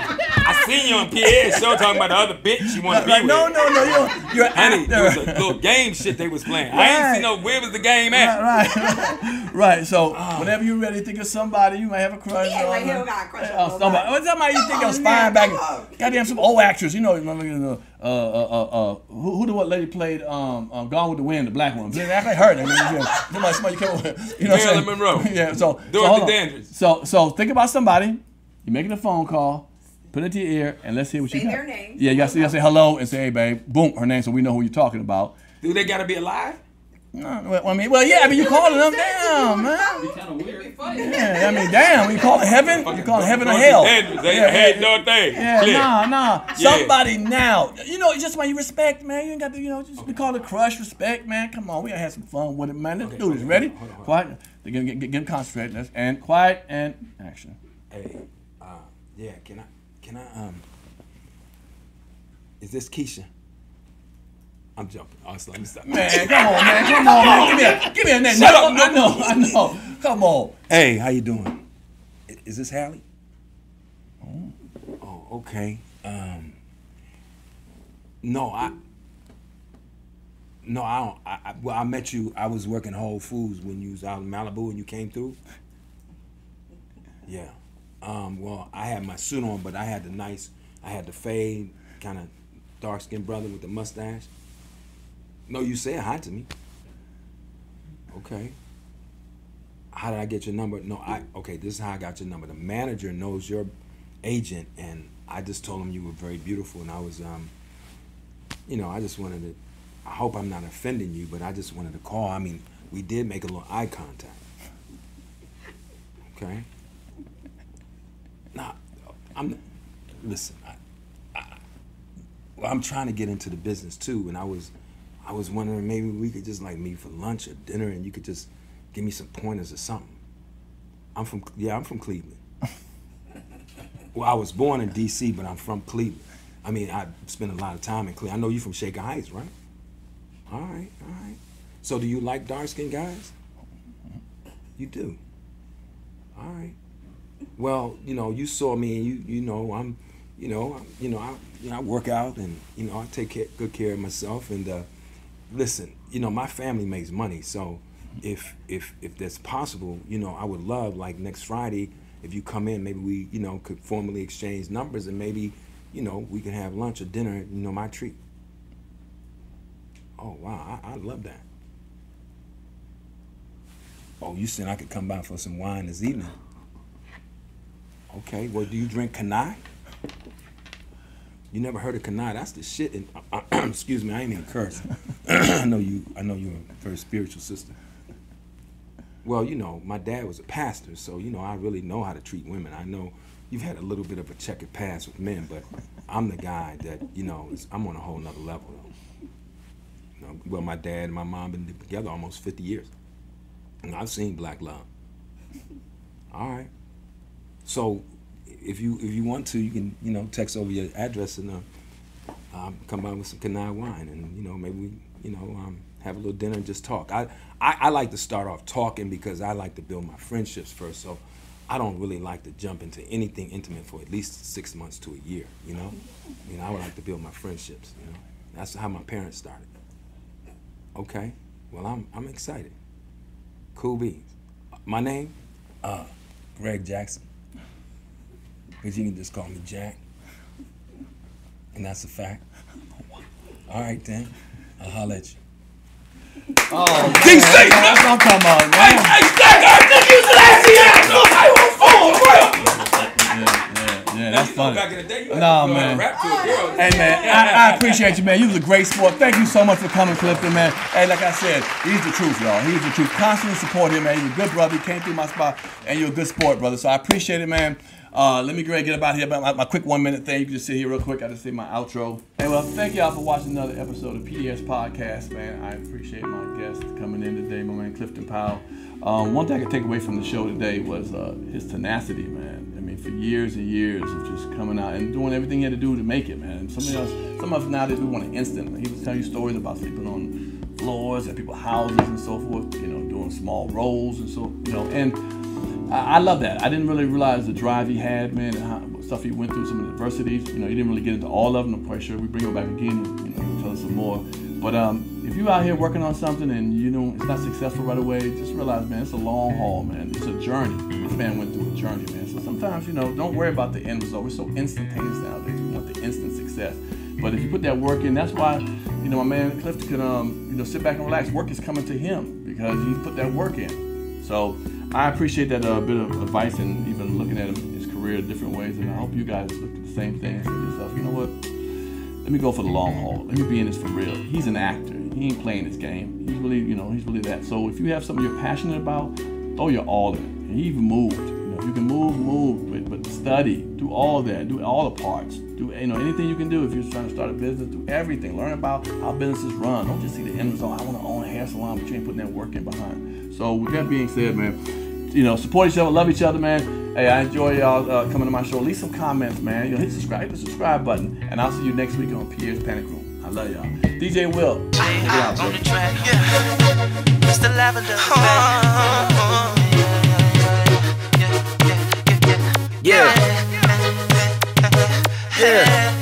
seen you on Pierre's show talking about the other bitch you want to be right, with. no, no, no. You're, you're Honey, actor. it was a little game shit they was playing. I Right. ain't see no where was the game at. Right, right, right. So whenever you're ready to think of somebody, you might have a crush He act on. like he uh, don't got a crush on uh, nobody. somebody. Well, somebody you think of on, spying man, back. come. Goddamn, some old actress. You know, remember uh, uh, uh, uh, who, who the what lady played um, um, Gone with the Wind, the black one. They act like her. I mean, yeah, somebody, somebody you come with, you know what I'm Marilyn saying? Monroe. yeah. So, so Dorothy hold. Dandridge. So, so think about somebody. You're making a phone call. Put it to your ear and let's hear what Say you got. their names. Yeah, you gotta, say, you gotta say hello and say, hey, babe. Boom, her name, so we know who you're talking about. Do they gotta be alive? No, well, I mean, well, yeah, I mean, you calling them down, man. Kind of weird. Yeah, I mean, damn, you call it heaven? You call it heaven or hell? They Yeah, hey, yeah, Dorothy. yeah, Click. nah, nah. Yeah. Somebody now. You know, just why you respect, man. You ain't got to, you know, just we call it crush, respect, man. Come on, we gotta have some fun with it, man. Let's Okay, do this. Ready? hold on, hold on. Quiet. Get, get, get, get them concentrated. Let's- And quiet and action. Hey, uh, yeah, can I, can I, um, is this Keisha? I'm joking. Oh, so let me stop. Man, come on, man. Come on, man. Give me a, give me a name. Shut No, up, I know, I know. Come on. Hey, how you doing? Is this Halle? Oh, okay. Um, no, I. No, I don't. I, I, well, I met you. I was working Whole Foods when you was out in Malibu and you came through. Yeah. Um, well, I had my suit on, but I had the nice. I had the fade, kind of dark skinned brother with the mustache. No, you said hi to me. Okay how did I get your number? No, I okay. This is how I got your number. The manager knows your agent, and I just told him you were very beautiful, and I was, um, you know, I just wanted to. I hope I'm not offending you, but I just wanted to call. I mean, we did make a little eye contact. Okay. I'm. Listen, I, I, well, I'm trying to get into the business too, and I was, I was wondering maybe we could just like meet for lunch or dinner, and you could just give me some pointers or something. I'm from yeah, I'm from Cleveland. well, I was born in D.C., but I'm from Cleveland. I mean, I spent a lot of time in Cleveland. I know you from Shaker Heights, right? All right, all right. So, do you like dark skinned guys? You do. All right. Well, you know, you saw me, and you you know, I'm, you know, I'm, you know, I you know, I work out, and you know, I take care, good care of myself. And uh, listen, you know, my family makes money, so if if if that's possible, you know, I would love like next Friday if you come in, maybe we you know could formally exchange numbers, and maybe you know we can have lunch or dinner. You know, my treat. Oh wow, I, I love that. Oh, you said I could come by for some wine this evening. Okay, well, do you drink Canei? You never heard of Canei? That's the shit. Uh, uh, and excuse me, I ain't even curse. I know you. I know you're a very spiritual sister. Well, you know, my dad was a pastor, so you know I really know how to treat women. I know you've had a little bit of a checkered past with men, but I'm the guy that you know is, I'm on a whole nother level. You know, well, my dad and my mom been together almost 50 years, and I've seen black love. All right. So, if you if you want to, you can you know text over your address and uh, um, come by with some Canei wine, and you know maybe we you know um, have a little dinner and just talk. I, I I like to start off talking because I like to build my friendships first. So, I don't really like to jump into anything intimate for at least six months to a year. You know, you know I would like to build my friendships. You know, that's how my parents started. Okay, well I'm I'm excited. Cool beans. My name, uh, Greg Jackson. But you can just call me Jack. And that's a fact. All right, then. I'll holler at you. Oh, DC! That's what I'm talking about, man. Hey, Jack, I think you should actually have no I Yeah, yeah, Yeah, that's funny. Back in the day, you Nah, to man. rap to a oh, girl. Hey man, I, I appreciate you, man. You was a great sport. Thank you so much for coming, Clifton, man. Hey, like I said, he's the truth, y'all. He's the truth. Constantly support him, man. He's a good brother. He came through my spot, and you're a good sport, brother. So I appreciate it, man. Uh, let me get about here. About my, my quick one minute thing. You can just sit here real quick. I just say my outro. Hey, well, thank y'all for watching another episode of PDS Podcast, man. I appreciate my guest coming in today, my man Clifton Powell. Um, one thing I could take away from the show today was uh, his tenacity, man. I mean, for years and years of just coming out and doing everything he had to do to make it, man. Some of us, some of us nowadays we want it instant. He was telling you stories about sleeping on floors at people's houses and so forth. You know, doing small roles and so you know. And I, love that. I didn't really realize the drive he had, man, and how, stuff he went through, some of the adversities. You know, he didn't really get into all of them. I'm pretty sure we bring him back again. and, You know, tell us some more. But um, if you're out here working on something and you know it's not successful right away, just realize, man, it's a long haul, man. It's a journey. This man went through a journey, man. So sometimes, you know, don't worry about the end result. We're so instantaneous nowadays. We want the instant success. But if you put that work in, that's why, you know, my man Clifton can, um, you know, sit back and relax. Work is coming to him because he put that work in. So I appreciate that uh, bit of advice and even looking at his career different ways. And I hope you guys look at the same thing yourself, you know what? Let me go for the long haul. Let me be in this for real. He's an actor. He ain't playing this game. He's really, you know, he's really that. So if you have something you're passionate about, throw your all in. And he even moved. You know, you can move, move. But, but study. Do all that. Do all the parts. Do you know anything you can do if you're trying to start a business. Do everything. Learn about how businesses run. Don't just see the end result. I want to own a hair salon, but you ain't putting that work in behind. So with that being said, man, you know, support each other, love each other, man. Hey, I enjoy y'all uh, coming to my show. Leave some comments, man. You know, hit subscribe, hit the subscribe button, and I'll see you next week on Pierre's Panic Room. I love y'all. DJ Will. Check it out, on the track. Yeah. Mr. Lavender. Yeah. Yeah. Yeah.